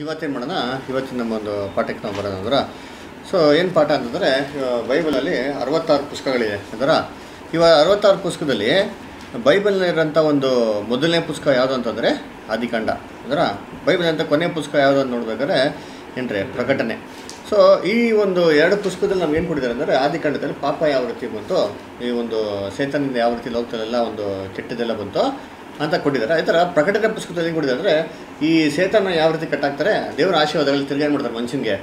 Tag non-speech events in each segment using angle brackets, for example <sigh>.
ಇವತ್ತೇನು ಮಾಡೋಣ? ಇವತ್ತಿನ ನಮ್ಮ ಒಂದು ಪಾಠಕ್ಕೆ ನಾವು ಬರೋದಂದ್ರೆ ಸೊ ಏನು ಪಾಠ ಅಂತಂದರೆ ಬೈಬಲಲ್ಲಿ ಅರವತ್ತಾರು ಪುಸ್ತಕಗಳಿದೆ ಅದರ, ಇವ ಅರವತ್ತಾರು ಪುಸ್ತಕದಲ್ಲಿ ಬೈಬಲ್ನಲ್ಲಿರೋಂಥ ಒಂದು ಮೊದಲನೇ ಪುಸ್ತಕ ಯಾವುದು ಅಂತಂದರೆ, ಆದಿಕಾಂಡ. ಅದರ ಬೈಬಲ್ ಅಂತ ಕೊನೆಯ ಪುಸ್ತಕ ಯಾವುದು ಅಂತ ನೋಡ್ಬೇಕಾದ್ರೆ, ಏನ್ರಿ ಪ್ರಕಟಣೆ ಸೊ ಈ ಒಂದು ಎರಡು ಪುಸ್ತಕದಲ್ಲಿ ನಾವು ಏನು ಕೊಟ್ಟಿದ್ದಾರೆ ಅಂದರೆ, ಆದಿಕಾಂಡದಲ್ಲಿ ಪಾಪ ಯಾವ ರೀತಿ ಬಂತು, ಈ ಒಂದು ಸೇತನಿಂದ ಯಾವ ರೀತಿ ಲೋಕದಲ್ಲೆಲ್ಲ ಒಂದು ಕೆಟ್ಟದೆಲ್ಲ ಬಂತು ಅಂತ ಕೊಟ್ಟಿದ್ದಾರೆ. ಈ ಥರ ಪ್ರಕಟಣೆ ಪುಸ್ತಕದಲ್ಲಿ ಕೊಟ್ಟಿದೆ ಈ ಸೇತನ ಯಾವ ರೀತಿ ಕಟ್ಟಾಗ್ತಾರೆ ದೇವರ ಆಶೀರ್ವಾದಗಳಲ್ಲಿ ತಿರುಗೇನು ಮಾಡ್ತಾರೆ, ಮನುಷ್ಯನಿಗೆ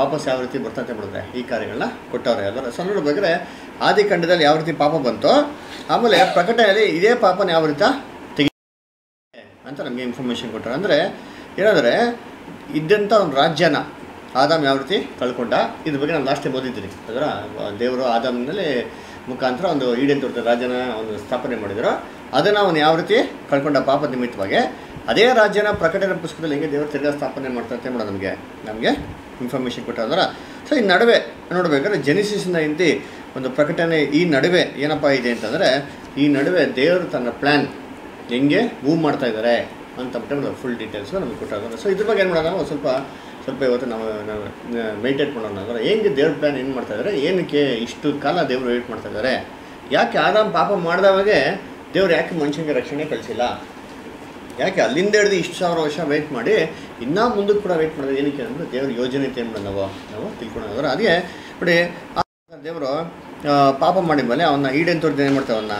ವಾಪಸ್ ಯಾವ ರೀತಿ ಬರ್ತಂತೆ ಮಾಡಿದ್ರೆ ಈ ಕಾರ್ಯಗಳನ್ನ ಕೊಟ್ಟವ್ರೆ ಅದರ ಸೊ ನೋಡ್ಬೇಕಾದ್ರೆ ಆದಿಕಾಂಡದಲ್ಲಿ ಯಾವ ರೀತಿ ಪಾಪ ಬಂತು, ಆಮೇಲೆ ಪ್ರಕಟಣೆಯಲ್ಲಿ ಇದೇ ಪಾಪನ ಯಾವ ರೀತಿ ತೆಗಿ ಅಂತ ನಮಗೆ ಇನ್ಫಾರ್ಮೇಷನ್ ಕೊಟ್ಟರು ಅಂದರೆ, ಏನಂದರೆ ಇದ್ದಂಥ ಒಂದು ರಾಜ್ಯನ ಆದಾಮ್ ಯಾವ ರೀತಿ ಕಳ್ಕೊಂಡ, ಇದ್ರ ಬಗ್ಗೆ ನಾನು ಲಾಸ್ಟ್ ಓದಿದ್ದೀನಿ. ಅದರ, ದೇವರು ಆದಾಮ್ನಲ್ಲಿ ಮುಖಾಂತರ ಒಂದು ಈಡೇನ್ ತೋರ್ತಾರೆ ರಾಜನ ಒಂದು ಸ್ಥಾಪನೆ ಮಾಡಿದ್ರು. ಅದನ್ನು ಅವನು ಯಾವ ರೀತಿ ಕಳ್ಕೊಂಡ ಪಾಪ ನಿಮಿತ್ತವಾಗಿ, ಅದೇ ರಾಜ್ಯನ ಪ್ರಕಟಣೆ ಪುಸ್ತಕದಲ್ಲಿ ಹೆಂಗೆ ದೇವರು ತಿರ್ಗಾ ಸ್ಥಾಪನೆ ಮಾಡ್ತಾರೆ ಮೇಡಮ್ ನಮಗೆ ನಮಗೆ ಇನ್ಫಾರ್ಮೇಷನ್ ಕೊಟ್ಟಾದ್ರೆ ಸೊ ಈ ನಡುವೆ ನೋಡ್ಬೇಕಾದ್ರೆ ಜೆನಿಸಿಸ್ನ ಹಿಂದೆ ಒಂದು ಪ್ರಕಟಣೆ ಈ ನಡುವೆ ಏನಪ್ಪ ಇದೆ ಅಂತಂದರೆ, ಈ ನಡುವೆ ದೇವರು ತನ್ನ ಪ್ಲ್ಯಾನ್ ಹೆಂಗೆ ಮೂವ್ ಮಾಡ್ತಾ ಇದ್ದಾರೆ ಅಂತ ಬಿಟ್ಟು ಫುಲ್ ಡೀಟೇಲ್ಸ್ ನಮಗೆ ಕೊಟ್ಟಾಗ ಸೊ ಇದ್ರ ಬಗ್ಗೆ ಏನು ಮಾಡೋಣ ನಾವು ಸ್ವಲ್ಪ ಸ್ವಲ್ಪ ಇವತ್ತು ನಾವು ನಾವು ಮೈಟೇಟ್ ಮಾಡೋಣ. ಅಂದರೆ ಹೆಂಗೆ ದೇವ್ರ ಪ್ಲ್ಯಾನ್ ಏನು ಮಾಡ್ತಾ ಇದ್ದಾರೆ, ಏನಕ್ಕೆ ಇಷ್ಟು ಕಾಲ ದೇವರು ವೇಟ್ ಮಾಡ್ತಾ ಇದ್ದಾರೆ, ಯಾಕೆ ಆದಾಮ್ ಪಾಪ ಮಾಡಿದವಾಗೆ ದೇವ್ರು ಯಾಕೆ ಮನುಷ್ಯನಿಗೆ ರಕ್ಷಣೆ ಕಳಿಸಿಲ್ಲ? ಯಾಕೆ ಅಲ್ಲಿಂದ ಹಿಡಿದು ಇಷ್ಟು ಸಾವಿರ ವರ್ಷ ವೆಯ್ಟ್ ಮಾಡಿ, ಇನ್ನೂ ಮುಂದಕ್ಕೆ ಕೂಡ ವೆಯ್ಟ್ ಮಾಡಿದ್ರೆ ಏನಕ್ಕೆ ಅಂದರೆ ದೇವ್ರ ಯೋಜನೆ ಐತೆ ಮಾಡೋದು ನಾವು ನಾವು ತಿಳ್ಕೊಳ್ಳೋದು ಅದೇ ನೋಡಿ ದೇವರು ಪಾಪ ಮಾಡಿದ ಮೇಲೆ ಅವನ್ನ ಈಡೇನು ತೋರಿದ ಏನು ಮಾಡ್ತಾರೆ ಅವನ್ನ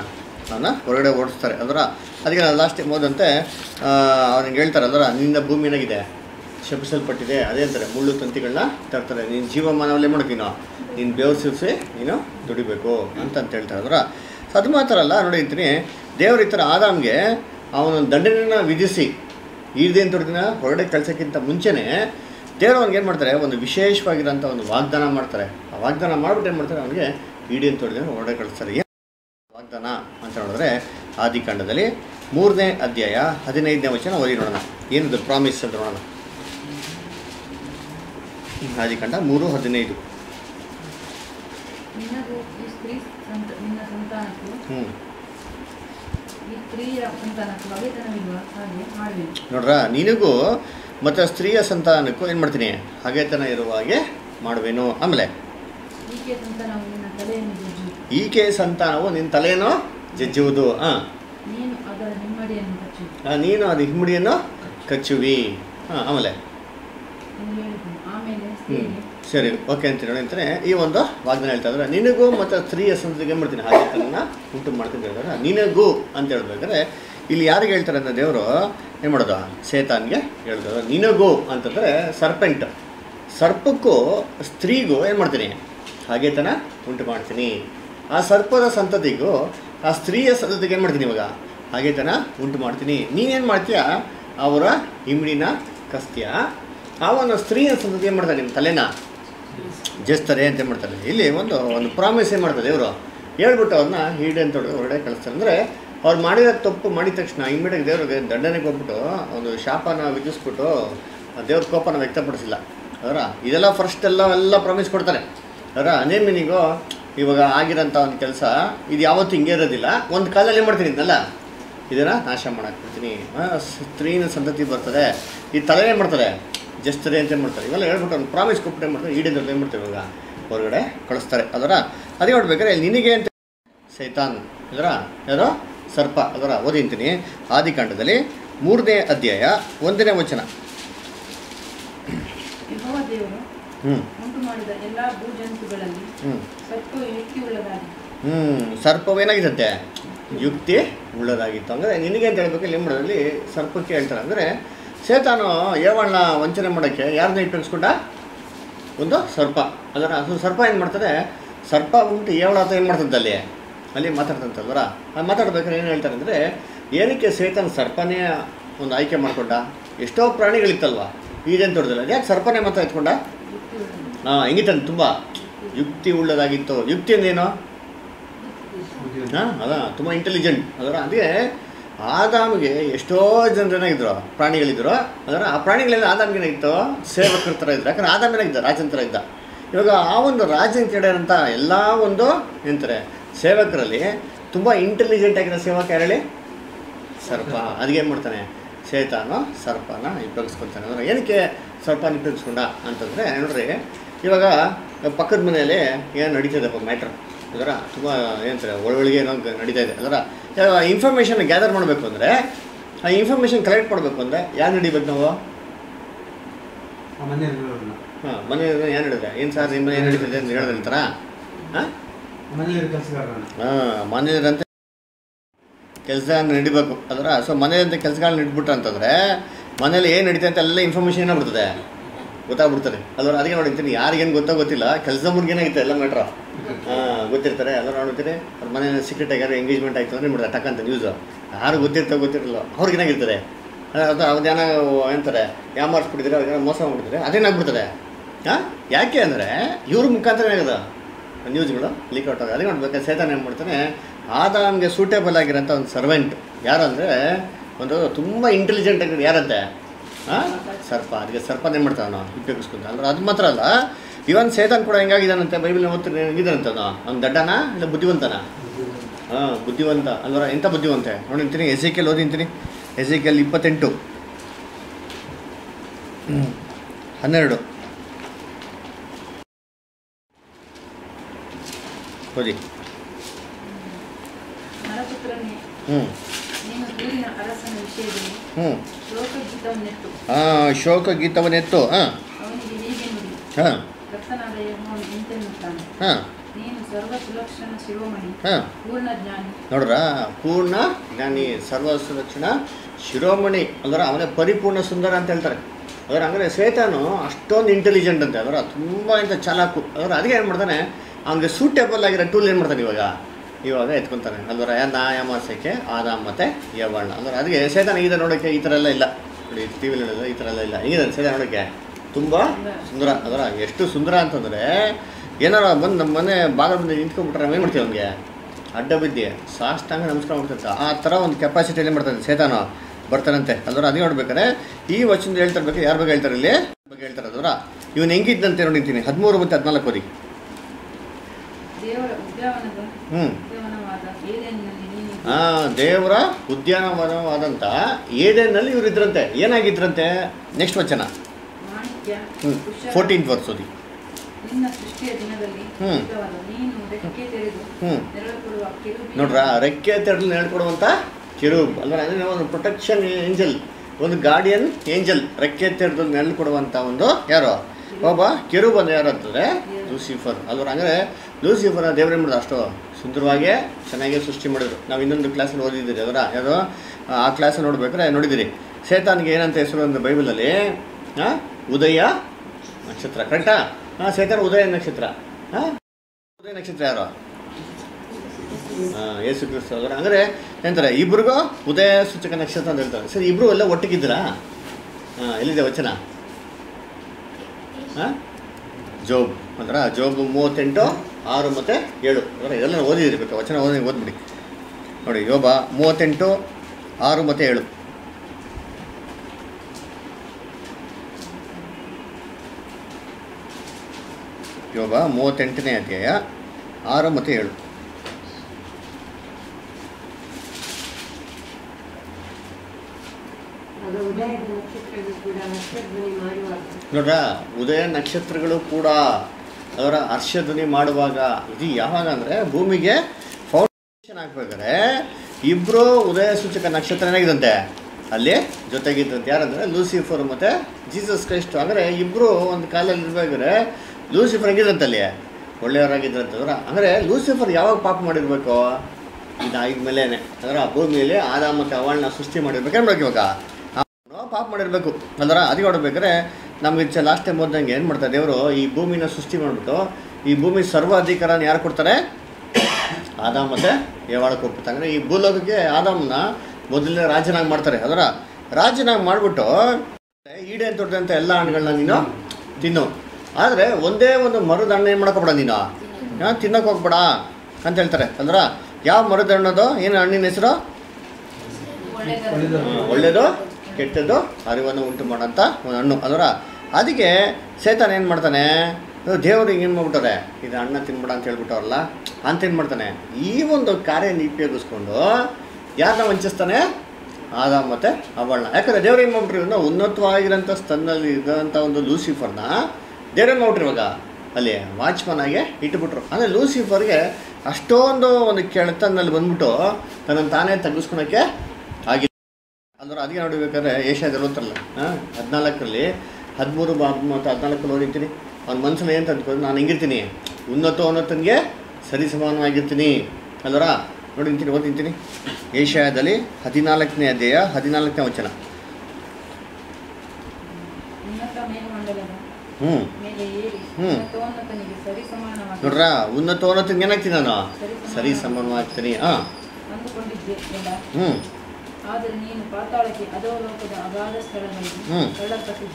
ಅವನ್ನ ಹೊರಗಡೆ ಓಡಿಸ್ತಾರೆ. ಅದರ, ಅದಕ್ಕೆ ನಾನು ಲಾಸ್ಟ್ ಟೈಮ್ ಹೋದಂತೆ ಅವ್ನಿಗೆ ಹೇಳ್ತಾರೆ, ಅದರ ನಿನ್ನ ಭೂಮಿ ಏನಾಗಿದೆ? ಶಪಿಸಲ್ಪಟ್ಟಿದೆ. ಅದೇ ಅಂತಾರೆ, ಮುಳ್ಳು ತಂತಿಗಳನ್ನ ತರ್ತಾರೆ. ನೀನು ಜೀವಮಾನವಲ್ಲೇ ಮಾಡ್ತೀನೋ ನಾವು ನೀನು. ಬೇವು ಸಿರಿಸಿ ನೀನು ದುಡಿಬೇಕು. ಅಂತಂತ ಹೇಳ್ತಾರೆ ಅದರ. ಅದು ಮಾತ್ರ ಅಲ್ಲ, ನೋಡಿ ಅಂತೀನಿ, ದೇವರು ಈ ಥರ ಆದಾಮ್ಗೆ ಅವನ ದಂಡನೆಯನ್ನು ವಿಧಿಸಿ ಈರ್ದೇನು ತೊಡ್ದಿನ ಹೊರಡೆ ಕಳ್ಸೋಕ್ಕಿಂತ ಮುಂಚೆನೇ ದೇವರು ಅವ್ನಿಗೆ ಏನು ಮಾಡ್ತಾರೆ, ಒಂದು ವಿಶೇಷವಾಗಿರೋಂಥ ಒಂದು ವಾಗ್ದಾನ ಮಾಡ್ತಾರೆ. ಆ ವಾಗ್ದಾನ ಮಾಡಿಬಿಟ್ಟು ಏನು ಮಾಡ್ತಾರೆ, ಅವನಿಗೆ ಈಡೇನು ತೊಡ್ದಿನ ಹೊರಡೆ ಕಳಿಸ್ತಾರೆ. ವಾಗ್ದಾನ ಅಂತ ನೋಡಿದ್ರೆ ಆದಿಕಾಂಡದಲ್ಲಿ ಮೂರನೇ ಅಧ್ಯಾಯ ಹದಿನೈದನೇ ವಚನ ಓದಿ ನೋಡೋಣ. ಏನಿದು ಪ್ರಾಮಿಸ್ ಅಂತ ನೋಡೋಣ. ಆದಿಕಾಂಡ ಮೂರು ಹದಿನೈದು ನಿನಗೂ ಈ ಸ್ತ್ರೀ ಸಂತ ನಿನ್ನ ಸಂತಾನಕ್ಕೂ ಹ್ಞೂ ಈ ಸ್ತ್ರೀಯ ಸಂತಾನಕ್ಕೂ ಅವೇತನವಿರುವ ಹಾಗೆ ಮಾಡುವೆನು ನೋಡ್ರ ನಿನಗೂ ಮತ್ತು ಸ್ತ್ರೀಯ ಸಂತಾನಕ್ಕೂ ಏನು ಮಾಡ್ತೀನಿ? ಹಗೆತನ ಇರುವ ಹಾಗೆ ಮಾಡುವೆನು. ಆಮೇಲೆ? ಈಕೆ ಸಂತಾನವು ನಿನ್ನ ತಲೆಯನ್ನು ಜಜ್ಜುವುದು. ಹಾಂ ನೀನು ಅದು ಹಿಮ್ಮಡಿಯನ್ನು ಕಚ್ಚುವಿ. ಹಾಂ ಆಮೇಲೆ? ಹ್ಞೂ ಸರಿ ಓಕೆ ಅಂತ ಹೇಳಿ ಅಂತಾನೆ ಈ ಒಂದು ವಾಗ್ದಾನ ಹೇಳ್ತಾ ಇದ್ದಾರೆ. ನಿನಗೂ ಮತ್ತು ಸ್ತ್ರೀಯ ಸಂತತಿಗೆ ಏನು ಮಾಡ್ತೀನಿ ಹಾಗೆತನ ಉಂಟು ಮಾಡ್ತೀನಿ ಹೇಳಿದ್ರೆ ನಿನಗೂ ಅಂತ ಹೇಳ್ಬೇಕಾದ್ರೆ, ಇಲ್ಲಿ ಯಾರಿಗೆ ಹೇಳ್ತಾರೆ ಅಂದರೆ ದೇವರು, ಏನು ಮಾಡೋದು? ಸೇತಾನ್ಗೆ ಹೇಳ್ತಾರೆ ನಿನಗೂ ಅಂತಂದರೆ ಸರ್ಪೆಂಟ್ ಸರ್ಪಕ್ಕೂ ಸ್ತ್ರೀಗೂ ಏನು ಮಾಡ್ತೀನಿ? ಹಾಗೆತನ ಉಂಟು ಮಾಡ್ತೀನಿ. ಆ ಸರ್ಪದ ಸಂತತಿಗೂ, ಆ ಸ್ತ್ರೀಯ ಸಂತತಿಗೆ ಏನು ಮಾಡ್ತೀನಿ ಇವಾಗ? ಹಾಗೆತನ ಉಂಟು ಮಾಡ್ತೀನಿ. ನೀನೇನು ಮಾಡ್ತೀಯ? ಅವರ ಇಮ್ಡಿನ ಕಸ್ತೀಯ. ಆ ಒಂದು ಸ್ತ್ರೀಯ ಸಂತತಿ ಏನು ಮಾಡ್ತಾರೆ ನಿಮ್ಮ ತಲೆನ? ಜಸ್ತಾರೆ ಅಂತ ಮಾಡ್ತಾರೆ. ಇಲ್ಲಿ ಒಂದು ಒಂದು ಪ್ರಾಮಿಸ್ ಏನು ಮಾಡ್ತಾರೆ ದೇವರು ಹೇಳ್ಬಿಟ್ಟು ಅವ್ರನ್ನ ಹೀಡೆ ಅಂತ ಹೊರಗಡೆ ಕಳಿಸ್ತಾರೆ. ಅಂದರೆ ಅವ್ರು ಮಾಡಿದ ತಪ್ಪು ಮಾಡಿದ ತಕ್ಷಣ ಇಮ್ಮಿಡಿಯೇಟ್ ದೇವ್ರಿಗೆ ದಂಡನೆ ಹೋಗ್ಬಿಟ್ಟು ಒಂದು ಶಾಪನ ವಿಧಿಸ್ಬಿಟ್ಟು ದೇವ್ರ ಕೋಪನ ವ್ಯಕ್ತಪಡಿಸಿಲ್ಲ. ಅವರ ಇದೆಲ್ಲ ಫಸ್ಟ್ ಎಲ್ಲ ಎಲ್ಲ ಪ್ರಾಮಿಸ್ ಕೊಡ್ತಾರೆ. ಅವರ ಅದೇ ಮೀನಿಂಗು ಇವಾಗ ಆಗಿರೋಂಥ ಒಂದು ಕೆಲಸ ಇದು ಯಾವತ್ತೂ ಹಿಂಗೆ ಇರೋದಿಲ್ಲ. ಒಂದು ಕಾಲದಲ್ಲಿ ಏನು ಮಾಡ್ತೀನಿ ಇದನ್ನೆಲ್ಲ ಇದನ್ನು ನಾಶ ಮಾಡಾಕ್ಬಿಡ್ತೀನಿ ಸ್ತ್ರೀನ ಸಂತತಿ ಬರ್ತದೆ. ಈ ತಲೆ ಏನು ಮಾಡ್ತಾರೆ? ಜಸ್ತಾರೆ ಅಂತ ಏನು ಮಾಡ್ತಾರೆ? ಇವೆಲ್ಲ ಹೇಳ್ಬಿಟ್ಟು ಒಂದು ಪ್ರಾಮಿಸ್ ಕೊಟ್ಟು ಏನು ಮಾಡ್ತಾರೆ? ಈಡೇದು ಏನು ಮಾಡ್ತಾರೆ ಇವಾಗ? ಹೊರಗಡೆ ಕಳಿಸ್ತಾರೆ. ಅದರ ಅದೇ ನೋಡ್ಬೇಕಾದ್ರೆ ನಿನಗೆ ಅಂತ ಸೈತಾನ್ ಅದರ ಯಾರೋ? ಸರ್ಪ ಅದರ ಓದಿಂತೀನಿ ಆದಿಕಾಂಡದಲ್ಲಿ ಮೂರನೇ ಅಧ್ಯಾಯ ಒಂದನೇ ವಚನ. ಹ್ಞೂ ಉಂಟು ಮಾಡಿದ ಎಲ್ಲ ಭೂಜಂತುಗಳಲ್ಲಿ ಹ್ಞೂ ಸರ್ಪವು ಯುಕ್ತಿ ಉಳ್ಳದಾಗಿತ್ತು. ಅಂದರೆ ನಿನಗೆ ಅಂತ ಹೇಳ್ಬೇಕು ಲಿಂಬಡದಲ್ಲಿ ಸರ್ಪಕ್ಕೆ ಹೇಳ್ತಾರೆ. ಅಂದರೆ ಸೇತಾನು ಏವಣ್ಣ ವಂಚನೆ ಮಾಡೋಕ್ಕೆ ಯಾರನ್ನ ಇಟ್ಟುಕೊಂಡ ಒಂದು ಸರ್ಪ. ಅದರ ಅದು ಸರ್ಪ ಏನು ಮಾಡ್ತಾರೆ ಸರ್ಪ ಉಂಟು ಏವಳ ಅಂತ ಏನು ಮಾಡ್ತದೆ ಅಲ್ಲಿ? ಅಲ್ಲಿ ಮಾತಾಡ್ತಂತಲ್ವರ ಅಲ್ಲಿ ಮಾತಾಡ್ಬೇಕಾದ್ರೆ ಏನು ಹೇಳ್ತಾರೆ ಅಂದರೆ ಏನಕ್ಕೆ ಸೇತನ ಸರ್ಪನೇ ಒಂದು ಆಯ್ಕೆ ಮಾಡಿಕೊಂಡ? ಎಷ್ಟೋ ಪ್ರಾಣಿಗಳಿತ್ತಲ್ವ? ಈಗೇನು ತೊಡ್ದಲ್ಲ ಯಾಕೆ ಸರ್ಪನೇ ಮಾತ್ರ ಎತ್ಕೊಂಡ? ಹಾಂ ಹೆಂಗಿತ್ತಾನೆ ತುಂಬ? ಯುಕ್ತಿ ಉಳ್ಳದಾಗಿತ್ತು. ಯುಕ್ತಿ ಅಂದೇನು ಹಾಂ ಅದ ತುಂಬ ಇಂಟೆಲಿಜೆಂಟ್ ಅದರ ಅದೇ ಆದಾಮ್ಗೆ ಎಷ್ಟೋ ಜನರೇನಾಗಿದ್ರು ಪ್ರಾಣಿಗಳಿದ್ರು. ಅದರ ಆ ಪ್ರಾಣಿಗಳೆಲ್ಲ ಆದಾಮಿಗೆ ಏನಾಗಿತ್ತು ಸೇವಕರ ಥರ ಇದ್ರು. ಯಾಕಂದ್ರೆ ಆದಾಮ್ ಏನಾಗಿದ್ದ ರಾಜನ ಥರ ಇದ್ದ. ಇವಾಗ ಆ ಒಂದು ರಾಜನ ಕಡೆ ಇರೋಂಥ ಎಲ್ಲ ಒಂದು ನಿಂತಾರೆ. ಸೇವಕರಲ್ಲಿ ತುಂಬ ಇಂಟೆಲಿಜೆಂಟ್ ಆಗಿರೋ ಸೇವಕ ಯಾರೇಳಿ ಸರ್ಪ. ಅದಕ್ಕೇನು ಮಾಡ್ತಾನೆ? ಸೇತಾನು ಸರ್ಪನ ಉಪಯೋಗಿಸ್ಕೊಳ್ತಾನೆ ಅಂದರೆ ಏನಕ್ಕೆ ಸರ್ಪನ ಉಪಯೋಗಿಸ್ಕೊಂಡ ಅಂತಂದರೆ ನೋಡ್ರಿ, ಇವಾಗ ಪಕ್ಕದ ಮನೆಯಲ್ಲಿ ಏನು ನಡೀತದಪ್ಪ ಮ್ಯಾಟ್ರ್ ಅದರ ತುಂಬ ಏನಂತಾರೆ ಒಳಗೊಳಗೆ ಏನೋ ನಡೀತಾ ಇದೆ. ಅದರ ಇನ್ಫಾರ್ಮೇಷನ್ ಗ್ಯಾದರ್ ಮಾಡಬೇಕು ಅಂದರೆ ಆ ಇನ್ಫಾರ್ಮೇಷನ್ ಕಲೆಕ್ಟ್ ಮಾಡಬೇಕು ಅಂದರೆ ಯಾರು ನಡಿಬೇಕು ನಾವು? ಹಾಂ ಮನೆ ಏನು ಹೇಳಿದ್ರೆ ಏನು ಸರ್ ನಿಮ್ಮ ಏನು ನಡೀತಿದೆ ಅಂತ ಹೇಳಿದ್ರೆ ಹೇಳ್ತಾರ? ಹಾಂ? ಹಾಂ ಮನೆಯಂತೆ ಕೆಲಸ ನಡಿಬೇಕು. ಅದರ ಸೊ ಮನೆಯಂತೆ ಕೆಲಸಗಳನ್ನ ಇಟ್ಬಿಟ್ರೆ ಅಂತಂದರೆ ಮನೇಲಿ ಏನು ನಡೀತಾ ಅಂತ ಎಲ್ಲ ಇನ್ಫಾರ್ಮೇಷನ್ ಏನಾಗ್ಬಿಡ್ತದೆ ಗೊತ್ತಾಗ್ಬಿಡ್ತದೆ ಅಲ್ವ ಅದಕ್ಕೆ ನೋಡಿರ್ತೀನಿ ಯಾರಿಗೇನು ಗೊತ್ತೋ ಗೊತ್ತಿಲ್ಲ. ಕೆಲಸ ಏನಾಗುತ್ತೆ ಎಲ್ಲ ಮ್ಯಾಟ್ರ ಗೊತ್ತಿರ್ತಾರೆ. ಎಲ್ಲ ನೋಡ್ತೀರಿ ಅವ್ರ ಮನೆಯಲ್ಲಿ ಸೀಕ್ರೆಟ್ ಯಾರು ಎಂಗೇಜ್ಮೆಂಟ್ ಆಯಿತು ಅಂದರೆ ಟಕ್ ಅಂತ ನ್ಯೂಸು ಯಾರು ಗೊತ್ತಿರ್ತೋ ಗೊತ್ತಿರಲ್ಲ ಅವ್ರಿಗೇನಾಗಿರ್ತದೆ ಅದು ಅದೇನೋ ಏನಂತಾರೆ ಯಾಮಾರಿಸ್ಬಿಟ್ಟಿದ್ರೆ ಅವ್ರಿಗೆ ಮೋಸ ಮಾಡ್ಬಿಟ್ಟಿದ್ರೆ ಅದೇನಾಗ್ಬಿಡ್ತದೆ ಹಾಂ ಯಾಕೆ ಅಂದರೆ, ಇವ್ರ ಮುಖಾಂತರ ಏನಾಗದ ನ್ಯೂಸ್ಗಳು ಲೀಕ್ ಔಟ್ ಆಗೋದು ಅದಕ್ಕೆ ನೋಡ್ಬೇಕು ಸೇತನ್ ಏನು ಮಾಡ್ತಾನೆ, ಆದಾಮ್ಗೆ ಸೂಟೇಬಲ್ ಆಗಿರೋಂಥ ಒಂದು ಸರ್ವೆಂಟ್ ಯಾರಂದರೆ, ಒಂದು ತುಂಬ ಇಂಟೆಲಿಜೆಂಟ್ ಆಗಿರೋದು ಯಾರಂತೆ? ಹಾಂ ಸರ್ಪ ಅದಕ್ಕೆ ಸರ್ಪನ ಏನು ಮಾಡ್ತಾನೆ ಉಪಯೋಗಿಸ್ಕೊಂತ. ಅಂದ್ರೆ ಅದು ಮಾತ್ರ ಅಲ್ಲ ಇವನ್ ಸೇತನ್ ಕೂಡ ಹೆಂಗಾಗಿದ್ದಾನಂತೆ? ಬೈಬಲ್ ಓದ್ತೀನಿ ಹೆಂಗಿದ್ದಾನಂತ ಅವ್ನ ದಡ್ಡನ ಇಲ್ಲ ಬುದ್ಧಿವಂತನ? ಹಾಂ ಬುದ್ಧಿವಂತ. ಅಲ್ವರ ಎಂಥ ಬುದ್ಧಿವಂತೆ? ನೋಡಿಂತೀನಿ ಎಸಿಕೆಲ್ ಓದಿಂತೀನಿ ಎಸಿಕೆಲ್ ಇಪ್ಪತ್ತೆಂಟು. ಹನ್ನೆರಡು. ಓದಿ. ಹ್ಞೂ ಹ್ಞೂ ಹಾಂ ಶೋಕ ಗೀತವನ್ನೆತ್ತು ಹಾಂ ಹಾಂ. ಹಾಂ. ಹಾಂ. ನೋಡ್ರ ಪೂರ್ಣ ಜ್ಞಾನಿ ಸರ್ವ ಸುಲಕ್ಷಣ ಶಿರೋಮಣಿ. ಅಂದ್ರೆ ಅವನೇ ಪರಿಪೂರ್ಣ ಸುಂದರ ಅಂತ ಹೇಳ್ತಾರೆ. ಅದರ ಅಂದರೆ ಶ್ವೇತಾನು ಅಷ್ಟೊಂದು ಇಂಟೆಲಿಜೆಂಟ್ ಅಂತೆ. ಅದರ ತುಂಬ ಇಂಥ ಚಾಲಾಕು. ಅದರ ಅದಕ್ಕೆ ಏನು ಮಾಡ್ತಾನೆ? ಅವ್ನಿಗೆ ಸೂಟೇಬಲ್ ಆಗಿರೋ ಟೂಲ್ ಏನು ಮಾಡ್ತಾನೆ ಇವಾಗ? ಇವಾಗ ಎತ್ಕೊತಾನೆ. ಅಲ್ವರ ನಾ ಯಾಮಾಸಕ್ಕೆ ಆದಾಮ್ ಮತ್ತು ಯವಣ್ಣ ಅಂದ್ರೆ ಅದಕ್ಕೆ ಸೇತಾನ ಈಗ ನೋಡೋಕ್ಕೆ ಈ ಥರ ಎಲ್ಲ ಇಲ್ಲ. ನೋಡಿ ಟಿ ವಿಲಿ ಈ ಥರ ಎಲ್ಲ ಇಲ್ಲ. ಈಗ ಸೇತಾನ ನೋಡೋಕ್ಕೆ ತುಂಬ ಸುಂದರ ಅದರ ಎಷ್ಟು ಸುಂದರ ಅಂತಂದರೆ ಏನಾರ ಬಂದು ನಮ್ಮ ಮನೆ ಬಾಗಿಲು ಮುಂದೆ ನಿಂತ್ಕೊಂಡ್ಬಿಟ್ರೆ ನಾವೇನು ಮಾಡ್ತೀವಿ ಅವನಿಗೆ? ಅಡ್ಡ ಬಿದ್ದಿ ಸಾಷ್ಟಾಂಗ ನಮಸ್ಕಾರ ಮಾಡ್ತಿರ್ತ. ಆ ಥರ ಒಂದು ಕೆಪಾಸಿಟಿಯಲ್ಲಿ ಮಾಡ್ತಾನೆ ಸೇತಾನ ಬರ್ತಾನಂತೆ. ಅದರ ಅದೇ ನೋಡ್ಬೇಕಾದ್ರೆ ಈ ವಚನ ಹೇಳ್ತಿರ್ಬೇಕು ಯಾರ ಬಗ್ಗೆ ಹೇಳ್ತಾರೆ ಇಲ್ಲಿ? ಬಗ್ಗೆ ಹೇಳ್ತಾರೆ ಅದರ ಇವನು ಹೆಂಗಿದ್ದಂತೆ ನೋಡಿರ್ತೀನಿ ಹದಿಮೂರು ಮತ್ತು ಹದಿನಾಲ್ಕು ಓದಿ. ಹ್ಞೂ ಹಾಂ ದೇವರ ಉದ್ಯಾನವನವಾದಂಥ ಏಡೇನಲ್ಲಿ ಇವ್ರು ಇದ್ರಂತೆ ಏನಾಗಿದ್ರಂತೆ? ನೆಕ್ಸ್ಟ್ ವಚನ. ಫೋರ್ಟೀನ್ ವರ್ಸ್ ಓದಿ ನಿನ್ನ ಸೃಷ್ಟಿಯ ದಿನದಲ್ಲಿ. ನೀನು ರೆಕ್ಕೆ ತೆರೆದು ಹ್ಞೂ ನೆರಳು ಕೊಡುವ ಕಿರುಬಿನ ನೋಡ್ರ ರೆಕ್ಕೆ ಕಿರುಬ್ ಅಂದ್ರೆ ಅಂದರೆ ಒಂದು ಪ್ರೊಟೆಕ್ಷನ್ ಏಂಜಲ್ ಒಂದು ಗಾರ್ಡಿಯನ್ ಏಂಜಲ್ ರೆಕ್ಕೆ ತೆರೆದು ನೆರಳು ಕೊಡುವಂಥ ಒಂದು ಯಾರೋ? ಒಬ್ಬ ಕಿರೂಬ್ ಅಂದರೆ ಯಾರು ಅಂತಂದರೆ ಲೂಸಿಫರ್. ಅಲ್ವರ ಅಂದರೆ ಲೂಸಿಫರ್ ದೇವ್ರೇ ಮಾಡಿದ್ರು ಅಷ್ಟು? ಸುಂದರವಾಗಿ ಚೆನ್ನಾಗಿ ಸೃಷ್ಟಿ ಮಾಡಿದ್ರು. ನಾವು ಇನ್ನೊಂದು ಕ್ಲಾಸಲ್ಲಿ ಓದಿದ್ದೀರಿ ಅದರ ಯಾರು? ಆ ಕ್ಲಾಸ್ ನೋಡ್ಬೇಕಾದ್ರೆ ನೋಡಿದಿರಿ ಸೇತಾನ್ಗೆ ಏನಂತ ಹೆಸರು ಒಂದು ಬೈಬಲಲ್ಲಿ ಹಾಂ ಉದಯ ನಕ್ಷತ್ರ ಕರೆಕ್ಟಾ ಹಾಂ ಸೇತರ ಉದಯ ನಕ್ಷತ್ರ. ಹಾಂ? ಉದಯ ನಕ್ಷತ್ರ ಯಾರು? ಹಾಂ, ಯೇಸು ಕ್ರಿಸ್ತ ಅವರ. ಅಂದರೆ ಎಂತಾರೆ ಇಬ್ರಿಗೂ ಉದಯ ಸೂಚಕ ನಕ್ಷತ್ರ ಅಂತ ಹೇಳ್ತಾರೆ. ಸರಿ, ಇಬ್ರು ಎಲ್ಲ ಒಟ್ಟಿಗಿದ್ದೀರಾ? ಹಾಂ, ಎಲ್ಲಿದೆ ವಚನ? ಹಾಂ? ಜೋಬ್, ಅಂದ್ರೆ? ಜೋಬ್ ಮೂವತ್ತೆಂಟು, ಆರು ಮತ್ತೆ ಏಳು. ಅಂದರೆ ಇದೆಲ್ಲ ಓದಿದಿರಿ ಬೇಕಾ ವಚನ ಓದಿ ಓದ್ಬಿಡಿ. ನೋಡಿ ಯೋಬ ಮೂವತ್ತೆಂಟು, ಆರು ಮತ್ತೆ ಏಳು. ಯೋಬ ಮೂವತ್ತೆಂಟನೇ ಅಧ್ಯಾಯ ಆರು ಮತ್ತು ಏಳು. ನೋಡ್ರ ಉದಯ ನಕ್ಷತ್ರಗಳು ಕೂಡ ಅವರ ಹರ್ಷಧ್ವನಿ ಮಾಡುವಾಗ. ಇದು ಯಾವಾಗ ಅಂದರೆ ಭೂಮಿಗೆ ಫೌಂಡೇಶನ್ ಹಾಕ್ಬೇಕಾದ್ರೆ ಇಬ್ಬರು ಉದಯ ಸೂಚಕ ನಕ್ಷತ್ರ ಏನಾಗಿದಂತೆ ಅಲ್ಲಿ ಜೊತೆಗಿದ್ದಂತೆ ಯಾರಂದರೆ ಲೂಸಿಫರ್ ಮತ್ತು ಜೀಸಸ್ ಕ್ರೈಸ್ಟ್. ಅಂದರೆ ಇಬ್ಬರು ಒಂದು ಕಾಲಲ್ಲಿ ಇರ್ಬೇಕಾದ್ರೆ ಲೂಸಿಫರ್ ಹೆಂಗಿದಂತೆ ಒಳ್ಳೆಯವರಾಗಿದ್ರಂತ ಅದರ ಲೂಸಿಫರ್ ಯಾವಾಗ ಪಾಪ ಮಾಡಿರಬೇಕು? ಮೇಲೇನೆ. ಅಂದ್ರೆ ಆ ಭೂಮಿಯಲ್ಲಿ ಆದ ಮತ್ತು ಅವಳನ್ನ ಸೃಷ್ಟಿ ಮಾಡಿರ್ಬೇಕು ಇವಾಗ? ಪಾಪ ಮಾಡಿರಬೇಕು. ಅಂದ್ರೆ ಅದಕ್ಕೆ ನೋಡ್ಬೇಕಾದ್ರೆ ನಮಗೆ ಚ ಲಾಸ್ಟ್ ಟೈಮ್ ಓದಂಗೆ ಏನು ಮಾಡ್ತಾರೆ ದೇವರು, ಈ ಭೂಮಿನ ಸೃಷ್ಟಿ ಮಾಡಿಬಿಟ್ಟು, ಈ ಭೂಮಿ ಸರ್ವ ಅಧಿಕಾರನ ಯಾರು ಕೊಡ್ತಾರೆ? ಆದಾಮ ಮತ್ತು ಯಾವಾಳಕ್ಕೆ ಹೋಗ್ಬಿಡ್ತಾರೆ ಅಂದರೆ ಈ ಭೂಲೋಕಕ್ಕೆ ಆದಾಮ್ನ ಮೊದಲನೇ ರಾಜನಾಗಿ ಮಾಡ್ತಾರೆ. ಅದರ ರಾಜನಾಗಿ ಮಾಡಿಬಿಟ್ಟು, ಈಡೇನು ತೊಡ್ದಂಥ ಎಲ್ಲ ಹಣ್ಣುಗಳನ್ನ ನೀನು ತಿನ್ನು. ಆದರೆ ಒಂದೇ ಒಂದು ಮರದ ಏನು ಏನು ಮಾಡೋಕ್ಕೋಗ್ಬೇಡ ನೀನು? ಹಾಂ ತಿನ್ನೋಕೆ ಹೋಗ್ಬೇಡ ಅಂತ ಹೇಳ್ತಾರೆ. ಅಂದ್ರೆ ಯಾವ ಮರದ ಹಣ್ಣದು ಏನು ಹಣ್ಣಿನ ಹೆಸರು? ಒಳ್ಳೆಯದು. ಕೆಟ್ಟದ್ದು ಅರಿವನ್ನು ಉಂಟು ಮಾಡೋಂಥ ಒಂದು ಹಣ್ಣು. ಅದರ ಅದಕ್ಕೆ ಸೇತಾನ ಏನು ಮಾಡ್ತಾನೆ? ದೇವರು ದೇವ್ರಿಗೆ ಏನು ಮಾಡ್ಬಿಟ್ಟಾರೆ ಇದು ಹಣ್ಣ ತಿನ್ಬೇಡ ಅಂತ ಹೇಳ್ಬಿಟ್ಟವ್ರಲ್ಲ ಅಂತ ಏನು ಮಾಡ್ತಾನೆ? ಈ ಒಂದು ಕಾರ್ಯನ ಉಪಯೋಗಿಸ್ಕೊಂಡು ಯಾರನ್ನ ವಂಚಿಸ್ತಾನೆ? ಆದ ಮತ್ತು ಅವಳನ್ನ ಯಾಕಂದರೆ ದೇವ್ರು ಏನು ಮಾಡ್ಬಿಟ್ರಿ? ಇವ್ರನ್ನ ಉನ್ನತವಾಗಿರೋಂಥ ಸ್ಥಾನದಲ್ಲಿ ಇದ್ದಂಥ ಒಂದು ಲೂಸಿಫರ್ನ ದೇವ್ರೇನು ನೋಡ್ರಿ ಇವಾಗ. ಅಲ್ಲಿ ವಾಚ್ಮನ್ ಆಗಿ ಇಟ್ಬಿಟ್ರು. ಅಂದರೆ ಲೂಸಿಫರ್ಗೆ ಅಷ್ಟೊಂದು ಒಂದು ಕೆಳತನಲ್ಲಿ ಬಂದ್ಬಿಟ್ಟು ತನ್ನನ್ನು ತಾನೇ ತಗ್ಗಿಸ್ಕೊಳಕ್ಕೆ ಆಗಿ ಅಂದ್ರೆ ಅದಕ್ಕೆ ನೋಡಬೇಕಾದ್ರೆ ಏಷ್ಯಾದಲ್ಲಿ ಓದ್ತಾರಲ್ಲ ಹಾಂ ಹದಿನಾಲ್ಕರಲ್ಲಿ ಹದಿಮೂರು ಬಾ ಮತ್ತು ಹದಿನಾಲ್ಕಲ್ಲಿ ಓದಿರ್ತೀನಿ. ಅವ್ನ ಮನಸ್ಸಲ್ಲಿ ಏನು ತಂದ್ಕೊಂಡು ನಾನು ಹಿಂಗಿರ್ತೀನಿ. ಉನ್ನತ ಉನ್ನತನಿಗೆ ಸರಿ ಸಮಾನವಾಗಿರ್ತೀನಿ ಅಲ್ವರ ನೋಡಿಂತೀನಿ ಓದಿಂತೀನಿ ಏಷ್ಯಾದಲ್ಲಿ ಹದಿನಾಲ್ಕನೇ ಅಧ್ಯಾಯ ಹದಿನಾಲ್ಕನೇ ವಚನ. ಹ್ಞೂ ನೋಡ್ರ ಉನ್ನತೋನ್ನತನಿಗೆ ಏನಾಗ್ತೀನಿ ನಾನು ಸರಿ ಸಮಾನವಾಗ್ತೀನಿ ಹಾಂ. ಹ್ಞೂ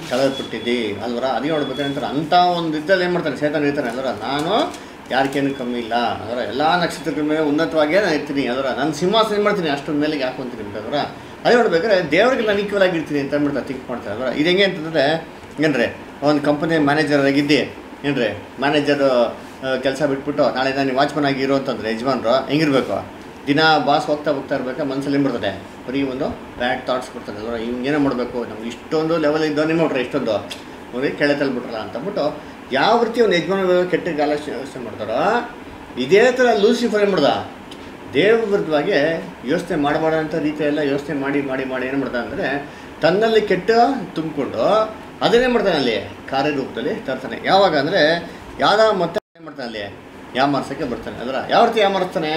ಕಳೆದ್ಬಿಟ್ಟಿದ್ದಿ ಅಲ್ವರ? ಅದೇ ನೋಡ್ಬೇಕಂತಾರೆ ಅಂತ ಒಂದು ಇದ್ದಲ್ಲಿ ಏನು ಮಾಡ್ತಾನೆ ಸೇತನ ಇರ್ತಾನೆ ಅಲ್ವರ? ನಾನು ಯಾರಿಗೇನು ಕಮ್ಮಿ ಇಲ್ಲ ಅದರ ಎಲ್ಲ ನಕ್ಷತ್ರಗಳ ಮೇಲೆ ಉನ್ನತವಾಗಿಯೇ ನಾನು ಇರ್ತೀನಿ ಅದರ ನಾನು ಸಿಂಹಾಸನ ಏನು ಮಾಡ್ತೀನಿ ಅಷ್ಟೊಂದು ಮೇಲೆ ಹಾಕೊಂತೀನಿ ಅದರ ಅದೇ ನೋಡ್ಬೇಕಾದ್ರೆ ದೇವ್ರಿಗೆ ನಾನು ಈಕ್ವಲ್ ಆಗಿರ್ತೀನಿ ಅಂತ ಅಂದ್ಬಿಡ್ತಾರೆ ಥಿಂಕ್ ಮಾಡ್ತಾರೆ ಅದರ ಇದು ಹೆಂಗೆ ಅಂತಂದರೆ ಏನ್ರಿ ಒಂದು ಕಂಪನಿ ಮ್ಯಾನೇಜರ್ ಆಗಿದ್ದಿ. ಏನ್ರಿ? ಮ್ಯಾನೇಜರು ಕೆಲಸ ಬಿಟ್ಬಿಟ್ಟು ನಾಳೆ ನಾನು ವಾಚ್ಮನ್ ಆಗಿ ಇರೋ ಅಂತಂದ್ರೆ ಯಜಮಾನ್ರು, ಹೆಂಗಿರ್ಬೇಕು? ದಿನ ಬಾಸ್ ಹೋಗ್ತಾ ಹೋಗ್ತಾ ಇರಬೇಕು? ಮನಸ್ಸಲ್ಲಿ ಬಿಡ್ತದೆ ಬರೀ ಒಂದು ಬ್ಯಾಡ್ ಥಾಟ್ಸ್ ಬರ್ತದೆ ಅಲ್ವ? ಹಿಂಗೇನೋ ಮಾಡಬೇಕು? ನಮ್ಗೆ ಇಷ್ಟೊಂದು ಲೆವೆಲ್ ಇದ್ದವನೇ ನೋಡ್ರಿ ಇಷ್ಟೊಂದು. ಅವ್ರಿಗೆ ಕೆಳ ತಲ್ಬಿಟ್ರಲ್ಲ ಅಂತಂದ್ಬಿಟ್ಟು ಯಾವ ರೀತಿ ಒಂದು ಯಜಮಾನ ಕೆಟ್ಟ ಗಾಲ ಯೋಚನೆ ಮಾಡ್ತಾರೋ, ಇದೇ ಥರ ಲೂಸಿಫರ್ ಏನು ಮಾಡ್ದ? ದೇವ ವಿರುದ್ಧವಾಗಿ ಯೋಚನೆ ಮಾಡಬಾರ್ದಂಥ ರೀತಿಯೆಲ್ಲ ಯೋಚನೆ ಮಾಡಿ ಮಾಡಿ ಮಾಡಿ ಏನು ಮಾಡ್ದ ಅಂದರೆ, ತನ್ನಲ್ಲಿ ಕೆಟ್ಟ ತುಂಬಿಕೊಂಡು ಅದನ್ನೇ ಮಾಡ್ತಾನೆ ಅಲ್ಲಿ? ಕಾರ್ಯರೂಪದಲ್ಲಿ ತರ್ತಾನೆ. ಯಾವಾಗ ಅಂದರೆ ಯಾವ್ದ ಮತ್ತೆ ಏನು ಮಾಡ್ತಾನೆ ಅಲ್ಲಿ? ಯಾಮಾರ್ಸಕ್ಕೆ ಬರ್ತಾನೆ. ಅದರ ಯಾವ ರೀತಿ ಯಾಮಾರಿಸ್ತಾನೆ?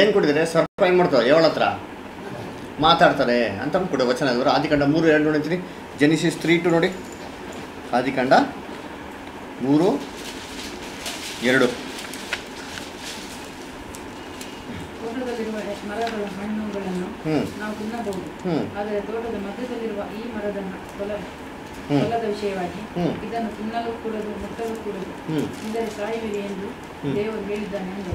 ಏನು ಕೊಟ್ಟಿದ್ರೆ ಸರ್ಪ ಏನು ಮಾಡ್ತಾವೆ ಯಾವಳ ಹತ್ರ? ಮಾತಾಡ್ತಾರೆ ಅಂತ ಕೊಡು ವಚನ ಅದರ ಆದಿಕಾಂಡ ಮೂರು ಎರಡು ನೋಡಿದ್ರಿ ಜನಿಸಿ ಸ್ತ್ರೀ ಟು ನೋಡಿ. ಆದಿಕಾಂಡ ಮೂರು ಎರಡು. ಹ್ಞೂ ಹ್ಞೂ ಫಲದ ವಿಷಯವಾಗಿ. ಇದನ್ನು ತಿನ್ನಲು ಕೂಡದು ಮುಟ್ಟಲು ಕೂಡದು ಹ್ಞೂ ಇಲ್ಲದೆ ಸಾಯುವಿರಿ ಎಂದು. ದೇವರು ಹೇಳಿದ್ದಾನೆ ಅಂದರು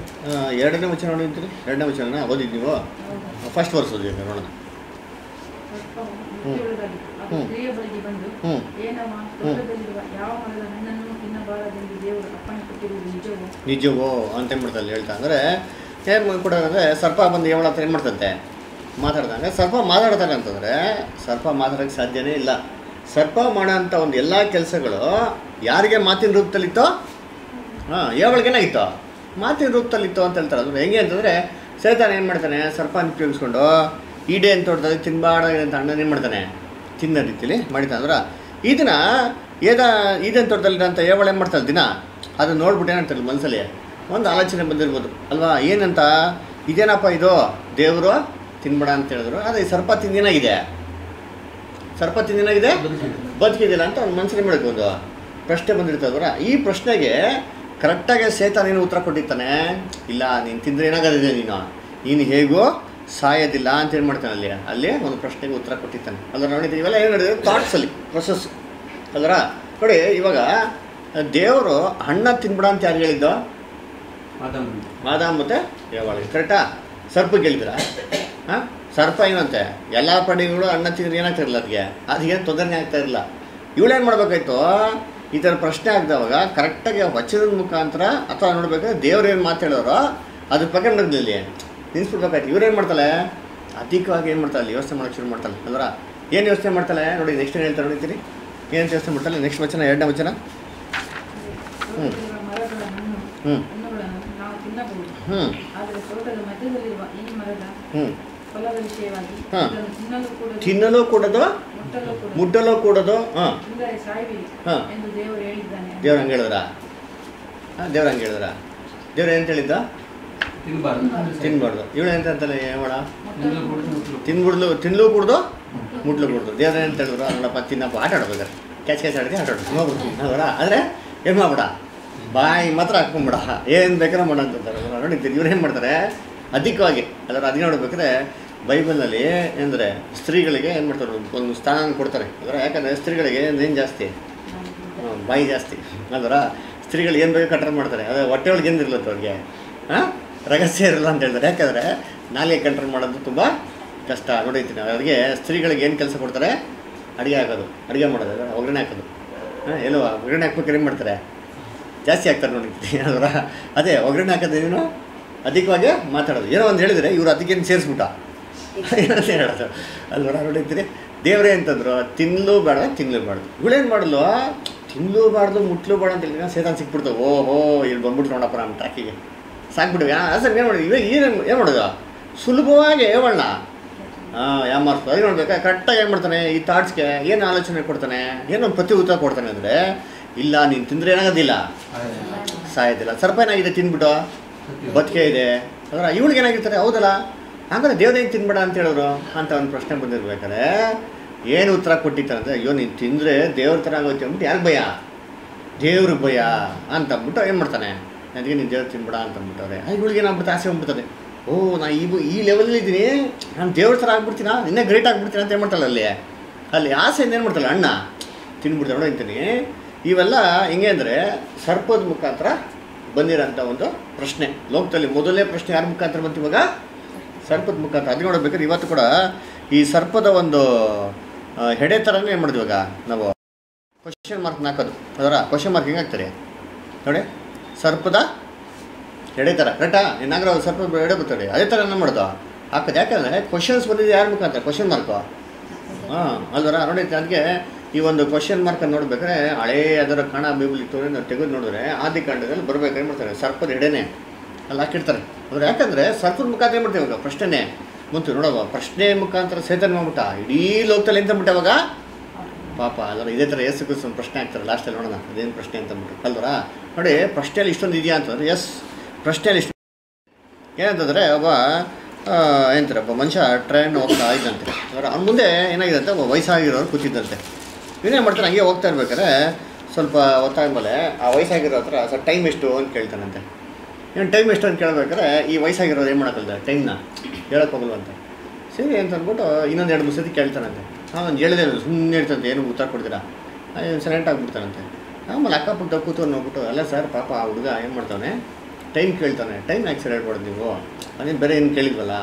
ಎರಡನೇ ವಚನ ನೋಡಿದ್ರಿ ಎರಡನೇ ವಚನ ಓದಿದ್ದೀವೋ? ನೀವು ಫಸ್ಟ್ ವರ್ಷ ಓದಿದ್ದೀವಿ ನೋಡೋಣ. ಬಂದು ಹ್ಞೂ ಏನವ ತೋಟದಲ್ಲಿರುವ ಯಾವ ಮರದ ಹಣ್ಣನ್ನು ತಿನ್ನಬಾರದೆಂದು ದೇವರು ಅಪ್ಪಣೆ ಕೊಟ್ಟಿರುವುದು ನಿಜವೋ? ನಿಜವೋ ಅಂತ ಏನು ಮಾಡ್ತಾರೆ ಹೇಳ್ತಾ ಅಂದರೆ ಏನು ಕೊಡೋದಂದರೆ ಸರ್ಪ ಬಂದು ಯಾವ ಹತ್ರ ಏನು ಮಾಡ್ತಂತೆ? ಮಾತಾಡ್ದಂಗೆ ಸರ್ಪ ಮಾತಾಡ್ತಾರೆ ಅಂತಂದರೆ ಸರ್ಪ ಮಾತಾಡೋಕ್ಕೆ ಸಾಧ್ಯನೇ ಇಲ್ಲ. ಸರ್ಪ ಅಂತ ಒಂದು ಎಲ್ಲ ಕೆಲಸಗಳು ಯಾರಿಗೆ ಮಾತಿನ ರೂಪದಲ್ಲಿತ್ತೋ? ಹಾಂ ಏವಳಿಗೇನಾಗಿತ್ತು ಮಾತಿನ ರೂಪದಲ್ಲಿತ್ತು ಅಂತ ಹೇಳ್ತಾರೆ. ಅದು ಹೆಂಗೆ ಅಂತಂದರೆ ಸೈತಾನ ಏನು ಮಾಡ್ತಾನೆ? ಸರ್ಪನ ಉಪಯೋಗಿಸ್ಕೊಂಡು ಈಡೆ ಅಂತ ಹೊಡ್ದಾಗ ತಿನ್ಬಾಡ ಅಂತ ಅಣ್ಣನ ಏನು ಮಾಡ್ತಾನೆ? ತಿನ್ನೋ ರೀತಿಲಿ ಮಾಡಿದ್ದಾನೆ. ಅಂದ್ರೆ ಇದನ್ನ ಏದ ಇದೇನು ತೋಟದಲ್ಲಿರೋಂಥ ಏವಳು ಏನು ಮಾಡ್ತಾಳೆ ದಿನ? ಅದನ್ನ ನೋಡ್ಬಿಟ್ಟು ಏನಂತಾರೆ ಮನಸ್ಸಲ್ಲಿ ಒಂದು ಆಲೋಚನೆ ಬಂದಿರ್ಬೋದು. ಅಲ್ವಾ? ಏನಂತ? ಇದೇನಪ್ಪ ಇದು? ದೇವರು ತಿನ್ಬೇಡ ಅಂತ ಹೇಳಿದ್ರು. ಆದರೆ ಈ ಸರ್ಪ ತಿಂದೇನಾಗಿದೆ ಸರ್ಪ ತಿಂದಿನಾಗಿದೆ ಬದುಕಿದಿಲ್ಲ ಅಂತ ಅವ್ನ ಮನಸ್ಸಿನ ಮಾಡಬೇಕು ಒಂದು ಪ್ರಶ್ನೆ ಬಂದಿರ್ತದವರ ಈ ಪ್ರಶ್ನೆಗೆ ಕರೆಕ್ಟಾಗಿ ಸೇತ ನೀನು ಉತ್ತರ ಕೊಟ್ಟಿರ್ತಾನೆ. ಇಲ್ಲ ನೀನು ತಿಂದರೆ ಏನಾಗೋದಿದೆ ನೀನು? ನೀನು ಹೇಗೋ ಸಾಯೋದಿಲ್ಲ ಅಂತ ಏನು ಮಾಡ್ತಾನೆ ಅಲ್ಲಿ? ಅಲ್ಲಿ ಒಂದು ಪ್ರಶ್ನೆಗೆ ಉತ್ತರ ಕೊಟ್ಟಿರ್ತಾನೆ. ಅಲ್ಲ ನೋಡಿದ್ದೀವಿ ಇವೆಲ್ಲ ಏನು ನಡೆದಿದೆ? ಥಾಟ್ಸಲ್ಲಿ ಪ್ರೊಸೆಸ್ ಅದರ ನೋಡಿ ಇವಾಗ ದೇವರು ಹಣ್ಣ ತಿನ್ಬಿಡ ಅಂತ ಯಾರು ಹೇಳಿದ್ದು? ಮಾದಾಮ್. ಮತ್ತು ಯಾವಾಗ ಕರೆಕ್ಟಾ ಸರ್ಪಕ್ಕೆ ಹೇಳಿದ್ರ ಹಾಂ? ಸರ್ಪ ಏನಂತೆ ಎಲ್ಲ ಪ್ರಾಣಿಗಳು ಅಣ್ಣ ತಿಂದ್ರೆ ಏನಾಗ್ತಾ ಇರಲಿಲ್ಲ ಅದಕ್ಕೆ ಅದಕ್ಕೇನು ತೊಂದರೆ ಆಗ್ತಾ ಇರಲಿಲ್ಲ. ಇವಳೇನು ಮಾಡ್ಬೇಕಾಯ್ತು? ಈ ಥರ ಪ್ರಶ್ನೆ ಆಗ್ದವಾಗ ಕರೆಕ್ಟಾಗಿ ವಚನದ ಮುಖಾಂತರ ಅಥವಾ ನೋಡ್ಬೇಕಾದ್ರೆ ದೇವ್ರೇನು ಮಾತಾಡೋರು ಅದ್ರ ಬಗ್ಗೆ ನಡೆದಿಲ್ಲ ನಿನ್ಸ್ಬಿಡ್ಬೇಕಾಯ್ತು ಇವ್ರೇನು ಮಾಡ್ತಾಳೆ? ಅಧಿಕವಾಗಿ ಏನು ಮಾಡ್ತಾಳೆ ಯೋಚನೆ ಮಾಡೋಕ್ಕೆ ಶುರು ಮಾಡ್ತಾಳೆ. ಅಲ್ವರ? ಏನು ಯೋಚನೆ ಮಾಡ್ತಾಳೆ? ನೋಡಿ ನೆಕ್ಸ್ಟ್ ಏನು ಹೇಳ್ತಾರೆ ನೋಡಿದ್ದೀರಿ ಏನು ಯೋಚನೆ ಮಾಡ್ತಾಳೆ? ನೆಕ್ಸ್ಟ್ ವಚನ, ಎರಡನೇ ವಚನ? ಹ್ಞೂ ಹ್ಞೂ ಹ್ಞೂ ಹ್ಞೂ ಹಾ. ತಿನ್ನಲು ಕೂಡ ತಿನ್ನಲು ಕೂಡದು? ಮುಟ್ಟಲು ಕೂಡ ಮುಟ್ಟಲು ಕೂಡದು? ಹಾಂ. ಹಾ. ದೇವರು ಹಂಗೆ ಹೇಳಿದ್ರ? ದೇವ್ರ ಹಂಗೆ ಹೇಳಿದ್ರ? ದೇವ್ರ ಏನು ಹೇಳಿದ್ದ? ತಿನ್ಬಾರ್ದು. ತಿನ್ಬಾರ್ದು. ಇವಳು ಎಂತ ಅಂತಲ್ಲ ಹೇಳ. ತಿನ್ಬಿಡ್ಲು ತಿನ್ಲು ಕುಡ್ದು ಮುಟ್ಲು ಕುಡ್ದು. ದೇವ್ರ ಏನು ಹೇಳಿದ್ರು? ನೋಡಪ್ಪ ತಿನ್ನಪ್ಪ ಆಟ ಆಡ್ಬೇಕಾರೆ ಕ್ಯಾಚ್ ಕ್ಯಾಚ್ ಆಡಿದ್ರೆ ಆಟ ಆಡ್ಬೇಕು. ಆದ್ರೆ ಏನ್ ಆದರೆ ಏನು ಮಾಡ್ಬಿಡ? ಬಾಯಿ ಮಾತ್ರ ಹಾಕೊಂಡ್ಬಿಡ ಏನು ಬೇಕಾರ ಮಾಡ ಅಂತಾರೆ. ನೋಡಿದ್ದೀರಿ ಇವ್ರು ಏನು ಮಾಡ್ತಾರೆ? ಅಧಿಕವಾಗಿ. ಅದರ ಅದನ್ನ ನೋಡ್ಬೇಕಾದ್ರೆ ಬೈಬಲ್ನಲ್ಲಿ ಅಂದರೆ ಸ್ತ್ರೀಗಳಿಗೆ ಏನು ಮಾಡ್ತಾರೆ, ಒಂದು ಸ್ಥಾನ ಕೊಡ್ತಾರೆ. ಅದರ ಯಾಕಂದರೆ ಸ್ತ್ರೀಗಳಿಗೆ ಏನು ಜಾಸ್ತಿ? ಬಾಯಿ ಜಾಸ್ತಿ. ಅಂದ್ರೆ ಸ್ತ್ರೀಗಳು ಏನು ಬೇಕು ಕಂಟ್ರೋಲ್ ಮಾಡ್ತಾರೆ. ಅದೇ ಹೊಟ್ಟೆ ಒಳಗೆ ಏನಿರಲ್ಲ ಅವ್ರಿಗೆ? ಹಾಂ? ರಹಸ್ಯ ಇರಲ್ಲ ಅಂತ ಹೇಳ್ತಾರೆ. ಯಾಕಂದರೆ ನಾಲಿಗೆ ಕಂಟ್ರೋಲ್ ಮಾಡೋದು ತುಂಬ ಕಷ್ಟ. ನೋಡೈತೀನಿ ಅವ್ರಿಗೆ ಸ್ತ್ರೀಗಳಿಗೆ ಏನು ಕೆಲಸ ಕೊಡ್ತಾರೆ? ಅಡುಗೆ ಹಾಕೋದು. ಅಡುಗೆ ಮಾಡೋದು? ಒಗ್ಗರಣೆ ಹಾಕೋದು. ಹಾಂ, ಎಲ್ಲೋ ಒಗ್ಗರಣೆ ಹಾಕ್ಬೇಕಾದ್ರೆ ಏನು ಮಾಡ್ತಾರೆ? ಜಾಸ್ತಿ ಆಗ್ತಾರೆ ನೋಡಿರ್ತೀನಿ <laughs> ಅದರ ಅದೇ ಒಗ್ಗರಣೆ ಹಾಕೋದು ಏನು? ಅಧಿಕವಾಗಿ ಮಾತಾಡೋದು. ಏನೋ ಒಂದು ಹೇಳಿದರೆ ಇವರು ಅದಕ್ಕೇನು ಸೇರಿಸ್ಬಿಟ್ಟ? <laughs> ಏನಂತ ದೇವ್ರೆ ನೋಡಿದ್ರಿ ದೇವರೇ ಅಂತಂದ್ರು ತಿನ್ಲು ಬೇಡ ತಿನ್ಲು ಬೇಡ. ಇವಳೇನು ಮಾಡಲು ತಿನ್ಲು ಬಾರ್ದು ಮುಟ್ಲು ಬೇಡ ಅಂತ ಹೇಳಿದ್ರೆ ಸೇತಾನ್ ಸಿಕ್ಬಿಡ್ತು. ಓಹೋ ಇಲ್ಲಿ ಬಂದ್ಬಿಟ್ಟು ನೋಡಪ್ಪ ನಮ್ಮ ಟ್ರ್ಯಾಕಿಗೆ ಸಾಕ್ಬಿಡ್ವಿ. ಆ ಸರ್ ಏನು ಮಾಡಿದ್ವಿ? ಇವಾಗ ಏನು ಏನು ಮಾಡೋದು? ಸುಲಭವಾಗಿ ಹೇಳೋಣ ಹಾಂ ಯಾವ ಮಾರ್ಕ್ಸ್ ಏನು ನೋಡ್ಬೇಕಾ ಕರೆಕ್ಟಾಗಿ ಏನು ಮಾಡ್ತಾನೆ? ಈ ಥಾಟ್ಸ್ಗೆ ಏನು ಆಲೋಚನೆ ಕೊಡ್ತಾನೆ? ಏನೊಂದು ಪ್ರತಿ ಉತ್ತರ ಕೊಡ್ತಾನೆ ಅಂದರೆ ಇಲ್ಲ ನೀನು ತಿಂದರೆ ಏನಾಗೋದಿಲ್ಲ. ಸಾಯೋದಿಲ್ಲ. ಸರ್ಪ ಏನಾಗಿದೆ ತಿಂದ್ಬಿಟ್ಟು ಬದುಕೆ ಇದೆ. ಅದರ ಇವಳಿಗೆ ಏನಾಗಿರ್ತಾರೆ? ಹೌದಲ್ಲ? ಹಾಗಾದ್ರೆ ದೇವ್ರೇನು ತಿನ್ಬೇಡ ಅಂತ ಹೇಳಿದ್ರು ಅಂತ ಒಂದು ಪ್ರಶ್ನೆ ಬಂದಿರ್ಬೇಕಾದ್ರೆ ಏನು ಉತ್ತರ ಕೊಟ್ಟಿತ್ತಂದರೆ ಅಯ್ಯೋ, ನೀನು ತಿಂದರೆ ದೇವ್ರ ಥರ ಆಗೋಯ್ತು ಅಂದ್ಬಿಟ್ಟು ಯಾರು ಭಯ? ದೇವ್ರಿಗೆ ಭಯ ಅಂತ ಅಂದ್ಬಿಟ್ಟು ಏನು ಮಾಡ್ತಾನೆ? ನನಗೆ ನೀನು ದೇವ್ರು ತಿನ್ಬೇಡ ಅಂತ ಅಂದ್ಬಿಟ್ಟವ್ರೆ. ಇವಳಿಗೆ ಏನಾಗ್ಬಿಡುತ್ತೆ ಆಸೆ ಬಂದ್ಬಿಡ್ತದೆ ಓ, ನಾ ಈ ಈ ಲೆವೆಲಲ್ಲಿ ಇದ್ದೀನಿ. ನಾನು ದೇವ್ರ ಥರ ಆಗ್ಬಿಡ್ತೀನಿ? ಇನ್ನೇ ಗ್ರೇಟ್ ಆಗ್ಬಿಡ್ತೀನಿ ಅಂತ ಏನು ಮಾಡ್ತಾಳೆ ಅಲ್ಲಿ? ಅಲ್ಲಿ ಆಸೆಯಿಂದ ಏನು ಮಾಡ್ತಾಳೆ? ಅಣ್ಣ ತಿನ್ಬಿಡ್ತಾಳೆ ಅಂತೀನಿ ಇವೆಲ್ಲ ಹೆಂಗೆ ಅಂದರೆ, ಸರ್ಪದ ಮುಖಾಂತರ ಬಂದಿರೋಂಥ ಒಂದು ಪ್ರಶ್ನೆ. ಲೋಕದಲ್ಲಿ ಮೊದಲನೇ ಪ್ರಶ್ನೆ ಯಾರ ಮುಖಾಂತರ ಬಂತು ಇವಾಗ? ಸರ್ಪದ ಮುಖಾಂತರ ಅದು ನೋಡಬೇಕಾದ್ರೆ ಇವತ್ತು ಕೂಡ ಈ ಸರ್ಪದ ಒಂದು ಹೆಡೆ ಥರನೇ ಏನು ಮಾಡಿದ್ವಿ ಇವಾಗ ನಾವು? ಕ್ವಶನ್ ಮಾರ್ಕ್ ಹಾಕೋದು. ಅದರ ಕ್ವಶನ್ ಮಾರ್ಕ್ ಹೆಂಗೆ ಹಾಕ್ತಾರೆ? ನೋಡಿ, ಸರ್ಪದ ಎಡೆ ಥರ ಕರೆಕ್ಟಾ ಏನಾಗ್ರ ಸರ್ಪದ ಎಡೆ ಬರ್ತಾರೆ ಅದೇ ಥರ ಏನು ಮಾಡೋದು? ಹಾಕೋದು. ಯಾಕಂದರೆ ಕ್ವಶನ್ಸ್ ಬಂದಿದ್ದು ಯಾರು ಮುಖಾಂತರ? ಕ್ವಶನ್ ಮಾರ್ಕು ಹಾಂ, ಅಲ್ವರ? ನೋಡಿ ಅದಕ್ಕೆ ಈ ಒಂದು ಕ್ವಶನ್ ಮಾರ್ಕನ್ನು ನೋಡ್ಬೇಕಾದ್ರೆ ಹಳೇ ಅದರ ಕಣ ಬೈಬಲ್ ಇತ್ತು ನಾವು ತೆಗೆದು ನೋಡಿದ್ರೆ ಆದಿಕಾಂಡದಲ್ಲಿ ಬರ್ಬೇಕು ಏನು ಮಾಡ್ತಾರೆ? ಸರ್ಪದ ಎಡೆನೆ ಅಲ್ಲಿ ಹಾಕಿಡ್ತಾರೆ ಅವ್ರು ಯಾಕಂದರೆ ಸರ್ಕಲ್ ಮುಖಾಂತರ ಏನು ಮಾಡ್ತೀವಿ ಇವಾಗ? ಪ್ರಶ್ನೆನೇ ಮುಂತು ನೋಡವ ಪ್ರಶ್ನೆ ಮುಖಾಂತರ ಸೇತನ ಮಾಡ್ಬಿಟ್ಟ ಇಡೀ ಲೋಕದಲ್ಲಿ ಎಂತ ಬಿಟ್ಟ ಅವಾಗ? ಪಾಪ ಅಲ್ಲ ಇದೇ ಥರ ಎಸ್ ಕುಸ್ ಒಂದು ಪ್ರಶ್ನೆ ಆಗ್ತಾರೆ ಲಾಸ್ಟಲ್ಲಿ ನೋಡೋಣ. ಅದೇನು ಪ್ರಶ್ನೆ ಅಂತ ಅಂದ್ಬಿಟ್ಟು. ನೋಡಿ, ಪ್ರಶ್ನೆಯಲ್ಲಿ ಇಷ್ಟೊಂದು ಇದೆಯಾ ಅಂತಂದ್ರೆ ಎಸ್ ಪ್ರಶ್ನೆಯಲ್ಲಿ ಇಷ್ಟು ಏನಂತಂದರೆ, ಒಬ್ಬ ಏನಂತಾರೆ, ಒಬ್ಬ ಮನುಷ್ಯ ಟ್ರೈನ್ ಹೋಗ್ತಾ ಇದ್ದಂತೆ. ಅಂದ್ರೆ ಅವ್ನ ಮುಂದೆ ಏನಾಗಿದೆ ಅಂತ ಒಬ್ಬ ವಯಸ್ಸಾಗಿರೋರು ಕೂತಿದ್ದಂತೆ. ಇವನೇನು ಮಾಡ್ತಾನೆ? ಹಂಗೆ ಹೋಗ್ತಾ ಇರ್ಬೇಕಾದ್ರೆ ಸ್ವಲ್ಪ ಹೊತ್ತಾದ್ಮೇಲೆ ಆ ವಯಸ್ಸಾಗಿರೋ ಹತ್ರ, ಸರ್ ಟೈಮ್ ಎಷ್ಟು? ಅಂತ ಕೇಳ್ತಾನಂತೆ. ಏನು ಟೈಮ್ ಎಷ್ಟು ಅಂತ ಕೇಳಬೇಕಾದ್ರೆ, ಈ ವಯಸ್ಸಾಗಿರೋದು ಏನು ಮಾಡೋಕ್ಕಲ್ಲ ಟೈಮ್ನ ಹೇಳಕ್ಕೆ ಅಂತ. ಸರಿ ಅಂತ ಅಂದ್ಬಿಟ್ಟು ಇನ್ನೊಂದು ಎರಡು ಮೂರು ಸತಿ ಕೇಳ್ತಾನಂತೆ. ಹಾಂ ಹೇಳಿದೆ ಸುಮ್ಮನೆ ಇರ್ತಂತೆ ಏನು ಉತ್ತರ ಕೊಡ್ತೀರಾ? ಸೈಲೆಂಟ್ ಆಗಿಬಿಡ್ತಾನಂತೆ ಆಮೇಲೆ ಅಕ್ಕಪಕ್ಕ ಕೂತ್ಕೊಂಡು ನೋಡ್ಬಿಟ್ಟು ಅಲ್ಲ ಸರ್ ಪಾಪ ಆ ಹುಡುಗ ಏನು ಮಾಡ್ತಾನೆ ಟೈಮ್ ಕೇಳ್ತಾನೆ ಟೈಮ್ ಯಾಕೆ ಸರಿ ಹೇಳ್ಬಾರ್ದು ನೀವು? ಅದೇನು ಬೇರೆ ಏನು ಕೇಳಿದ್ವಲ್ಲ?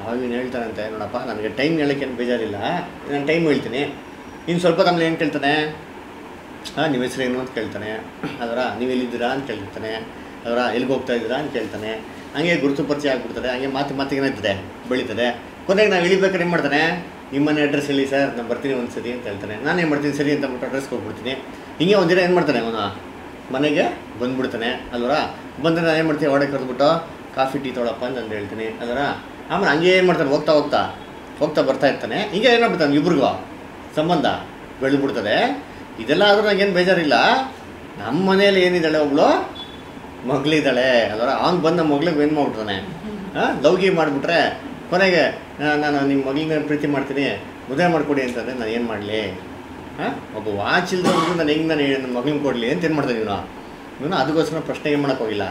ಅವಾಗ ಏನು ಹೇಳ್ತಾನಂತೆ, ನೋಡಪ್ಪ, ನನಗೆ ಟೈಮ್ ಹೇಳೋಕ್ಕೇನು ಬೇಜಾರಿಲ್ಲ. ನಾನು ಟೈಮ್ ಹೇಳ್ತೀನಿ. ಇನ್ನು ಸ್ವಲ್ಪ ತಮ್ಮಲ್ಲಿ ಏನು ಕೇಳ್ತಾನೆ? ಹಾಂ, ನಿಮ್ಮ ಹೆಸರು ಏನು ಅಂತ ಕೇಳ್ತಾನೆ. ಅದರ ನೀವು ಎಲ್ಲಿದ್ದೀರಾ ಅಂತ ಕೇಳ್ತಾನೆ. ಅದರ ಎಲ್ಲಿಗೆ ಹೋಗ್ತಾ ಇದ್ದೀರಾ ಅಂತ ಕೇಳ್ತಾನೆ. ಹಂಗೆ ಗುರುತು ಪರಿಚಯ ಆಗ್ಬಿಡ್ತದೆ, ಹಂಗೆ ಮಾತು ಮಾತಿಗೆ ಏನಾಗ್ತದೆ ಬೆಳೀತದೆ. ಕೊನೆಗೆ ನಾವು ಇಳಿಬೇಕಾದ್ರೆ ಏನು ಮಾಡ್ತಾನೆ? ನಿಮ್ಮನೆ ಅಡ್ರೆಸ್ ಹೇಳಿ ಸರ್ ನಾನು ಬರ್ತೀನಿ ಒಂದು ಸರಿ ಅಂತ ಹೇಳ್ತಾನೆ. ನಾನು ಏನು ಮಾಡ್ತೀನಿ ಸರಿ ಅಂತ ಅಂದ್ಬಿಟ್ಟು ಅಡ್ರೆಸ್ಗೆ ಹೋಗ್ಬಿಡ್ತೀನಿ. ಹಿಂಗೆ ಒಂದಿನ ಏನು ಮಾಡ್ತಾನೆ ಅವನು? ಮನೆಗೆ ಬಂದ್ಬಿಡ್ತಾನೆ. ಅಲ್ವರ? ಬಂದರೆ ನಾನು ಏನು ಮಾಡ್ತೀನಿ? ಒಳಗೆ ಕರೆದ್ಬಿಟ್ಟು ಕಾಫಿ, ಟೀ ತೊಗೊಳಪ್ಪ ಅಂತ ಹೇಳ್ತೀನಿ. ಅದರ ಆಮೇಲೆ ಹಂಗೆ ಏನು ಮಾಡ್ತಾನೆ? ಹೋಗ್ತಾ ಹೋಗ್ತಾ ಹೋಗ್ತಾ ಬರ್ತಾ ಇರ್ತಾನೆ. ಹಿಂಗೆ ಏನಾಗ್ಬಿಡ್ತಾನೆ ಇಬ್ರಿಗೂ? ಸಂಬಂಧ ಬೆಳೆದ್ಬಿಡ್ತದೆ. ಇದೆಲ್ಲ ಆದರೂ ನನಗೇನು ಬೇಜಾರಿಲ್ಲ. ನಮ್ಮ ಮನೇಲಿ ಏನಿದ್ದಾಳೆ ಒಬ್ಳು? ಮಗಳಿದ್ದಾಳೆ. ಅದರ ಅವ್ನು ಬಂದ ಮಗಳಿಗೆ ಏನು ಮಾಡ್ಬಿಟ್ರೆ ಲವ್ಗಿ ಮಾಡಿಬಿಟ್ರೆ ಕೊನೆಗೆ ನಾನು ನಿಮ್ಮ ಮಗಳನ್ನ ಪ್ರೀತಿ ಮಾಡ್ತೀನಿ. ಮದುವೆ ಮಾಡಿಕೊಡಿ ಅಂತಂದರೆ ನಾನು ಏನು ಮಾಡಲಿ? ಹಾಂ ಒಬ್ಬ ವಾಚ್ ಇಲ್ದವ್ರಿಗೂ ನಾನು ಹೆಂಗೆ ನಾನು ನನ್ನ ಮಗಳನ್ನ ಕೊಡಲಿ? ಅಂತ ಏನು ಮಾಡ್ತೀನಿ ಇವನು ಇವನು ಅದಕ್ಕೋಸ್ಕರ ಪ್ರಶ್ನೆ ಏನು ಮಾಡೋಕೆ ಹೋಗಿಲ್ಲ.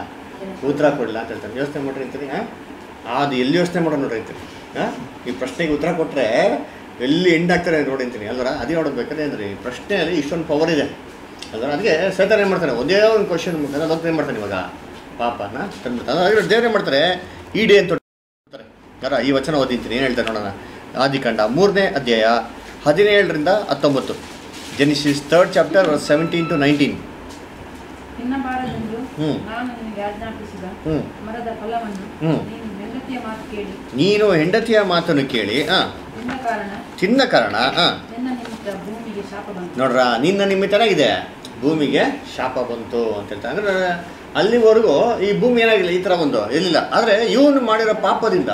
ಉತ್ತರ ಕೊಡಲಿಲ್ಲ ಅಂತ ಹೇಳ್ತಾರೆ ಯೋಚನೆ ಮಾಡ್ರಿ ಅಂತೀನಿ. ಹಾಂ ಅದು ಎಲ್ಲಿ ಯೋಚನೆ ಮಾಡೋ ನೋಡ್ರಿ ಅಂತೀನಿ. ಹಾಂ ಈ ಪ್ರಶ್ನೆಗೆ ಉತ್ತರ ಕೊಟ್ಟರೆ ಎಲ್ಲಿ ಎಂಡ್ ಆಗ್ತಾರೆ ನೋಡಿ ಅಂತೀನಿ. ಅಲ್ವರ? ಅದೇ ನೋಡ್ಬೇಕಾದ್ರೆ ಅಂದರೆ ಈ ಪ್ರಶ್ನೆಯಲ್ಲಿ ಇಷ್ಟೊಂದು ಪವರ್ ಇದೆ. ಅಲ್ವರ ಅದಕ್ಕೆ ಸೈತಾನ ಏನು ಮಾಡ್ತಾರೆ? ಒಂದೇ ಒಂದು ಕ್ವಶನ್ ಮುಖಾಂತರ ಅದಕ್ಕೆ ಏನು ಮಾಡ್ತಾನೆ ಇವಾಗ? ಪಾಪನ ತಂದ್ಬಿಡ್ತಾನೆ ಅದ್ರ ದೇವ್ರು ಏನು ಮಾಡ್ತಾರೆ? ಈ ಡೇ ಅಂತ ಹೇಳ್ತಾರೆ. ಯಾರ? ಈ ವಚನ ಓದಿಂತೀನಿ ಏನು ಹೇಳ್ತಾರೆ ನೋಡೋಣ. ಆದಿಕಾಂಡ ಮೂರನೇ ಅಧ್ಯಾಯ ಹದಿನೇಳರಿಂದ ಹತ್ತೊಂಬತ್ತು. Genesis third chapter seventeen to nineteen ಹ್ಞೂ ಹ್ಞೂ ಹ್ಞೂ ನೀನು ಹೆಂಡತಿಯ ಮಾತನ್ನು ಕೇಳಿ ಹಾಂ. ತಿನ್ನ ಕಾರಣ ಹಾಂ. ನೋಡ್ರ ನಿನ್ನ ನಿಮಿತ್ತನಾಗಿದೆ ಭೂಮಿಗೆ ಶಾಪ ಬಂತು ಅಂತ ಹೇಳ್ತಾರೆ ಅಂದರೆ ಅಲ್ಲಿವರೆಗೂ ಈ ಭೂಮಿ ಏನಾಗಿಲ್ಲ ಈ ಥರ ಒಂದು ಎಲ್ಲಿಲ್ಲ ಆದರೆ ಇವನು ಮಾಡಿರೋ ಪಾಪದಿಂದ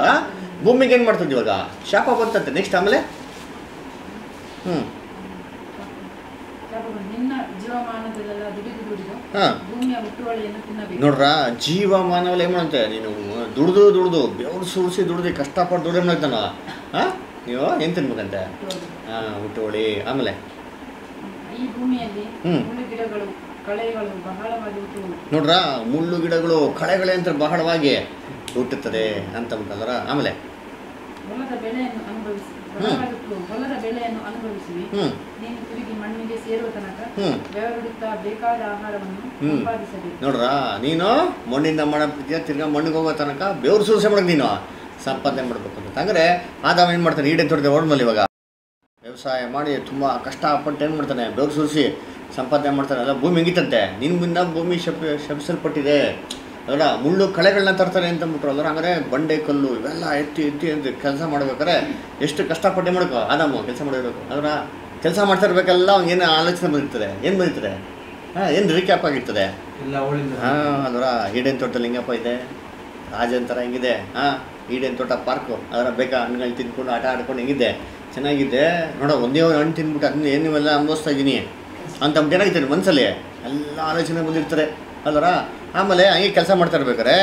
ಭೂಮಿಗೆ ಏನು ಮಾಡ್ತಿದ್ವಿ ಇವಾಗ? ಶಾಪ ಬಂತಂತೆ. ನೆಕ್ಸ್ಟ್ ಆಮೇಲೆ? ಹ್ಞೂ ಹಾಂ. ಭೂಮಿಯ ಜೀವ ನೋಡ್ರ ಜೀವಮಾನವಲ್ಲ ಏನು ಮಾಡುತ್ತೆ? ನೀನು ದುಡ್ದು ದುಡ್ದು ಬೆವರು ಸುರಿಸಿ ದುಡ್ದು ಕಷ್ಟಪಟ್ಟು ದುಡ್ಡು ಮಾಡ್ತಾನ? ಹಾಂ? ನೀವು ಏನು ತಿನ್ಬೇಕಂತೆ. ಹಾಂ ಹುಟ್ಟುವಳಿ ಆಮೇಲೆ? ಈ ಭೂಮಿಯಲ್ಲಿ ಮುಳ್ಳು ಗಿಡಗಳು ಕಳೆಗಳು ಬಹಳವಾಗಿ ಹುಟ್ಟುವು ನೋಡ್ರ ಮುಳ್ಳು ಗಿಡಗಳು ಕಳೆಗಳೇ ಅಂತ ಬಹಳವಾಗಿ ಹುಟ್ಟುತ್ತದೆ ಅಂತ ಉಂಟಲ್ಲರ ಆಮೇಲೆ? ಹೊಲದ ಬೆಳೆಯನ್ನು ಅನುಭವಿಸಿ ಹೊಲದ ನೀನು ತಿರುಗಿ ಮಣ್ಣಿಗೆ ಸೇರುವ ತನಕ ಹ್ಮ್. ಬೆವರಿಡುತ್ತಾ ಬೇಕಾದ ಆಹಾರವನ್ನು ಹ್ಮ್. ಸಂಪಾದಿಸಬೇಕು ನೋಡ್ರ ನೀನು ಮಣ್ಣಿಂದ ಮಾಡೋ ತಿರ್ಗಾ ಮಣ್ಣಿಗೆ ಹೋಗೋ ತನಕ ಬೆವ್ರು ಸೂಸೆ ಮಾಡಕ್ ನೀನು? ಸಂಪಾದನೆ ಮಾಡಬೇಕು ಅಂತ ಅಂದರೆ ಆದಾಮ ಏನು ಮಾಡ್ತಾನೆ? ಈಡೇನು ತೊಡೆದ ಓಡ್ಮಲ್ಲಿ ಇವಾಗ. ವ್ಯವಸಾಯ ಮಾಡಿ ತುಂಬ ಕಷ್ಟಪಟ್ಟು ಏನು ಮಾಡ್ತಾನೆ? ಬೆವರು ಸುರಿಸಿ ಸಂಪಾದನೆ ಮಾಡ್ತಾನೆ. ಅಲ್ಲ ಭೂಮಿ ಹೆಂಗಿತ್ತಂತೆ? ಮುಂದ ಭೂಮಿ ಶಪ್ ಶಪಿಸಲ್ಪಟ್ಟಿದೆ. ಅದರ ಮುಳ್ಳು ಕಳೆಗಳನ್ನ ತರ್ತಾರೆ ಅಂತ ಅಂದ್ಬಿಟ್ರು. ಅದರ ಹಂಗಾರೆ ಬಂಡೆ ಕಲ್ಲು ಇವೆಲ್ಲ ಎತ್ತಿ ಎತ್ತಿ ಅಂತ ಕೆಲಸ ಮಾಡ್ಬೇಕಾದ್ರೆ ಎಷ್ಟು ಕಷ್ಟಪಟ್ಟು ಮಾಡ್ಕೋ ಆದಾಮು ಕೆಲಸ ಮಾಡಿರ್ಬೇಕು. ಅದರ ಕೆಲಸ ಮಾಡ್ತಾ ಇರ್ಬೇಕೆಲ್ಲ ಅವ್ನು ಏನು ಆಲೋಚನೆ ಬಂದಿರ್ತದೆ? ಏನು ಬಂದಿರ್ತದೆ? ಹಾಂ ಏನು ರೀಕ್ಯಾಪ್ ಆಗಿರ್ತದೆ? ಹಾಂ ಅದರ ಈಡೇನು ತೋಟದಲ್ಲಿ ಹಿಂಗಪ್ಪ ಇದೆ? ರಾಜನ್ ಥರ ಹೆಂಗಿದೆ? ಹಾಂ? ಈಡೇನ್ ತೋಟ ಪಾರ್ಕು ಅದರ ಬೇಕಾ? ಹಣ್ಣುಗಳು ತಿಂದ್ಕೊಂಡು ಆಟ ಆಡ್ಕೊಂಡು ಹೆಂಗಿದೆ? ಚೆನ್ನಾಗಿದೆ. ನೋಡೋ, ಒಂದೇ ಒಂದು ಹಣ್ಣು ತಿನ್ಬಿಟ್ಟು ಅದನ್ನ ಏನು ಇವೆಲ್ಲ ಅನುಭವಿಸ್ತಾ ಇದ್ದೀನಿ? ಅಂತ ಏನಾಗಿರ್ತಾರೆ ಮನಸ್ಸಲ್ಲಿ ಎಲ್ಲ ಆಲೋಚನೆ ಬಂದಿರ್ತಾರೆ ಅಲ್ಲರ ಆಮೇಲೆ ಹಂಗೆ ಕೆಲಸ ಮಾಡ್ತಾ ಇರ್ಬೇಕಾರೆ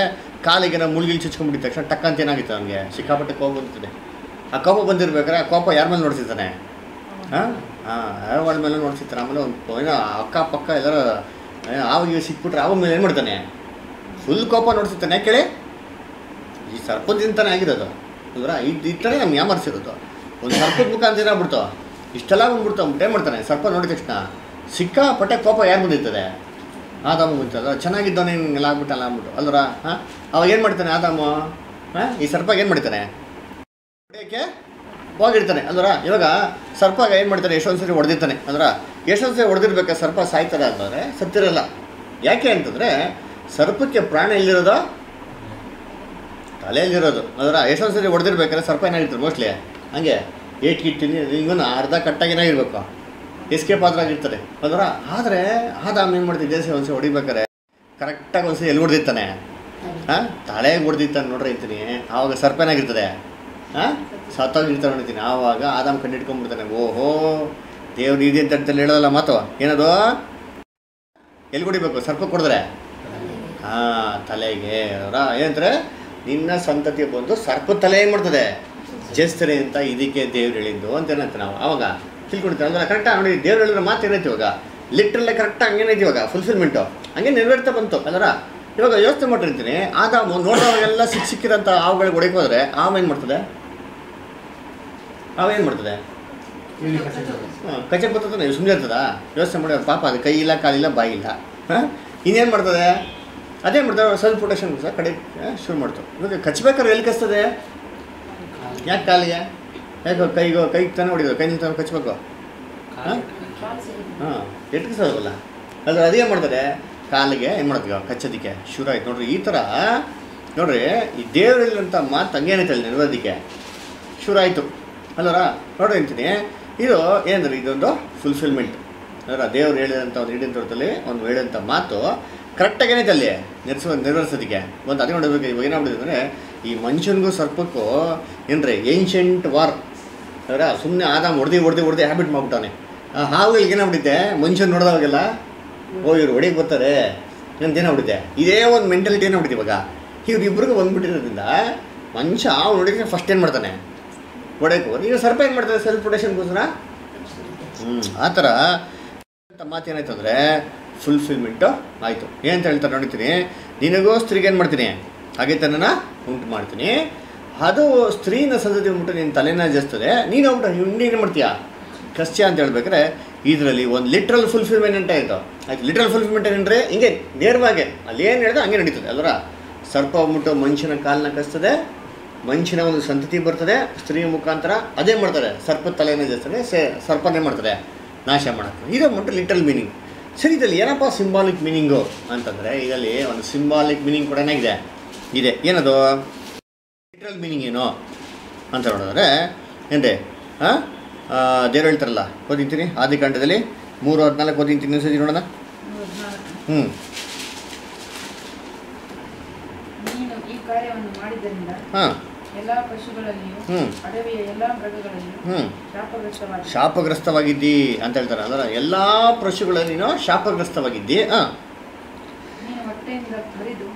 ಕಾಲಿಗೆ ನಾವು ಮುಳುಗಿಲಿ ಚುಚ್ಕೊಂಡ್ಬಿಟ್ಟಿದ ತಕ್ಷಣ ಟಕ್ ಅಂತ ಏನಾಗಿತ್ತು ಅವನಿಗೆ ಸಿಕ್ಕಾಪಟ್ಟೆ ಕೋಪ ಬಂದಿರ್ತದೆ. ಆ ಕೋಪ ಬಂದಿರ್ಬೇಕಾರೆ ಆ ಕೋಪ ಯಾರ ಮೇಲೆ ನೋಡ್ತಿರ್ತಾನೆ ಹಾಂ? ಹಾಂ, ಯಾರ ಮೇಲೆ ನೋಡ್ತಿರ್ತಾನೆ ಆಮೇಲೆ ಒಂದು ಏನೋ ಅಕ್ಕಪಕ್ಕ ಎಲ್ಲರೂ ಆವಾಗ ಸಿಕ್ಬಿಟ್ರೆ ಆವಾಗ ಮೇಲೆ ಏನು ಮಾಡ್ತಾನೆ? ಫುಲ್ ಕೋಪ ನೋಡ್ತಿರ್ತಾನೆ ಕೇಳಿ? ಈ ಸರ್ಪದಿಂದನೇ ಆಗಿರೋದು ಅಂದ್ರೆ ಇದು ಈ ಥರ ನಮ್ಗೆ ಯಾಮರ್ಸಿರೋದು. ಒಂದು ಸರ್ಪದ ಮುಖಾಂತರ ಏನಾಗ್ಬಿಡ್ತು ಇಷ್ಟೆಲ್ಲ ಬಂದ್ಬಿಡ್ತು ಅವ್ನು ಏನು ಮಾಡ್ತಾನೆ? ಸರ್ಪ ನೋಡಿದ ತಕ್ಷಣ ಸಿಕ್ಕಾಪಟ್ಟೆ ಕೋಪ ಯಾರು ಬಂದಿರ್ತದೆ ಆದಾಮ ಬಂತಲ್ಲ ಚೆನ್ನಾಗಿದ್ದವನೇ ಹಿಂಗೆಲ್ಲ ಆಗ್ಬಿಟ್ಟಲ್ಲ ಅಂದ್ಬಿಟ್ಟು. ಅಲ್ವರ ಹಾಂ? ಅವಾಗ ಏನು ಮಾಡ್ತಾನೆ ಆದಾಮ? ಹಾಂ? ಈ ಸರ್ಪಾಗ ಏನು ಮಾಡ್ತಾನೆ? ಹೊಡೆಯೋಕ್ಕೆ ಹೋಗಿರ್ತಾನೆ. ಅಲ್ವರ ಇವಾಗ ಸರ್ಪಾಗ ಏನು ಮಾಡ್ತಾನೆ? ಎಷ್ಟೊಂದು ಸರಿ ಹೊಡೆದಿರ್ತಾನೆ. ಅಂದ್ರೆ ಎಷ್ಟೊಂದು ಸರಿ ಹೊಡೆದಿರ್ಬೇಕಾ? ಸರ್ಪ ಸಾಯ್ತಾರೆ ಅಂತಂದರೆ ಸತ್ತಿರಲ್ಲ. ಯಾಕೆ ಅಂತಂದರೆ ಸರ್ಪಕ್ಕೆ ಪ್ರಾಣ ಎಲ್ಲಿರೋದು ತಲೆಯಲ್ಲಿರೋದು. ಅದರ ಎಷ್ಟೊಂದು ಸರಿ ಹೊಡೆದಿರ್ಬೇಕಾದ್ರೆ ಸರ್ಪ ಏನಾಗಿರ್ತಾರೆ ಮೋಸ್ಟ್ಲಿ ಹಂಗೆ ಏಟ್ ಕಿಟ್ಟಿನಿ ಇವನು ಅರ್ಧ ಕಟ್ಟಾಗಿನಾಗಿರ್ಬೇಕು ಎಸ್ಕೇಪ್ ಆದ್ರೆ ಆಗಿರ್ತಾರೆ ಅದರ ಆದರೆ ಆದಾಮ್ ಏನು ಮಾಡ್ತಿದ್ದೆ? ದೇಶ ಒಂದ್ಸರಿ ಹೊಡಿಬೇಕಾರೆ ಕರೆಕ್ಟಾಗಿ ಒಂದ್ಸರಿ ಎಲ್ಲಿ ಹೊಡೆದಿರ್ತಾನೆ? ಹಾಂ? ತಲೆಗೆ ಹೊಡೆದಿತ್ತಾನೆ ನೋಡ್ರಿ ಅಂತೀನಿ. ಆವಾಗ ಸರ್ಪ ಏನಾಗಿರ್ತದೆ? ಹಾಂ? ಸತ್ತೋಗಿರ್ತಾನೆ ನೋಡ್ತೀನಿ ಆವಾಗ ಆದಾಮ್ ಕಂಡಿಡ್ಕೊಂಡ್ಬಿಡ್ತಾನೆ ಓಹೋ ದೇವ್ರು ಇದೆ ಅಂತ ಹೇಳೋದಲ್ಲ ಮಾತು. ಏನದು? ಎಲ್ಲಿ ಹೊಡಿಬೇಕು? ಸರ್ಪ ಕೊಡಿದ್ರೆ ಹಾಂ ತಲೆಗೆ. ಅವರ ಏನಂತಾರೆ ನಿನ್ನ ಸಂತತಿ ಬಂದು ಸರ್ಪ ತಲೆ ಏನು ಮಾಡ್ತದೆ. ಜೇಸ್ತಾರೆ ಅಂತ ಇದಕ್ಕೆ ದೇವ್ರು ಹೇಳಿದ್ದು ಅಂತ ಏನಂತ ನಾವು ಅವಾಗ ತಿಳ್ಕೊಡ್ತೀವಿ ಅಂದ್ರೆ ಕರೆಕ್ಟಾಗಿ ನೋಡಿ, ದೇವ್ರು ಹೇಳಿದ್ರೆ ಮಾತು ಏನೈತಿ ಇವಾಗ? ಲಿಟ್ರಲ್ಲೇ ಕರೆಕ್ಟಾಗಿ ಹಂಗೇನೈತಿ ಇವಾಗ? ಫುಲ್ಫಿಲ್ಮೆಂಟು ಹಂಗೆ ನೆರವೇರ್ತಾ ಬಂತು. ಅದರ ಇವಾಗ ಯೋಚನೆ ಮಾಡಿರ್ತೀನಿ ಆಗ ನೋಡೋವಾಗೆಲ್ಲ ಸಿಕ್ಕ ಸಿಕ್ಕಿರೋಂಥ ಹಾವುಗಳಿಗೆ ಹೊಡಿಕ್ ಹೋದ್ರೆ ಹಾವು ಏನು ಮಾಡ್ತದೆ? ಹಾವು ಏನು ಮಾಡ್ತದೆ. ಹಾಂ ಬರ್ತದೆ ಸುಮ್ಮನೆ ಇರ್ತದ? ಯೋಚನೆ ಮಾಡಿ, ಪಾಪ ಅದು ಕೈ ಇಲ್ಲ ಕಾಲಿಲ್ಲ ಬಾಯಿಲ್ಲ. ಹಾಂ? ಇನ್ನೇನು ಮಾಡ್ತದೆ? ಅದೇ ಮಾಡ್ತಾರೆ ಸೆಲ್ಫ್ ಪ್ರೊಟೆಕ್ಷನ್ ಸಹ ಕಡೆ ಶುರು ಮಾಡ್ತಾರೆ ಇವಾಗ ಕಚ್ಬೇಕಾದ್ರೆ ಎಲ್ಲಿ ಕಚ್ತದೆ? ಯಾಕೆ ಕಾಲಿಗೆ? ಯಾಕೆ ಕೈಗೋ ಕೈಗೆ ತಾನೇ ಹೊಡಿಯೋದು ಕೈ ತಾನೇ ಕಚ್ಬೇಕು? ಹಾಂ? ಹಾಂ ಎಟ್ಕಿಸೋದಲ್ಲ ಅದ್ರ ಅದೇ ಮಾಡ್ತಾರೆ ಕಾಲಿಗೆ ಏನು ಮಾಡ್ತೀವಿ ಕಚ್ಚೋದಕ್ಕೆ? ಶುರು ಆಯ್ತು. ನೋಡ್ರಿ ಈ ಥರ ನೋಡ್ರಿ ಈ ದೇವರಲ್ಲಿರುವಂಥ ಮಾತು ಹಂಗೇನೈತೆ ಅಲ್ಲಿ ನೆರವೇರೋದಕ್ಕೆ? ಶುರು ಆಯಿತು. ಅಲ್ಲರ? ನೋಡ್ರಿ ಅಂತೀನಿ. ಇದು ಏನಂದ್ರೆ ಇದೊಂದು ಫುಲ್ಫಿಲ್ಮೆಂಟ್ ಅದರ ದೇವ್ರು ಹೇಳಿದಂಥ ಒಂದು ಇಡೀ ತೋಟದಲ್ಲಿ ಒಂದು ಹೇಳಿದಂಥ ಮಾತು ಕರೆಕ್ಟಾಗಿ ಏನೈತೆ ಅಲ್ಲಿ. ನಿರ್ಸೋ ನಿರ್ವಹಿಸೋದಕ್ಕೆ ಒಂದು ಅದೇ ನೋಡಬೇಕು, ಇವಾಗ ಏನಾಗ್ಬಿಟ್ಟಿದೆ ಅಂದರೆ, ಈ ಮನುಷ್ಯನಿಗೂ ಸರ್ಪಕ್ಕೂ ಏನ್ರಿ ಏನ್ಷಂಟ್ ವಾರ್ ಅಂದರೆ ಸುಮ್ಮನೆ ಆದ ಹೊಡೆದಿ, ಹೊಡೆದು ಹೊಡೆದು ಹ್ಯಾಬಿಟ್ ಮಾಡ್ಬಿಟ್ಟಾನೆ ಆ ಏನೋ ಏನಾಗ್ಬಿಟ್ಟಿದೆ ಮನುಷ್ಯನ ನೋಡಿದವಾಗೆಲ್ಲ ಓ, ಇವ್ರು ಹೊಡಿಗೆ ಬರ್ತಾರೆ. ಅಂತ ಏನಾಗ್ಬಿಟ್ಟಿದೆ ಇದೇ ಒಂದು ಮೆಂಟಾಲಿಟಿ ಏನಾಗ್ಬಿಟ್ಟಿದೆ ಇವಾಗ? ಇವ್ರಿಬ್ರಿಗೂ ಬಂದ್ಬಿಟ್ಟಿರೋದ್ರಿಂದ ಮನುಷ್ಯ ಅವ್ನು ನೋಡಿದ್ರೆ ಫಸ್ಟ್ ಏನು ಮಾಡ್ತಾನೆ? ಹೊಡೆಯಕ್ಕೆ ಹೋಗಿ ಈಗ ಸರ್ಪ ಏನು ಮಾಡ್ತಾರೆ? ಸೆಲ್ಫ್ ಪ್ರೊಟೆಕ್ಷನ್ಗೋಸ್ಕರ ಹ್ಞೂ ಆ ಥರ. ಅಂತ ಮಾತು ಏನಾಯ್ತು ಅಂದರೆ ಫುಲ್ಫಿಲ್ಮೆಂಟು ಆಯಿತು. ಏನಂತ ಹೇಳ್ತಾರೆ ನೋಡ್ತೀನಿ ನಿನಗೂ ಸ್ತ್ರೀಗೆ ಏನು ಮಾಡ್ತೀನಿ? ಹಾಗೆ ತನ್ನ ಉಂಟು ಮಾಡ್ತೀನಿ. ಅದು ಸ್ತ್ರೀನ ಸಂತತಿ ಉಂಟು ನಿನ್ನ ತಲೆನ ಜಸ್ತದೆ ನೀನು ಹೋಗ್ಬಿಟ್ಟು ಏನು ಮಾಡ್ತೀಯ? ಕಸ್ಯ ಅಂತ ಹೇಳ್ಬೇಕಾದ್ರೆ, ಇದರಲ್ಲಿ ಒಂದು ಲಿಟ್ರಲ್ ಫುಲ್ಫಿಲ್ಮೆಂಟ್ ಅಂತ ಆಯಿತು? ಆಯ್ತು ಲಿಟ್ರಲ್ ಫುಲ್ಫಿಲ್ಮೆಂಟ್ ಏನಂದರೆ, ಹಿಂಗೆ ನೇರವಾಗಿ, ಅಲ್ಲಿ ಏನು ಹೇಳಿದ್ರೆ ಹಂಗೆ ನಡೀತದೆ, ಅಲ್ವರ? ಸರ್ಪ ಹೋಗ್ಬಿಟ್ಟು ಮನುಷ್ಯನ ಕಾಲನ್ನ ಕಸ್ತದೆ, ಮನುಷ್ಯನ ಒಂದು ಸಂತತಿ ಬರ್ತದೆ ಸ್ತ್ರೀ ಮುಖಾಂತರ ಅದೇ ಮಾಡ್ತಾರೆ. ಸರ್ಪ ತಲೆನೇ ಜಸ್ತದೆ ಸೇ, ಸರ್ಪನೇ ಮಾಡ್ತಾರೆ ನಾಶ ಮಾಡೋಕ್ಕೆ. ಇದು ಬಿಟ್ಟು ಲಿಟ್ರಲ್ ಮೀನಿಂಗ್ ಸರಿ ಇದರಲ್ಲಿ ಏನಪ್ಪ ಸಿಂಬಾಲಿಕ್ ಮೀನಿಂಗು ಅಂತಂದರೆ ಇದರಲ್ಲಿ ಒಂದು ಸಿಂಬಾಲಿಕ್ ಮೀನಿಂಗ್ ಕೂಡ ಇದೆ. ಇದೆ. ಏನದು? ಲಿಟ್ರಲ್ ಮೀನಿಂಗ್ ಏನು? ಅಂತ ನೋಡಿದ್ರೆ ಏನ್ರಿ? ಹಾಂ ದೇವ್ರು ಹೇಳ್ತಾರಲ್ಲ ಓದಿಂತೀನಿ. ಆದಿಕಾಂಡದಲ್ಲಿ ಮೂರು ಹದಿನಾಲ್ಕು ಓದಿಂತೀನಿ ಸರಿ ನೋಡೋಣ. ಹ್ಞೂ ಹಾಂ. ಎಲ್ಲಾ ಪಶುಗಳಲ್ಲಿಯೂ ಹ್ಮ್. ಅಡವಿಯ ಎಲ್ಲಾ ಮೃಗಗಳಲ್ಲಿಯೂ ಶಾಪಗ್ರಸ್ತವಾಗಿದ್ದಿ ಅಂತ ಹೇಳ್ತಾರೆ. ಅಂದ್ರೆ ಎಲ್ಲ ಪಶುಗಳಲ್ಲಿ ಶಾಪಗ್ರಸ್ತವಾಗಿದ್ದಿ. ಹಾಂ. ನೀನು ಹೊಟ್ಟೆಯಿಂದ ಹರಿದು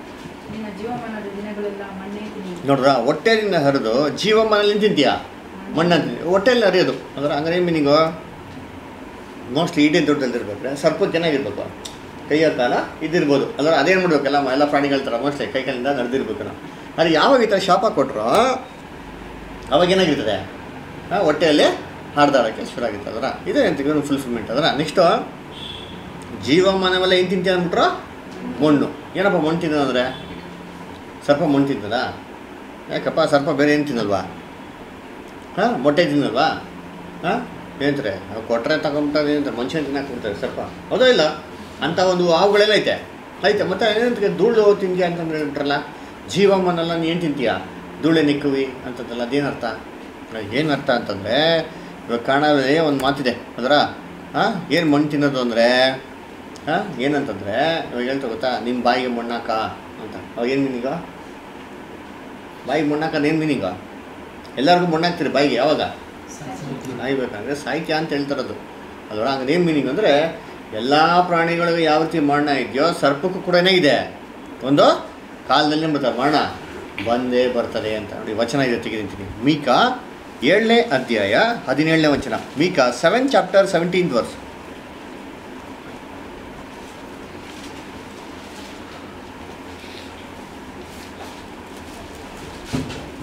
ನಿನ್ನ ಜೀವಮಾನದ ದಿನಗಳೆಲ್ಲ ಮಣ್ಣೇ ತಿನ್ನಿ ನೋಡ್ರ ಹೊಟ್ಟೆಯಿಂದ ಹರಿದು ಜೀವಮಾನಲ್ಲಿ ತಿಂತೀಯ? ಮಣ್ಣಲ್ಲಿ ಹೊಟ್ಟೆಯಲ್ಲಿ ಹರಿಯೋದು. ಅಂದ್ರೆ ಹಂಗಾರೆ ಮೀನಿಂಗು ಮೋಸ್ಟ್ಲಿ ಇಡೀ ದೊಡ್ಡದಿರ್ಬೇಕ್ರೆ ಸ್ವಲ್ಪ ಚೆನ್ನಾಗಿರ್ಬೇಕು. ಕೈಯ ಕಾಲ ಇದಿರ್ಬೋದು. ಅಂದ್ರೆ ಅದೇನು ಮಾಡ್ಬೇಕಲ್ಲ ಎಲ್ಲ ಪ್ರಾಣಿಗಳ ಥರ ಮೋಸ್ಟ್ಲಿ ಕೈ ಕಾಲಿಂದ ನಡೆದಿರ್ಬೇಕು ನಾವು ಅದು ಯಾವಾಗ ಈ ಥರ ಶಾಪ ಕೊಟ್ಟರು ಹಾಂ ಹೊಟ್ಟೆಯಲ್ಲಿ ಹಾಡ್ದಾಡೋಕ್ಕೆ ಶುರು ಅದರ. ಇದೇ ಅಂತ ಫುಲ್ಫಿಲ್ಮೆಂಟ್ ಅದರ. ನೆಕ್ಸ್ಟು ಜೀವಮಾನವೆಲ್ಲ ಏನು ತಿಂತೀಯ ಅಂದ್ಬಿಟ್ರು? ಮಣ್ಣು. ಏನಪ್ಪ ಮಣ್ಣು ತಿನ್ನೋದಂದ್ರೆ ಸರ್ಪ ಮಣ್ಣು ತಿಂತದ? ಯಾಕಪ್ಪ ಸರ್ಪ ಬೇರೆ ಏನು ತಿನ್ನಲ್ವಾ? ಹಾಂ, ಮೊಟ್ಟೆ ತಿನ್ನಲ್ವಾ? ಹಾಂ ಏನಂತಾರೆ ಕೊಟ್ಟರೆ ತಗೊಂಬಿಟ್ಟಾರೆ ಏನಂತಾರೆ ಮನುಷ್ಯನ ತಿನ್ನಕ್ಕೆ ಕೊಡ್ತಾರೆ ಸರ್ಪ. ಹೌದೋ ಇಲ್ಲ? ಅಂಥ ಒಂದು ಹಾವುಗಳೆಲ್ಲ ಐತೆ. ಐತೆ. ಮತ್ತೆ ಏನಂತ ಧೂಳು ತಿಂತೀಯ ಅಂತಂದ್ರೆ ಹೇಳ್ಬಿಟ್ರಲ್ಲ? ಜೀವಮ್ಮನೆಲ್ಲ ನೀನು ಏನು ತಿಂತೀಯ? ಧೂಳೆ ನಿಕ್ಕುವಿ ಅಂತಂದಲ್ಲ ಅದೇನರ್ಥ? ಏನು ಅರ್ಥ ಅಂತಂದರೆ, ಇವಾಗ ಕಾಣೋದೇ ಒಂದು ಮಾತಿದೆ, ಅದರ? ಹಾಂ ಏನು ಮಣ್ಣು ತಿನ್ನೋದು ಅಂದರೆ? ಹಾಂ ಏನಂತಂದರೆ, ಇವಾಗ ಹೇಳ್ತಾ ಗೊತ್ತಾ ನಿಮ್ಮ ಬಾಯಿಗೆ ಮಣ್ಣಾಕ ಅಂತ. ಅವಾಗ ಏನು ಮೀನಿಂಗ ಬಾಯಿಗೆ ಮಣ್ಣಾಕ ಏನು ಮೀನಿಂಗ ಎಲ್ಲರಿಗೂ ಮಣ್ಣಾಕ್ತೀರಿ ಬಾಯಿಗೆ, ಯಾವಾಗ? ಸಾಯ್ಬೇಕಂದ್ರೆ ಸಾಹಿತ್ಯ ಅಂತ ಹೇಳ್ತಾರದು ಅದರ ಏನು ಮೀನಿಂಗ್ ಅಂದರೆ, ಎಲ್ಲ ಪ್ರಾಣಿಗಳಿಗೂ ಯಾವ ರೀತಿ ಮಣ್ಣ ಇದೆಯೋ, ಸರ್ಪಕ್ಕೂ ಕೂಡ ಇದೆ. ಒಂದು ಕಾಲದಲ್ಲಿ ಬರ್ತಾರೆ ಮರಣ ಬಂದೇ ಬರ್ತದೆ ಅಂತ ನೋಡಿ ವಚನ ಇದೆ ತೆಗೆದಿಂತೀನಿ. ಮೀಕಾ ಏಳನೇ ಅಧ್ಯಾಯ ಹದಿನೇಳನೇ ವಚನ. Micah seven chapter seventeen verse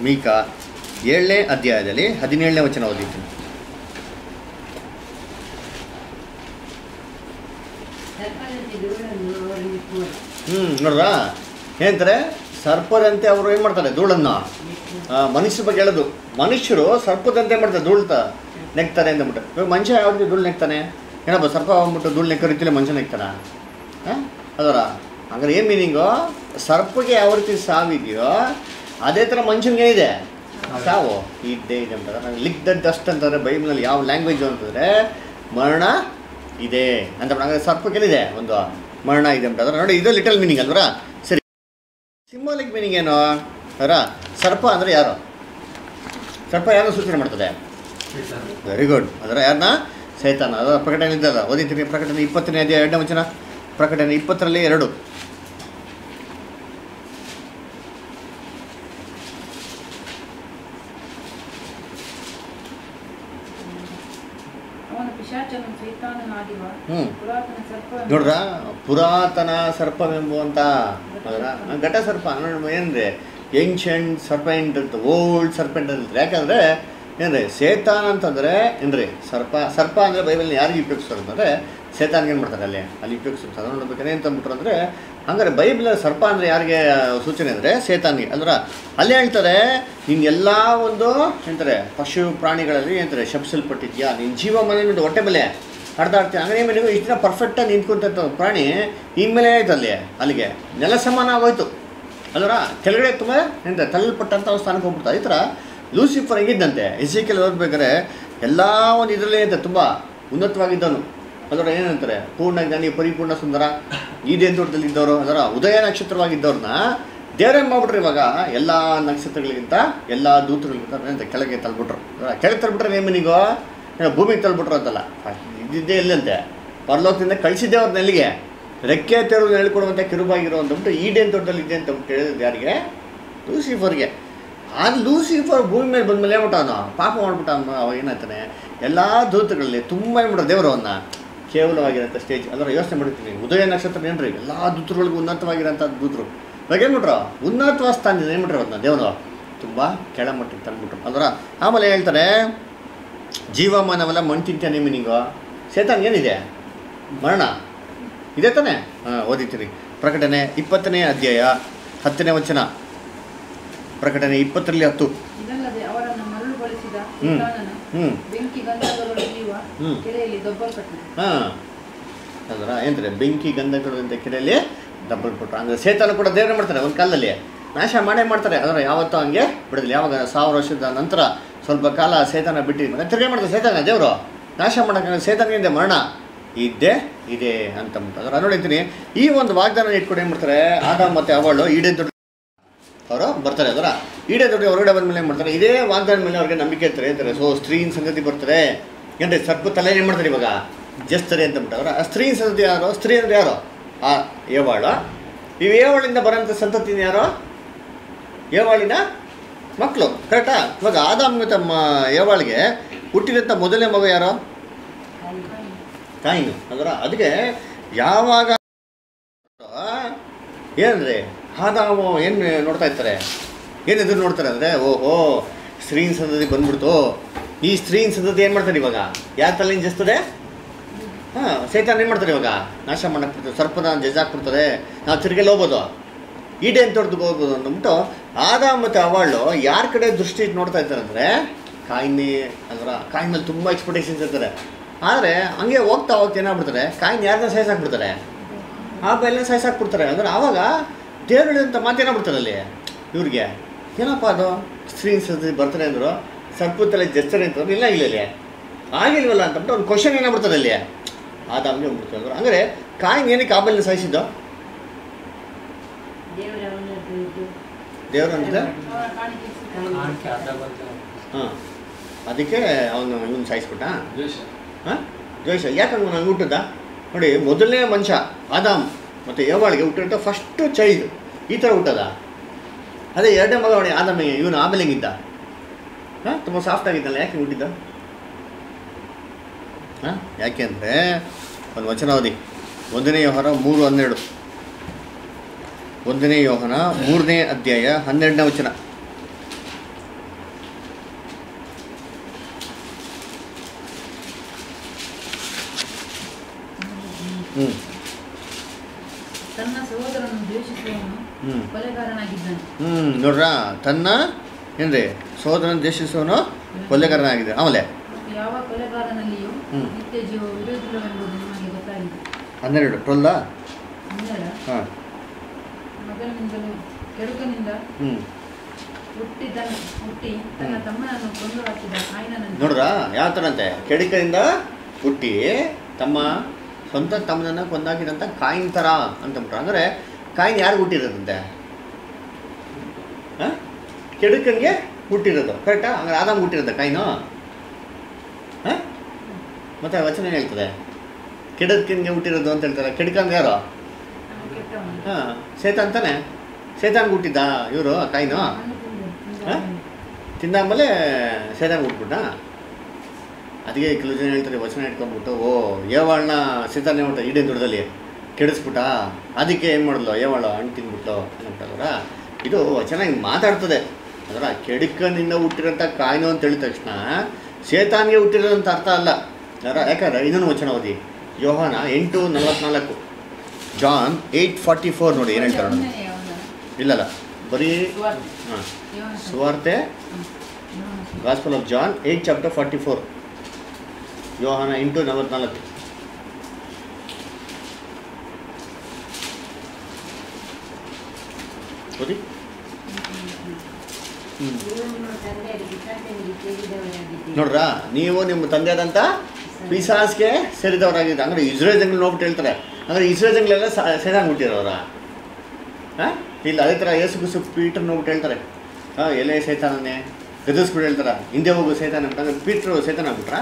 Micah ಏಳನೇ ಅಧ್ಯಾಯದಲ್ಲಿ ಹದಿನೇಳನೇ ವಚನ ಓದಿದ್ದೀನಿ. ಹ್ಞೂ ನೋಡ್ರಾ ಏನಂತಾರೆ ಸರ್ಪದಂತೆ ಅವರು ಏನು ಮಾಡ್ತಾರೆ, ಧೂಳನ್ನು? ಮನುಷ್ಯರ ಬಗ್ಗೆ ಹೇಳೋದು. ಮನುಷ್ಯರು ಸರ್ಪದಂತೆ ಮಾಡ್ತಾರೆ ಧೂಳ್ತ ನೆಕ್ತಾರೆ ಅಂದ್ಬಿಟ್ಟು. ಇವಾಗ ಮನುಷ್ಯ ಯಾವ ರೀತಿ ಧೂಳು ನೆಕ್ತಾನೆ? ಏನಪ್ಪ, ಸರ್ಪ ಬಂದ್ಬಿಟ್ಟು ಧೂಳು ನೆಕ್ಕೋ ರೀತಿಯಲ್ಲಿ ಮನುಷ್ಯ ನೆಕ್ತಾನ ಹಾಂ? ಅದರ ಹಂಗಾರೆ ಏನು ಮೀನಿಂಗು ಸರ್ಪಗೆ ಯಾವ ರೀತಿ ಸಾವಿದೆಯೋ, ಅದೇ ಥರ ಇದೆ ಸಾವು. ಇದ್ದೇ ಇದೆ ಅಂತಾರೆ. ನಂಗೆ ಲಿಕ್ ದ ಡಸ್ಟ್ ಅಂತಂದರೆ ಬೈಬಲ್ನಲ್ಲಿ ಯಾವ ಲ್ಯಾಂಗ್ವೇಜು ಅಂತಂದರೆ, ಮರಣ ಇದೆ. ಅಂತ ಹಂಗಾರೆ ಸರ್ಪಕ್ಕೇನಿದೆ ಒಂದು ಮರಣ ಇದೆ ಅಂತಂದ್ರೆ ನೋಡಿ, ಇದು ಲಿಟಲ್ ಮೀನಿಂಗ್ ಅಲ್ವರ? ಸಿಂಬಾಲಿಕ್ ಮೀನಿಂಗ್ ಏನು ಅವರ ಸರ್ಪ ಅಂದರೆ ಯಾರು? ಸರ್ಪ ಯಾರು ಸೂಚನೆ ಮಾಡ್ತದೆ? ವೆರಿ ಗುಡ್ ಅದರ ಯಾರನ್ನ ಸೈತಾನ ಅದರ ಪ್ರಕಟಣೆ ಇದ್ದಲ್ಲ ಓದಿದ್ದೀನಿ ಪ್ರಕಟಣೆ ಇಪ್ಪತ್ತನೇ ಅದೇ ಎರಡನೇ ವಚನ. ಪ್ರಕಟಣೆ ಇಪ್ಪತ್ತರಲ್ಲಿ ಎರಡು ಅವನ ಪಿಶಾಚನು ಸೈತಾನನಾಗಿರುವ ಹ್ಮ್. ಪುರಾತನ ಸರ್ಪ ನೋಡ್ರ ಪುರಾತನ ಸರ್ಪವೆಂಬುವಂಥ ಘಟ ಸರ್ಪ ಏನಂದರೆ ಏನ್ಷಂಟ್ ಸರ್ಪೆಂಟ್ ಅಂತ ಓಲ್ಡ್ ಸರ್ಪೆಂಟ್ ಅಂತ ಯಾಕಂದ್ರೆ, ಏನ್ರಿ? ಸೇತಾನ್ ಅಂತಂದ್ರೆ, ಏನ್ರಿ? ಸರ್ಪ ಸರ್ಪ ಅಂದ್ರೆ ಬೈಬಲ್ನ ಯಾರಿಗೆ ಉಪಯೋಗಿಸ್ತಾರೆ ಅಂತಂದರೆ ಸೇತಾನ್ಗೆ ಏನು ಮಾಡ್ತಾರೆ ಅಲ್ಲಿ? ಅಲ್ಲಿ ಉಪಯೋಗಿಸ್ತಾರೆ. ನೋಡ್ಬೇಕಾದ್ರೆ ಏನು ತಂದ್ಬಿಟ್ರು ಅಂದ್ರೆ, ಹಂಗಾರೆ ಬೈಬಲ್ ಸರ್ಪ ಅಂದ್ರೆ ಯಾರಿಗೆ ಸೂಚನೆ ಅಂದರೆ ಸೇತಾನ್ಗೆ ಅಂದ್ರೆ ಅಲ್ಲೇ ಹೇಳ್ತಾರೆ ನೀನು ಎಲ್ಲ ಒಂದು ಏನಂತಾರೆ ಪಶು ಪ್ರಾಣಿಗಳಲ್ಲಿ ಏನಂತಾರೆ ಶಬ್ಸಲ್ಪಟ್ಟಿದ್ಯಾ ನಿನ್ನ ಜೀವ ಮನೆ ಹೊಟ್ಟೆ ಮೇಲೆ ಹಡ್ದಾಡ್ತೀನಿ ಹಂಗಾರೆ ನೀವು ಇಷ್ಟು ದಿನ ಪರ್ಫೆಕ್ಟಾಗಿ ನಿಂತ್ಕೊಂತ ಪ್ರಾಣಿ ಇನ್ಮೇಲೆ ಆಯ್ತು ಅಲ್ಲಿ, ಅಲ್ಲಿಗೆ. ನೆಲ ಸಮಾನ ಆಗೋಯ್ತು ಅಲ್ವರ? ಕೆಳಗಡೆ ತುಂಬ ನಿಂತ ತಳ್ಳಲ್ಪಟ್ಟಂಥ ಸ್ಥಾನಕ್ಕೆ ಹೋಗ್ಬಿಡ್ತಾರೆ ಈ ಥರ ಲೂಸಿಫರ್ ಹೆಂಗಿದ್ದಂತೆ? ಎಸಿಕಲ್ ಓದ್ಬೇಕಾದ್ರೆ ಎಲ್ಲ ಒಂದು ಇದರಲ್ಲೇ ಅಂತ ತುಂಬ ಉನ್ನತವಾಗಿದ್ದವನು. ಅದರ ಏನಂತಾರೆ? ಪೂರ್ಣ ಜ್ಞಾನಿ ಪರಿಪೂರ್ಣ ಸುಂದರ ಈಡೇನ್ ದೊಡ್ಡದಲ್ಲಿ ಇದ್ದವರು ಅದರ ಉದಯ ನಕ್ಷತ್ರವಾಗಿದ್ದವ್ರನ್ನ ದೇವರೇ ಮಾಡ್ಬಿಟ್ರು ಇವಾಗ ಎಲ್ಲ ನಕ್ಷತ್ರಗಳಿಗಿಂತ, ಎಲ್ಲ ದೂತಗಳಿಗಿಂತ ಕೆಳಗೆ ತಳ್ಬಿಟ್ರು. ಅದರ ಕೆಳಗೆ ತಲ್ಬಿಟ್ರೆ ನೇಮಿನಿಗೋ ಭೂಮಿಗೆ ತಳ್ಬಿಟ್ರು ಅಂತಲ್ಲ. ಇದ್ದಿದ್ದೇ ಇಲ್ಲಂತೆ. ಪರಲೋಕದಿಂದ ಕಳಿಸಿದ್ದೆ ಅವ್ರ ಎಲ್ಲಿಗೆ ರೆಕ್ಕೆ ತೆರವು ಹೇಳ್ಕೊಡುವಂಥ ಕಿರುಬಾಗಿರೋ ಅಂತಬಿಟ್ಟು ಈಡೇನ್ ಇದೆ ಅಂತ ಹೇಳಿದ್ದು ಯಾರಿಗೆ? ಲೂಸಿಫರ್ಗೆ. ಆ ಲೂಸಿಫರ್ ಭೂಮಿ ಮೇಲೆ ಬಂದ ಬಂದ್ಮೇಲೆ ಏನ್ಬಿಟ್ಟಾನು ಪಾಪ ಮಾಡ್ಬಿಟ್ಟ ಅವ ಏನಾಯ್ತಾನೆ? ಎಲ್ಲ ದೂತಗಳಲ್ಲಿ ತುಂಬ ಏನ್ಬಿಟ್ರು ದೇವರು ಅವನ್ನ. ಕೇವಲವಾಗಿರೋಂಥ ಸ್ಟೇಜ್ ಅದರ ಯೋಚನೆ ಮಾಡಿರ್ತೀನಿ. ಉದಯ ನಕ್ಷತ್ರ ಏನ್ರಿ? ಎಲ್ಲ ದೂತರುಗಳಿಗೂ ಉನ್ನತವಾಗಿರೋಂಥ ದೂತರು ಇವಾಗ ಏನ್ಬಿಟ್ರು ಉನ್ನತ ಸ್ಥಾನದಿಂದ ಏನ್ಬಿಟ್ರು ಅದನ್ನ ದೇವರು ತುಂಬ ಕೆಳಮಟ್ಟಕ್ಕೆ ತಂದ್ಬಿಟ್ರು ಅದರ ಆಮೇಲೆ ಹೇಳ್ತಾರೆ ಜೀವಮಾನವೆಲ್ಲ ಮಣ್ಣು ತಿಂತಾನೆ ಮೀನಿಂಗು ಸೇತಾನ್ ಏನಿದೆ? ಮರಣ? ಇದೆ ತಾನೆ? ಹಾಂ ಓದಿತೀರಿ ಪ್ರಕಟಣೆ ಇಪ್ಪತ್ತನೇ ಅಧ್ಯಾಯ ಹತ್ತನೇ ವಚನ. ಪ್ರಕಟಣೆ ಇಪ್ಪತ್ತರಲ್ಲಿ ಹತ್ತು. ಹ್ಞೂ ಹ್ಞೂ ಹಾಂ. ಅದರ ಏನಂತಾರೆ? ಬೆಂಕಿ ಗಂಧಗಳು ಅಂತ ಕೆರೆಯಲ್ಲಿ ಡಬ್ಬಲ್ ಕೊಟ್ಟರು ಅಂದರೆ ಸೇತನ ಕೂಡ ದೇವ್ರೆ ಮಾಡ್ತಾರೆ ಒಂದು ಕಾಲದಲ್ಲಿ. ನಾಶ ಮಾಡೇ ಮಾಡ್ತಾರೆ. ಅದರ ಯಾವತ್ತೂ ಹಂಗೆ ಬಿಡೋದಿಲ್ಲ. ಯಾವಾಗ ಸಾವಿರ ವರ್ಷದ ನಂತರ ಸ್ವಲ್ಪ ಕಾಲ ಸೇತನ ಮತ್ತೆ ತಿರ್ಗೇ ಮಾಡ್ತಾರೆ ಸೇತನ, ದೇವರು? ನಾಶ ಮಾಡೋಕೆ ಸೇತನಿಂದ ಮರಣ. ಇದ್ದೇ, ಇದೆ ಅಂತ ಅದರ ನೋಡಿರ್ತೀನಿ ಈ ಒಂದು ವಾಗ್ದಾನ ಇಟ್ಕೊಂಡು ಏನು ಮಾಡ್ತಾರೆ ಆಗ ಮತ್ತೆ ಅವಳು ಈಡೇ ದೊಡ್ಡ ಅವರು ಬರ್ತಾರೆ ಅದರ. ಈಡೇ ದೊಡ್ಡ ಹೊರಗಡೆ ಬಂದ ಮೇಲೆ ಏನು ಮಾಡ್ತಾರೆ, ಇದೇ ವಾಗ್ದಾನ ಮೇಲೆ ಅವ್ರಿಗೆ ನಂಬಿಕೆ ಇರ್ತಾರೆ ಅಂತಾರೆ ಸೊ ಸ್ತ್ರೀನ ಸಂಗತಿ ಬರ್ತಾರೆ ಏನ್ರಿ, ಸರ್ಪ ತಲೆ ಏನು ಮಾಡ್ತಾರೆ ಇವಾಗ? ಜಸ್ತಾರೆ ಅಂತ ಬಿಟ್ಟು ಅವರ. ಆ ಸಂತತಿ ಯಾರು? ಸ್ತ್ರೀ ಅಂದ್ರೆ ಯಾರು? ಆ ಏವಾಳು. ಇವು ಏವಾಳಿಂದ ಬರೋಂಥ ಸಂತತಿನ ಯಾರು? ಏವಾಳಿನ ಮಕ್ಕಳು ಕರೆಕ್ಟಾ ಇವಾಗ ಆದಾಮ್ ತಮ್ಮ ಯವಾಳಿಗೆ ಹುಟ್ಟಿದಂಥ ಮೊದಲನೇ ಮಗು ಯಾರು? ಕಾಯಿನು. ಅದರ ಅದಕ್ಕೆ ಯಾವಾಗ ಏನಂದ್ರೆ, ಆದಾಮು ಏನು ನೋಡ್ತಾ ಇರ್ತಾರೆ? ಏನು ಎದುರು ನೋಡ್ತಾರೆ ಅಂದರೆ, ಓಹೋ, ಸ್ತ್ರೀನ್ ಸಂತತಿ ಬಂದ್ಬಿಡ್ತು. ಈ ಸ್ತ್ರೀನ್ ಸಂತತಿ ಏನು ಮಾಡ್ತಾರೆ ಇವಾಗ? ಯಾರ ತಲೆ ಜಸ್ತದೆ? ಹಾಂ, ಸೈತಾನ್ ಏನು ಮಾಡ್ತಾರೆ ಇವಾಗ? ನಾಶ ಮಾಡಕ್ಕೆ ಬಿಡ್ತಾರೆ, ಸರ್ಪನ ಜಜ್ಜಾಕ್ಬಿಡ್ತಾರೆ ನಾವು ತಿರುಗಲ್ಲಿ ಹೋಗ್ಬೋದು? ಈಡೇನ್ ತೊಡೆದು ಹೋಗ್ಬೋದು ಅಂದ್ಬಿಟ್ಟು ಆದ ಮತ್ತು ಅವಳು ಯಾರ ಕಡೆ ದೃಷ್ಟಿ ನೋಡ್ತಾ ಇದ್ದಾರೆ ಅಂದರೆ ಕಾಯಿನಿ ಅದರ ಕಾಯಿನ ಮೇಲೆ ತುಂಬ ಎಕ್ಸ್ಪೆಕ್ಟೇಷನ್ಸ್ ಇರ್ತಾರೆ ಆದರೆ ಹಂಗೆ ಹೋಗ್ತಾ ಹೋಗ್ತಾ ಏನಾಗ್ಬಿಡ್ತಾರೆ? ಕಾಯಿನ ಯಾರನ್ನ ಸಾಯಿಸಾಕ್ಬಿಡ್ತಾರೆ ಆ ಬೆಲ್ಲ ಸಾಯಿಸಾಕ್ಬಿಡ್ತಾರೆ ಅಂದ್ರೆ ಆವಾಗ ದೇವ್ರು ಹೇಳಿದಂಥ ಮಾತೇನಾಗ್ಬಿಡ್ತಾರೆ ಅಲ್ಲಿ? ಇವ್ರಿಗೆ, ಏನಪ್ಪ ಅದು? ಸ್ಕ್ರೀನ್ಸ್ ಬರ್ತಾರೆ ಅಂದರು. ಸರ್ಪ ತಲೆ ಜಸ್ತಾರೆ ಅಂತಂದ್ರೆ ಇಲ್ಲ ಇಲ್ಲ, ಇಲ್ಲಿ. ಆಗಿಲ್ವಲ್ಲ? ಅಂತಂದ್ಬಿಟ್ಟು ಒಂದು ಕ್ವಶನ್ ಏನಾಗ್ಬಿಡ್ತಾರೆ ಅಲ್ಲಿ? ಆದಾಮ್ಗೆ ಹೋಗ್ಬಿಡ್ತಾರೆ ಅಂದ್ರೆ ಕಾಯಿನ ಏನಕ್ಕೆ ಆ ಬೆಲ್ಲ ಸಾಯಿಸಿದ್ದು ದೇವರ ಅವನದ್ದು ಇದು ದೇವ್ರು ಅಂದ್ರೆ ಅವರ ಕಾಣಿಕೆ ಸಿಕ್ಕ ಕಾಣಿಕೆ ಆದಾಗ ಬಂತು. ಹಾಂ. ಅದಕ್ಕೆ ಅವನು ಇವನು ಸಾಯಿಸ್ಬಿಟ್ಟ? ದ್ವೇಷ. ಹಾಂ? ಜೋಯ್ಸ ಯಾಕಂದ್ರೆ ನಾನು ಹುಟ್ಟದ? ನೋಡಿ ಮೊದಲನೇ ಮನುಷ್ಯ ಆದಾಮ್ ಮತ್ತು ಯವಾಳಿಗೆ ಹುಟ್ಟಿರ್ತ ಫಸ್ಟು ಚೈಲ್ಡ್ ಈ ಥರ ಹುಟ್ಟದ? ಅದೇ ಎರಡನೇ ಮಗ ನೋಡಿ ಆದಾಮ ಇವನು ಆಮೇಲೆ ಹೆಂಗಿದ್ದ? ಹಾಂ ತುಂಬ ಸಾಫ್ಟ್ ಆಗಿದ್ದಲ್ಲ ಯಾಕೆ ಹುಟ್ಟಿದ್ದ? ಹಾಂ ಯಾಕೆ ಅಂದರೆ ಒಂದು ವಚನ ಅವಧಿ ಒಂದನೇ ವ್ಯವಹಾರ ಮೂರು ಹನ್ನೆರಡು. ಒಂದನೇ ಯೋಹನ ಮೂರನೇ ಅಧ್ಯಾಯ ಹನ್ನೆರಡನೇ ವಚನ. ಹ್ಞೂ ನೋಡ್ರಾ ತನ್ನ ಏನ್ರಿ ಸಹೋದರನ ದೇಶಿಸೋನು ಕೊಲೆಗಾರನಾಗಿದೆ ಆಮೇಲೆ? ಹನ್ನೆರಡು ಟೊಲ್ಲ ಹಾಂ. ಮಗನಿಂದಲೂ ಕೆಡುಕನಿಂದ ಹ್ಞೂ ಹುಟ್ಟಿದ ಹುಟ್ಟಿ ತನ್ನ. ತಮ್ಮನನ್ನು ಕೊಂದು ಹಾಕಿದ ನೋಡ್ರಾ ಯಾವ ಥರ ಅಂತೆ ಕೆಡಿಕೆಯಿಂದ ಹುಟ್ಟಿ ತಮ್ಮ ಸ್ವಂತ ತಮ್ಮನನ್ನು ಕೊಂದಾಕಿದಂಥ ಕಾಯಿನ್ ಥರ ಅಂತಂಬಿಟ್ರು ಅಂದರೆ ಕಾಯಿನ್ ಯಾರು ಹುಟ್ಟಿರೋದಂತೆ? ಹಾಂ? ಕೆಡುಕನಿಗೆ ಹುಟ್ಟಿರೋದು. ಕರೆಕ್ಟಾ ಹಂಗಾರೆ ಆದಾಮ್ ಹುಟ್ಟಿರೋದ ಕಾಯಿನು? ಹಾಂ? ಮತ್ತೆ ವಚನ ಏನ್ ಹೇಳ್ತದೆ? ಕೆಡಕನಿಗೆ ಹುಟ್ಟಿರೋದು ಅಂತ ಹೇಳ್ತಾರೆ? ಕೆಡಕಂಗೆ ಯಾರು? ಹಾಂ ಸೇತಾನ್ ತಾನೆ? ಸೇತಾನ್ಗೆ ಹುಟ್ಟಿದ್ದ ಇವರು ಕಾಯಿನು ಹಾಂ ತಿಂದಾದ್ಮೇಲೆ ಸೇತಾನ್ಗೆ ಹುಟ್ಬಿಟ್ಟ ಅದಕ್ಕೆ ಕೆಲವು ಜನ ಹೇಳ್ತಾರೆ ವಚನ ಇಟ್ಕೊಂಡ್ಬಿಟ್ಟು ಓ ಏವಾಳನ್ನ ಸೀತಾನೇ ಹೊಟ್ಟ ಇಡೀ ದುಡ್ಡದಲ್ಲಿ ಕೆಡಿಸ್ಬಿಟ್ಟ? ಅದಕ್ಕೆ ಏನು ಮಾಡಿದ್ಲು? ಯೇವಾಳ ಹಣ್ಣು ತಿಂದ್ಬಿಟ್ಲು ಅಂತಂದ್ರೆ ಇದು ವಚನ ಹಿಂಗೆ ಮಾತಾಡ್ತದೆ. ಅದರ ಕೆಡುಕನಿಂದ ಹುಟ್ಟಿರೋಂಥ ಕಾಯಿನು ಅಂತ ಹೇಳಿದ ತಕ್ಷಣ ಸೇತಾನ್ಗೆ ಹುಟ್ಟಿರೋದಂತ ಅರ್ಥ ಅಲ್ಲ. ಅದರ ಯಾಕಂದ್ರೆ ಇನ್ನೊಂದು ವಚನ ಓದಿ. ಯೋಹಾನ ಎಂಟು ನಲವತ್ನಾಲ್ಕು. ಜಾನ್ ಏಯ್ಟ್ ಫಾರ್ಟಿ ಫೋರ್ ನೋಡಿ ಏನು ಹೇಳ್ತಾರೆ ನೋಡಿ. ಇಲ್ಲಲ್ಲ ಬರೀ ಸುವಾರ್ತೆ. ಹಾಂ ಸುವಾರ್ತೆ. Gospel of John eight chapter forty four ಯೋಹಾನ ಎಂಟು ನಲವತ್ನಾಲ್ಕು ಓದಿ ನೋಡ್ರ ನೀವು ನಿಮ್ಮ ತಂದೆಯ ಪಿತಾಚನಿಗೆ ನೋಡ್ರಾ ನೀವು ನಿಮ್ಮ ತಂದೆಯಾದಂಥ ಪಿಸಾಸ್ಗೆ ಸೇರಿದವರಾಗಿದ್ದ. ಅಂದರೆ ಇಸ್ರೇಲ್ ಜಂಗ್ಳು ನೋಡ್ಬಿಟ್ಟು ಹೇಳ್ತಾರೆ. ಅಂದರೆ ಸೇದಾಂಗ್ ಹುಟ್ಟಿರೋರ ಹಾಂ? ಇಲ್ಲ, ಅದೇ ಥರ ಯೇಸು ಕುಸು ಪೀಟರ್ ನೋಡ್ಬಿಟ್ಟು ಹೇಳ್ತಾರೆ. ಹಾಂ, ಎಲೆ ಸೈತಾನೇ ಗದರ್ಸ್ಬಿಟ್ಟು ಹೇಳ್ತಾರೆ. ಹಿಂದೆ ಹೋಗು ಸೈತಾನ ಅಂತಂದ್ರೆ ಪೀಟ್ರು ಸೈತಾನ ಆಗ್ಬಿಟ್ರಾ?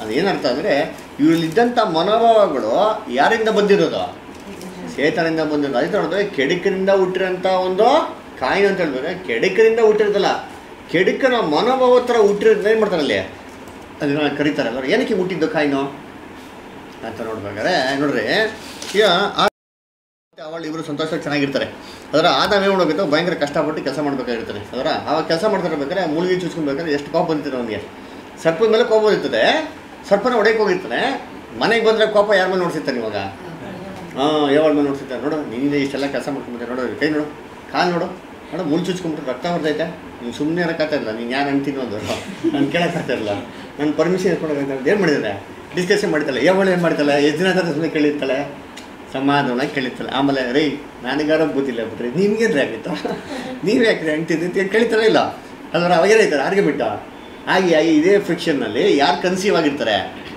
ಅದು ಏನರ್ಥ ಅಂದರೆ, ಇವರಲ್ಲಿದ್ದಂಥ ಮನೋಭಾವಗಳು ಯಾರಿಂದ ಬಂದಿರೋದು? ಸೇತನಿಂದ ಬಂದಿರೋದು. ಅದೇ ನೋಡಿದ್ರೆ ಕೆಡಕಿನಿಂದ ಹುಟ್ಟಿರೋಂಥ ಒಂದು ಕಾಯಿನ್ ಅಂತ ಹೇಳ್ಬೇಕು. ಕೆಡಕಿನಿಂದ ಹುಟ್ಟಿರೋದಲ್ಲ. ಕೆಡಕನ ಮನೋಭಾವ ಥರ ಹುಟ್ಟಿರೋದ್ರಿಂದ ಏನು ಮಾಡ್ತಾರೆ ಅಲ್ಲಿ? ಅದನ್ನ ಕರೀತಾರೆ ಅವರು ಏನಕ್ಕೆ ಹುಟ್ಟಿದ್ದು ಕಾಯಿನು? ಅಂತ ನೋಡ್ಬೇಕಾದ್ರೆ, ನೋಡ್ರಿ, ಈಗ ಅವಳು ಇಬ್ಬರು ಸಂತೋಷ ಚೆನ್ನಾಗಿರ್ತಾರೆ. ಅದರ ಏನು ಮಾಡಬೇಕು? ಭಯಂಕರ ಕಷ್ಟಪಟ್ಟು ಕೆಲಸ ಮಾಡಬೇಕಾಗಿರ್ತಾರೆ ಅದರ ಆವಾಗ ಕೆಲಸ ಮಾಡ್ತಿರ್ಬೇಕಾದ್ರೆ ಮುಳುಗಿ ಚುಚ್ಕೊಬೇಕಾದ್ರೆ ಎಷ್ಟು ಕೋಪ ಬಂದಿರ್ತದೆ ಅವನಿಗೆ ಸರ್ಪದ ಮೇಲೆ ಕೋಪ ಬಂದಿರ್ತದೆ ಸರ್ಪನ ಹೊಡೆಯಕ್ಕೆ ಹೋಗಿರ್ತಾನೆ. ಮನೆಗೆ ಬಂದರೆ ಕೋಪ ಯಾರ ಮೇಲೆ ನೋಡ್ಸಿರ್ತಾನೆ ಇವಾಗ? ಹಾಂ ಯಾವಾಗ ಮೇಲೆ ನೋಡ್ಸಿರ್ತಾರೆ. ನೋಡು, ನೀನೇ ಇಷ್ಟೆಲ್ಲ ಕೆಲಸ ಮಾಡ್ಕೊಂಬಿಟ್ಟೆ ನೋಡು, ಕೈ ನೋಡು, ಕಾಲು ನೋಡು. ನೋಡು ಮುಳು ಚುಚ್ಕೊಂಬಿಟ್ರೆ ರಕ್ತ ಬರ್ತೈತೆ ನೀನು ಸುಮ್ಮನೆ ಇರೋಕ್ಕಾಗ್ತಾ ಇಲ್ಲ ನೀನು ಯಾರು ಅಂತೀನಿ ಒಂದು ನಾನು ಕೇಳೋಕೆ ಇಲ್ಲ ನಾನು ಪರ್ಮಿಷನ್ ಇಟ್ಕೊಳಕ್ಕಾಗ್ತಾ ಏನು ಮಾಡಿದ್ದಾರೆ ಡಿಸ್ಕಷನ್ ಮಾಡ್ತಾಳೆ ಯಾವಳು ಏನು ಮಾಡ್ತಾಳೆ ಎಷ್ಟು ದಿನ ಅಂತ ಸುಮ್ಮನೆ ಕೇಳಿರ್ತಾಳೆ? ಸಮಾಧಾನ ಕೇಳಿರ್ತಾಳೆ. ಆಮೇಲೆ, ರೈ ಗೊತ್ತಿಲ್ಲ ಬುದ್ಧಿಲ್ಲ ಬಿಟ್ರೆ ಅಂದರೆ ಆಗಿತ್ತು? ನೀವು ಯಾಕೆ ಅಂತ ಕೇಳಿತಾಳೆ ಇಲ್ಲ. ಅದರ ಅಲ್ವರ ಇರ್ತಾರೆ ಆರ್ಗೆ ಬಿಟ್ಟ. ಹಾಗೆ ಆಗಿ ಇದೇ ಫಿಕ್ಷನ್ನಲ್ಲಿ ಯಾರು ಕನ್ಸೀವ್ ಆಗಿರ್ತಾರೆ?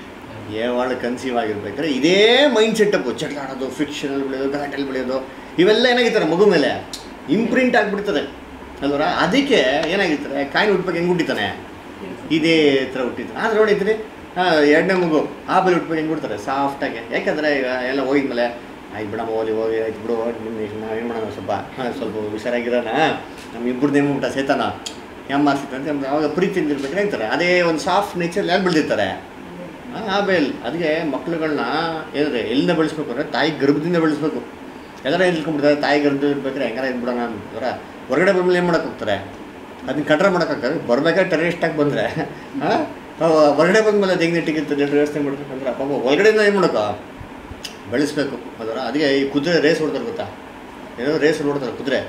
ಯಾವಾಗ ಕನ್ಸೀವ್ ಆಗಿರ್ಬೇಕಾದ್ರೆ ಇದೇ ಮೈಂಡ್ ಸೆಟಪ್ಪು ಚಟ್ಲಾಡೋದು ಫಿಕ್ಷನಲ್ಲಿ ಬೆಳೆಯೋದು ಗಲಾಟೆಯಲ್ಲಿ ಬೆಳೆಯೋದು. ಇವೆಲ್ಲ ಏನಾಗಿರ್ತಾರೆ ಮಗು ಮೇಲೆ? ಇಂಪ್ರಿಂಟ್ ಆಗಿಬಿಡ್ತದೆ. ಅಲ್ವರ ಅದಕ್ಕೆ ಏನಾಗಿರ್ತಾರೆ? ಕಾಯಿನ ಹುಟ್ಬೇಕು ಹೆಂಗೆ ಹುಟ್ಟಿತಾನೆ? ಇದೇ ಥರ ಹುಟ್ಟಿದ್ರು. ಆದರೆ ನೋಡಿದ್ರಿ ಎರಡನೇ ಮಗು ಆ ಬಲಿ ಹುಟ್ಟಬೇಕು ಹೆಂಗೆ ಬಿಡ್ತಾರೆ ಸಾಫ್ಟಾಗಿ ಯಾಕಂದರೆ ಈಗ ಎಲ್ಲ ಹೋಗಿದ್ಮೇಲೆ, ಆಯ್ತು ಬಿಡಮ್ಮ ಹೋಗಿ ಹೋಗಿ, ಆಯ್ತು ಬಿಡು ನಾವು ಏನು ಮಾಡೋಣ ಸ್ವಲ್ಪ? ಸ್ವಲ್ಪ ಹುಷಾರಾಗಿರೋಣ. ನಮ್ಮ ಇಬ್ಬರು ಸೇತಾನ. ಹೆಮ್ಮಾರ್ಸಿತ್ತು ಅಂತ ಅವಾಗ ಪ್ರೀತಿಯಿಂದ ಇರ್ಬೇಕು ಹೇಳ್ತಾರೆ. ಅದೇ ಒಂದು ಸಾಫ್ಟ್ ನೇಚರ್ ಯಾರು ಬೆಳೆದಿರ್ತಾರೆ? ಆಮೇಲೆ ಅದಕ್ಕೆ ಮಕ್ಳುಗಳನ್ನ ಏನಂದ್ರೆ ಎಲ್ಲಿಂದ ಬೆಳೆಸ್ಬೇಕು ಅಂದರೆ ತಾಯಿ ಗರ್ಭದಿಂದ ಬೆಳೆಸ್ಬೇಕು. ಎಲ್ಲರೂ ಇಲ್ಕೊಂಡ್ಬಿಡ್ತಾರೆ ತಾಯಿ ಗರ್ಭದಿಂದ ಇರ್ಬೇಕಾದ್ರೆ ಹೆಂಗಾರ ಇದ್ಬಿಡೋಣ ಅಂತಂದ್ರೆ ಹೊರಗಡೆ ಬಂದ್ಮೇಲೆ ಏನು ಮಾಡೋಕೆ ಹೋಗ್ತಾರೆ? ಅದನ್ನ ಕಂಟ್ರೋಲ್ ಮಾಡೋಕ್ಕಾಗ್ತದೆ ಬರಬೇಕಾದ್ರೆ ಟೆರರಿಸ್ಟ್ ಆಗಿ ಹಾಂ? ಹೊರಗಡೆ ಬಂದ್ಮೇಲೆ ಅದು ಹೆಂಗೆ ನೆಟ್ಟಿಗಿರ್ತದೆ ಜನರು ವ್ಯವಸ್ಥೆ ಮಾಡ್ಬೇಕಂದ್ರೆ ಪಾಪ ಹೊರಗಡೆಯಿಂದ ಏನು ಮಾಡೋಕ್ಕ? ಬೆಳೆಸ್ಬೇಕು ಅದರ ಅದಕ್ಕೆ ಈ ಕುದುರೆ ರೇಸ್ ಹೊಡ್ತಾರೆ ಗೊತ್ತಾ? ಏನೋ ರೇಸ್ ನೋಡ್ತಾರೆ ಕುದುರೆ.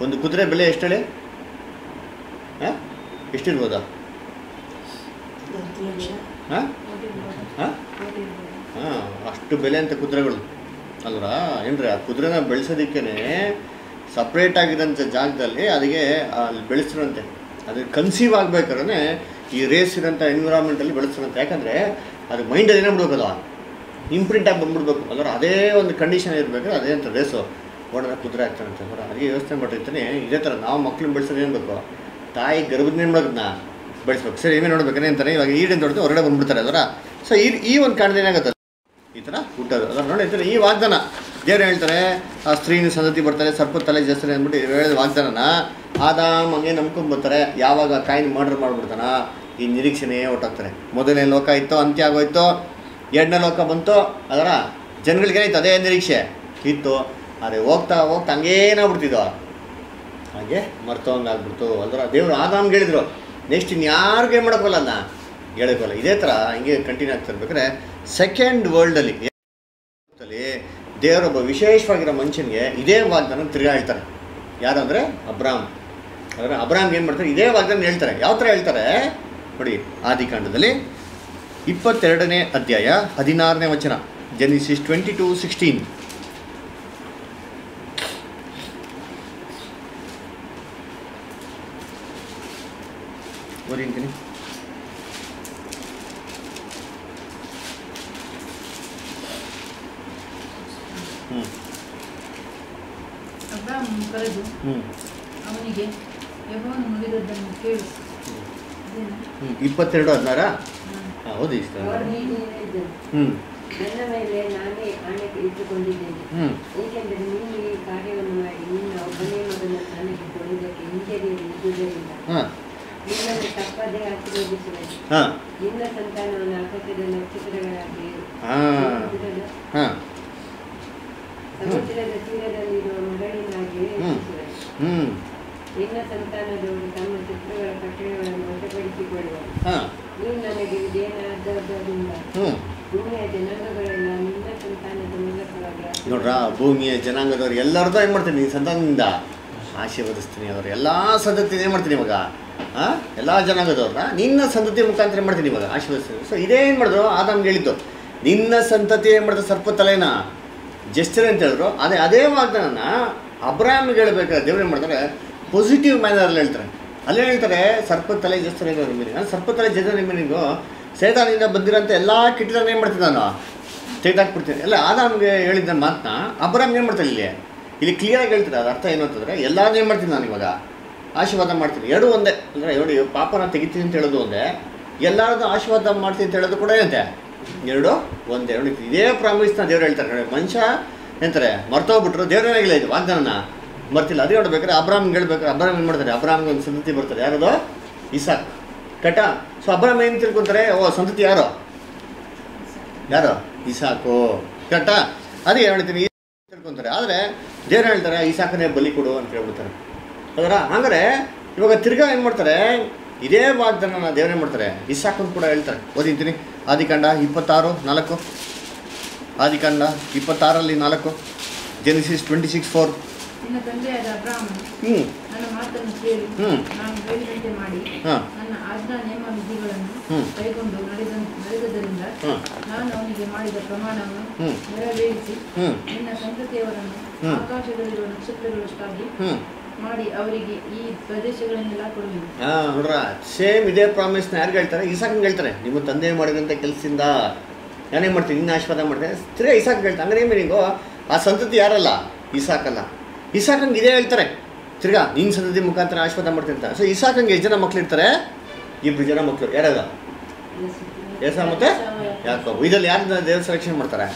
ಒಂದು ಕುದುರೆ ಬೆಲೆ ಎಷ್ಟು ಹೇಳಿ? ಹಾಂ? ಎಷ್ಟಿರ್ಬೋದಾ? ಹಾಂ? ಹಾಂ? ಹಾಂ? ಅಷ್ಟು ಬೆಲೆ ಅಂತ ಕುದುರೆಗಳು. ಅಲ್ವಾ ಏನ್ರಿ ಆ ಕುದುರೆನ ಬೆಳೆಸೋದಕ್ಕೇ ಸಪ್ರೇಟ್ ಆಗಿರೋಂಥ ಜಾಗದಲ್ಲಿ ಅದಕ್ಕೆ ಅಲ್ಲಿ ಬೆಳೆಸಿರಂತೆ ಅದು ಕನ್ಸೀವ್ ಆಗ್ಬೇಕಾದ್ರೆ ಈ ರೇಸ್ ಇರೋಂಥ ಎನ್ವಿರಾನ್ಮೆಂಟಲ್ಲಿ ಬೆಳೆಸಿರಂತೆ ಯಾಕಂದರೆ ಅದು ಮೈಂಡಲ್ಲಿ ಏನೇ ಬಿಡ್ಬೇಕಲ್ಲ ಇಂಪ್ರಿಂಟ್ ಆಗಿ ಬಂದ್ಬಿಡ್ಬೇಕು. ಅಂದ್ರೆ ಅದೇ ಒಂದು ಕಂಡೀಷನ್ ಇರಬೇಕಾದ್ರೆ ಅದೇ ಅಂತ ರೇಸು ಓಡೋದ ಕುದುರೆ ಆಗ್ತಾರಂತೆ ಬರೋ ಅದಕ್ಕೆ ಯೋಚನೆ ಮಾಡಿರ್ತೀನಿ ಇದೇ ಥರ ನಾವು ಮಕ್ಳನ್ನ ಬೆಳೆಸೋದು ಏನು ಬೇಕು? ತಾಯಿ ಗರ್ಭದ ಏನು ಮಾಡೋದನ್ನ ಬೆಳೆಸ್ಬೇಕು. ಸರಿ ಏನೇ ನೋಡ್ಬೇಕೇನೆ ಅಂತಾರೆ ಇವಾಗ ಈಡೇನು ಹೊಡೆದು ಹೊರಗಡೆ ಬಂದ್ಬಿಡ್ತಾರೆ, ಅದರ? ಸೊ ಈ ಈ ಒಂದು ಕಾರಣದ ಏನಾಗುತ್ತೆ? ಈ ಥರ ಹುಟ್ಟೋದು. ಅದರ ನೋಡಿ ಈ ವಾಗ್ದಾನ. ದೇವ್ರು ಹೇಳ್ತಾರೆ, ಆ ಸ್ತ್ರೀನ ಸಂತತಿ ಬರ್ತಾರೆ ಸರ್ಪ ತಲೆ ಜಾಸ್ತಿ ಅಂದ್ಬಿಟ್ಟು ಹೇಳಿದ ವಾಗ್ದಾನನ. ಆದಾಮ್ ಹಂಗೆ ನಂಬ್ಕೊಂಡ್ಬರ್ತಾರೆ ಯಾವಾಗ ಕಾಯಿನ ಮರ್ಡರ್ ಮಾಡಿಬಿಡ್ತಾನ, ಈ ನಿರೀಕ್ಷೆನೇ ಹೊರ್ಟೋಗ್ತಾರೆ. ಮೊದಲನೇ ಲೋಕ ಇತ್ತು ಅಂತ್ಯ ಆಗೋಯ್ತು ಎರಡನೇ ಲೋಕ ಬಂತು, ಅದರ ಜನಗಳಿಗೆ ಏನಾಯ್ತು? ಅದೇ ನಿರೀಕ್ಷೆ. ಇತ್ತು. ಆದರೆ ಹೋಗ್ತಾ ಹೋಗ್ತಾ ಹಂಗೇನಾಗ್ಬಿಡ್ತಿದ್ದೋ ಹಾಗೆ ಮರ್ತವಂಗಾಗ್ಬಿಡ್ತು ಅಲ್ದರ ದೇವರು ಆದಾಮ್ಗೆ ಹೇಳಿದ್ರು, ನೆಕ್ಸ್ಟ್ ಇನ್ಯಾರಿಗೂ ಏನು ಮಾಡೋಕ್ಕಲ್ಲ ಅದನ್ನ ಹೇಳೋಕ್ಕಲ್ಲ ಇದೇ ಥರ ಹಿಂಗೆ ಕಂಟಿನ್ಯೂ ಆಗ್ತಾ ಇರ್ಬೇಕಾದ್ರೆ ಸೆಕೆಂಡ್ ವರ್ಲ್ಡಲ್ಲಿ ದೇವರೊಬ್ಬ ವಿಶೇಷವಾಗಿರೋ ಮನುಷ್ಯನಿಗೆ ಇದೇ ವಾಗ್ದಾನ ತಿರ್ಗಾ ಹೇಳ್ತಾರೆ. ಯಾರು ಅಂದರೆ ಅಬ್ರಾಮ್ ಅಂದರೆ ಅಬ್ರಾಮ್ ಏನು ಮಾಡ್ತಾರೆ? ಇದೇ ವಾಗ್ದಾನ ಹೇಳ್ತಾರೆ. ಯಾವ ಥರ ಹೇಳ್ತಾರೆ? ನೋಡಿ, ಆದಿಕಾಂಡದಲ್ಲಿ ಇಪ್ಪತ್ತೆರಡನೇ ಅಧ್ಯಾಯ ಹದಿನಾರನೇ ವಚನ ಜೆನಿಸಿಸ್ ಟ್ವೆಂಟಿ ಟು ಸಿಕ್ಸ್ಟೀನ್ ಓದಿಂತೀನಿ ಹ್ಞೂ ಅಬ್ರಾಮ್ ಕರೆದು ಹ್ಞೂ ಅವನಿಗೆ ಯಹೋವನು ನುಡಿದದ್ದನ್ನು ಕೇಳಿ ಇಪ್ಪತ್ತೆರಡು ಹದಿನಾರ? ಹೌದು ಇಷ್ಟ. ಹ್ಞೂ ನನ್ನ ಮೇಲೆ ನಾನೇ ಆಣೆ ಇಟ್ಟುಕೊಂಡಿದ್ದೇನೆ. ಏಕೆಂದರೆ ನೀನು ಈ ಕಾರ್ಯವನ್ನು ಮಾಡಿ ನಿನ್ನ ಒಬ್ಬನೇ ಮಗನ ನನಗೆ ಕೊಡುವುದಕ್ಕೆ ಹಿಂಜರಿಯುವುದರಿಂದ ನಿನ್ನನ್ನು ತಪ್ಪದೇ ಆಶೀರ್ವದಿಸುವೆ. ಹಾಂ. ನಿನ್ನ ಸಂತಾನವನ್ನು ಆಕಾಶದ ನಕ್ಷತ್ರಗಳಾಗಿ ಹಾಂ. ಸಮುದ್ರದ ಹಾಂ. ಸಮುದ್ರದ ತೀರದಲ್ಲಿರುವ ನಿನ್ನ ಸಂತಾನದವರು ತಮ್ಮ ಶತ್ರುಗಳ ಪಟ್ಟಣಗಳನ್ನು ವಶಪಡಿಸಿಕೊಳ್ಳುವರು. ಹಾಂ. ನೀನು ನನಗೆ ವಿಜಯನಾದದ್ದರಿಂದ ಹ್ಞೂ ಭೂಮಿಯ ಜನಾಂಗಗಳೆಲ್ಲ ನಿನ್ನ ಸಂತಾನದ ಮೂಲಕವಾಗಿ ನೋಡ್ರಾ ಭೂಮಿಯ ಜನಾಂಗದವ್ರು ಎಲ್ಲರದ್ದು ಏನು ಮಾಡ್ತೀನಿ ನಿನ್ನ ಸಂತಾನದಿಂದ? ಆಶೀರ್ವದಿಸ್ತೀನಿ ಅವರು. ಎಲ್ಲ ಸಂತತಿ ಏನು ಮಾಡ್ತೀನಿ ಇವಾಗ ಹಾಂ ಎಲ್ಲ ಜನಾಂಗದವ್ರನ್ನ ನಿನ್ನ ಸಂತತಿ ಮುಖಾಂತರ ಏನು ಮಾಡ್ತೀನಿ ಇವಾಗ ಆಶೀರ್ವದಿಸ್ತೀನಿ. ಸೊ ಇದೇನು ಮಾಡಿದ್ರು ಆದಾಮ್ಗೆ ಹೇಳಿದ್ದು. ನಿನ್ನ ಸಂತತಿ ಏನು ಮಾಡಿದ್ರು ಸರ್ಪ ತಲೆನ ಜಸ್ಟರ್ ಅಂತ ಹೇಳಿದ್ರು. ಅದೇ ಅದೇ ವಾಗ್ದಾನ ಅಬ್ರಾಮ್ಗೆ ಹೇಳ್ಬೇಕಾದ್ರೆ ದೇವ್ರು ಏನು ಮಾಡ್ತಾರೆ? ಪಾಸಿಟಿವ್ ಮ್ಯಾನರಲ್ಲಿ ಹೇಳ್ತಾರೆ. ಅಲ್ಲೇ ಹೇಳ್ತಾರೆ? ಸರ್ಪ ತಲೆ ಜಸ್ತರ ಮೀನಿಂಗ್ ಅಂದ್ರೆ ಸರ್ಪ ತಲೆ ಜಸ್ತರ ಮೀನಿಂಗು ಸೇತಾನಿಂದ ಬಂದಿರೋಂಥ ಎಲ್ಲ ಕಿಟ್ಟದನ್ನ ಏನು ಮಾಡ್ತೀನಿ ನಾನು? ತೆಗೆದಾಕ್ಬಿಡ್ತೀನಿ ಎಲ್ಲ ಆದಾಮ್ಗೆ ಹೇಳಿದ್ದ ಮಾತನ್ನ ಅಬ್ರಾಮ್ ಏನು ಮಾಡ್ತಾರೆ ಇಲ್ಲಿ? ಇಲ್ಲಿ ಕ್ಲಿಯರಾಗಿ ಹೇಳ್ತಾರೆ. ಅದು ಅರ್ಥ ಏನು ಅಂತಂದರೆ ಎಲ್ಲಾನು ಏನು ಮಾಡ್ತೀನಿ ನಾನು ಇವಾಗ? ಆಶೀರ್ವಾದ ಮಾಡ್ತೀನಿ. ಎರಡು ಒಂದೇ. ಅಂದರೆ ನೋಡಿ ಪಾಪನ ತೆಗಿತೀನಿ ಅಂತ ಹೇಳೋದು ಒಂದೇ. ಎಲ್ಲರದ್ದು ಆಶೀರ್ವಾದ ಮಾಡ್ತೀನಿ ಅಂತ ಹೇಳೋದು ಕೂಡ ಏನಂತೆ? ಎರಡು ಒಂದೇ. ಇದೇ ಪ್ರಾಮಿಸ್ನ ದೇವ್ರು ಹೇಳ್ತಾರೆ. ಮನುಷ್ಯ ಎಂತಾರೆ, ಮರ್ತೋಗ್ಬಿಟ್ರು ದೇವ್ರೇನಾಗಿಲ್ಲ ಇದು ವಾಗ್ದಾನನ. ಮರ್ತಿಲ್ಲ, ಅದೇ ನೋಡ್ಬೇಕಾದ್ರೆ ಅಬ್ರಾಮ್ ಹೇಳ್ಬೇಕಾರೆ ಅಬ್ರಾಮ್ ಏನು ಮಾಡ್ತಾರೆ? ಅಬ್ರಾಮ್ಗೆ ಒಂದು ಸಂತತಿ ಬರ್ತಾರೆ ಯಾರದು? ಇಸಾಕ್. ಕಟ ಸೊ ಅಬ್ರಾಮ್ ಏನು ತಿಳ್ಕೊತಾರೆ? ಓ, ಸಂತತಿ ಯಾರು? ಯಾರು? ಇಸಾಕು. ಕಟ್ಟ. ಅದೇ ಹೇಳ್ತೀನಿ ತಿಳ್ಕೊಂತಾರೆ. ಆದರೆ, ದೇವ್ರು ಹೇಳ್ತಾರೆ ಇಸಾಕನೇ ಬಲಿ ಕೊಡು ಅಂತ ಹೇಳ್ಬಿಡ್ತಾರೆ. ಅದರ? ಹಂಗಾರೆ, ಇವಾಗ ತಿರ್ಗಾ ಏನು ಮಾಡ್ತಾರೆ? ಇದೇ ವಾಗ್ದಾನ ದೇವ್ರೇನು ಮಾಡ್ತಾರೆ? ಇಸಾಕನ್ ಕೂಡ ಹೇಳ್ತಾರೆ. ಓದಿಂತೀನಿ. ಆದಿಕಾಂಡ ಇಪ್ಪತ್ತಾರು, ನಾಲ್ಕು. ಆದಿಕಾಂಡ ಇಪ್ಪತ್ತಾರಲ್ಲಿ ನಾಲ್ಕು ಜೆನಿಸಿಸ್ ಟ್ವೆಂಟಿ ಸಿಕ್ಸ್ ಫೋರ್ ಹ್ಞೂ ನನ್ನ ಮಾತನ್ನು ಕೇಳಿ ಹ್ಮ್. ನಾನು ಹೇಳಿದಂತೆ ಮಾಡಿ ಹಾಂ. ನಡೆದದರಿಂದ ನಾನು ಅವನಿಗೆ ಮಾಡಿದ ಪ್ರಮಾಣವನ್ನು. ನೆರವೇರಿಸಿ ಹ್ಞೂ ನಿನ್ನ ಸಂತತಿಯವರನ್ನು ಹ್ಮ್. ಆಕಾಶದಲ್ಲಿರುವ ನಕ್ಷತ್ರಗಳಷ್ಟಾಗಿ ಹ್ಞೂ ಮಾಡಿ ಅವರಿಗೆ ಈ ಪ್ರದೇಶಗಳನ್ನೆಲ್ಲ ಹಾಂ ನೋಡ್ರ ಸೇಮ್ ಇದೇ ಪ್ರಾಮಿಸ್ನ ಯಾರು ಹೇಳ್ತಾರೆ ಇಸಾಕಂಗೆ ಹೇಳ್ತಾರೆ ನಿಮ್ಮ ತಂದೆ ಮಾಡಿದಂತ ಕೆಲಸದಿಂದ. ನಾನೇನು ಮಾಡ್ತೀನಿ? ನಿನ್ನ ಆಶೀರ್ವಾದ ಮಾಡ್ತೇನೆ ತಿರ್ಗಾ ಇಸಾಕ್ ಹೇಳ್ತಾರೆ ಹಂಗಾರೆ ಮೀನಿಂಗು ಆ ಸಂತತಿ ಯಾರಲ್ಲ? ಇಸಾಕಲ್ಲ ಇಸಾಕಂಗೆ ಇದೇ ಹೇಳ್ತಾರೆ. ತಿರ್ಗಾ ನಿನ್ನ ಸಂತತಿ ಮುಖಾಂತರ ಆಶೀರ್ವಾದ ಮಾಡ್ತೀನಿ ಅಂತ. ಸೊ ಇಸಾಕಂಗೆ ಎಷ್ಟು ಜನ ಮಕ್ಳು ಇರ್ತಾರೆ? ಇಬ್ಬರು ಜನ ಮಕ್ಕಳು ಯಾರದ? ಏಸ ಮತ್ತೆ? ಯಾಕೋ ಇದರಲ್ಲಿ ಯಾರಿಂದ ದೇವ್ರ ಸೆಲೆಕ್ಷನ್ ಮಾಡ್ತಾರೆ?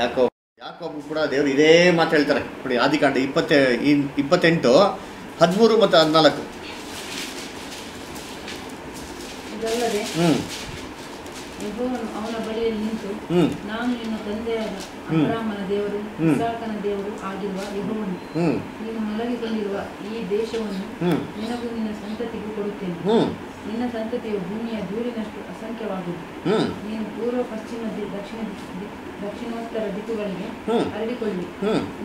ಯಾಕೋ ಯಾಕೋ ಕೂಡ ದೇವ್ರು ಇದೇ ಮಾತು ಹೇಳ್ತಾರೆ. ನೋಡಿ ಆದಿಕಾಂಡ ಇಪ್ಪತ್ತೆ ಇಪ್ಪತ್ತೆಂಟು ಹದಿಮೂರು ಮತ್ತು ಹದಿನಾಲ್ಕು. ಹ್ಞೂ ಅವನ ಬಳಿಯಲ್ಲಿ ನಿಂತು ನಾನು ನಿನ್ನ ತಂದೆಯಾದ ಹ್ಮ್. ಅಬ್ರಾಹ್ಮನ ದೇವರು. ಇಸಾಕನ ದೇವರು ಆಗಿರುವ ಯೆಹೋವನು. ನೀನು ಮಲಗಿಕೊಂಡಿರುವ ಈ ದೇಶವನ್ನು ನಿನಗೂ ನಿನ್ನ ಸಂತತಿಗೂ ಕೊಡುತ್ತೇನೆ. ನಿನ್ನ ಸಂತತಿಯು ಭೂಮಿಯ ಧೂಳಿನಷ್ಟು ಅಸಂಖ್ಯವಾಗುವುದು. ನೀನು ಪೂರ್ವ ಪಶ್ಚಿಮ ದಕ್ಷಿಣ ದಿ- ದಿ- ದಕ್ಷಿಣೋತ್ತರ ದಿಕ್ಕುಗಳಿಗೆ. ಹರಡಿಕೊಳ್ಳಿ.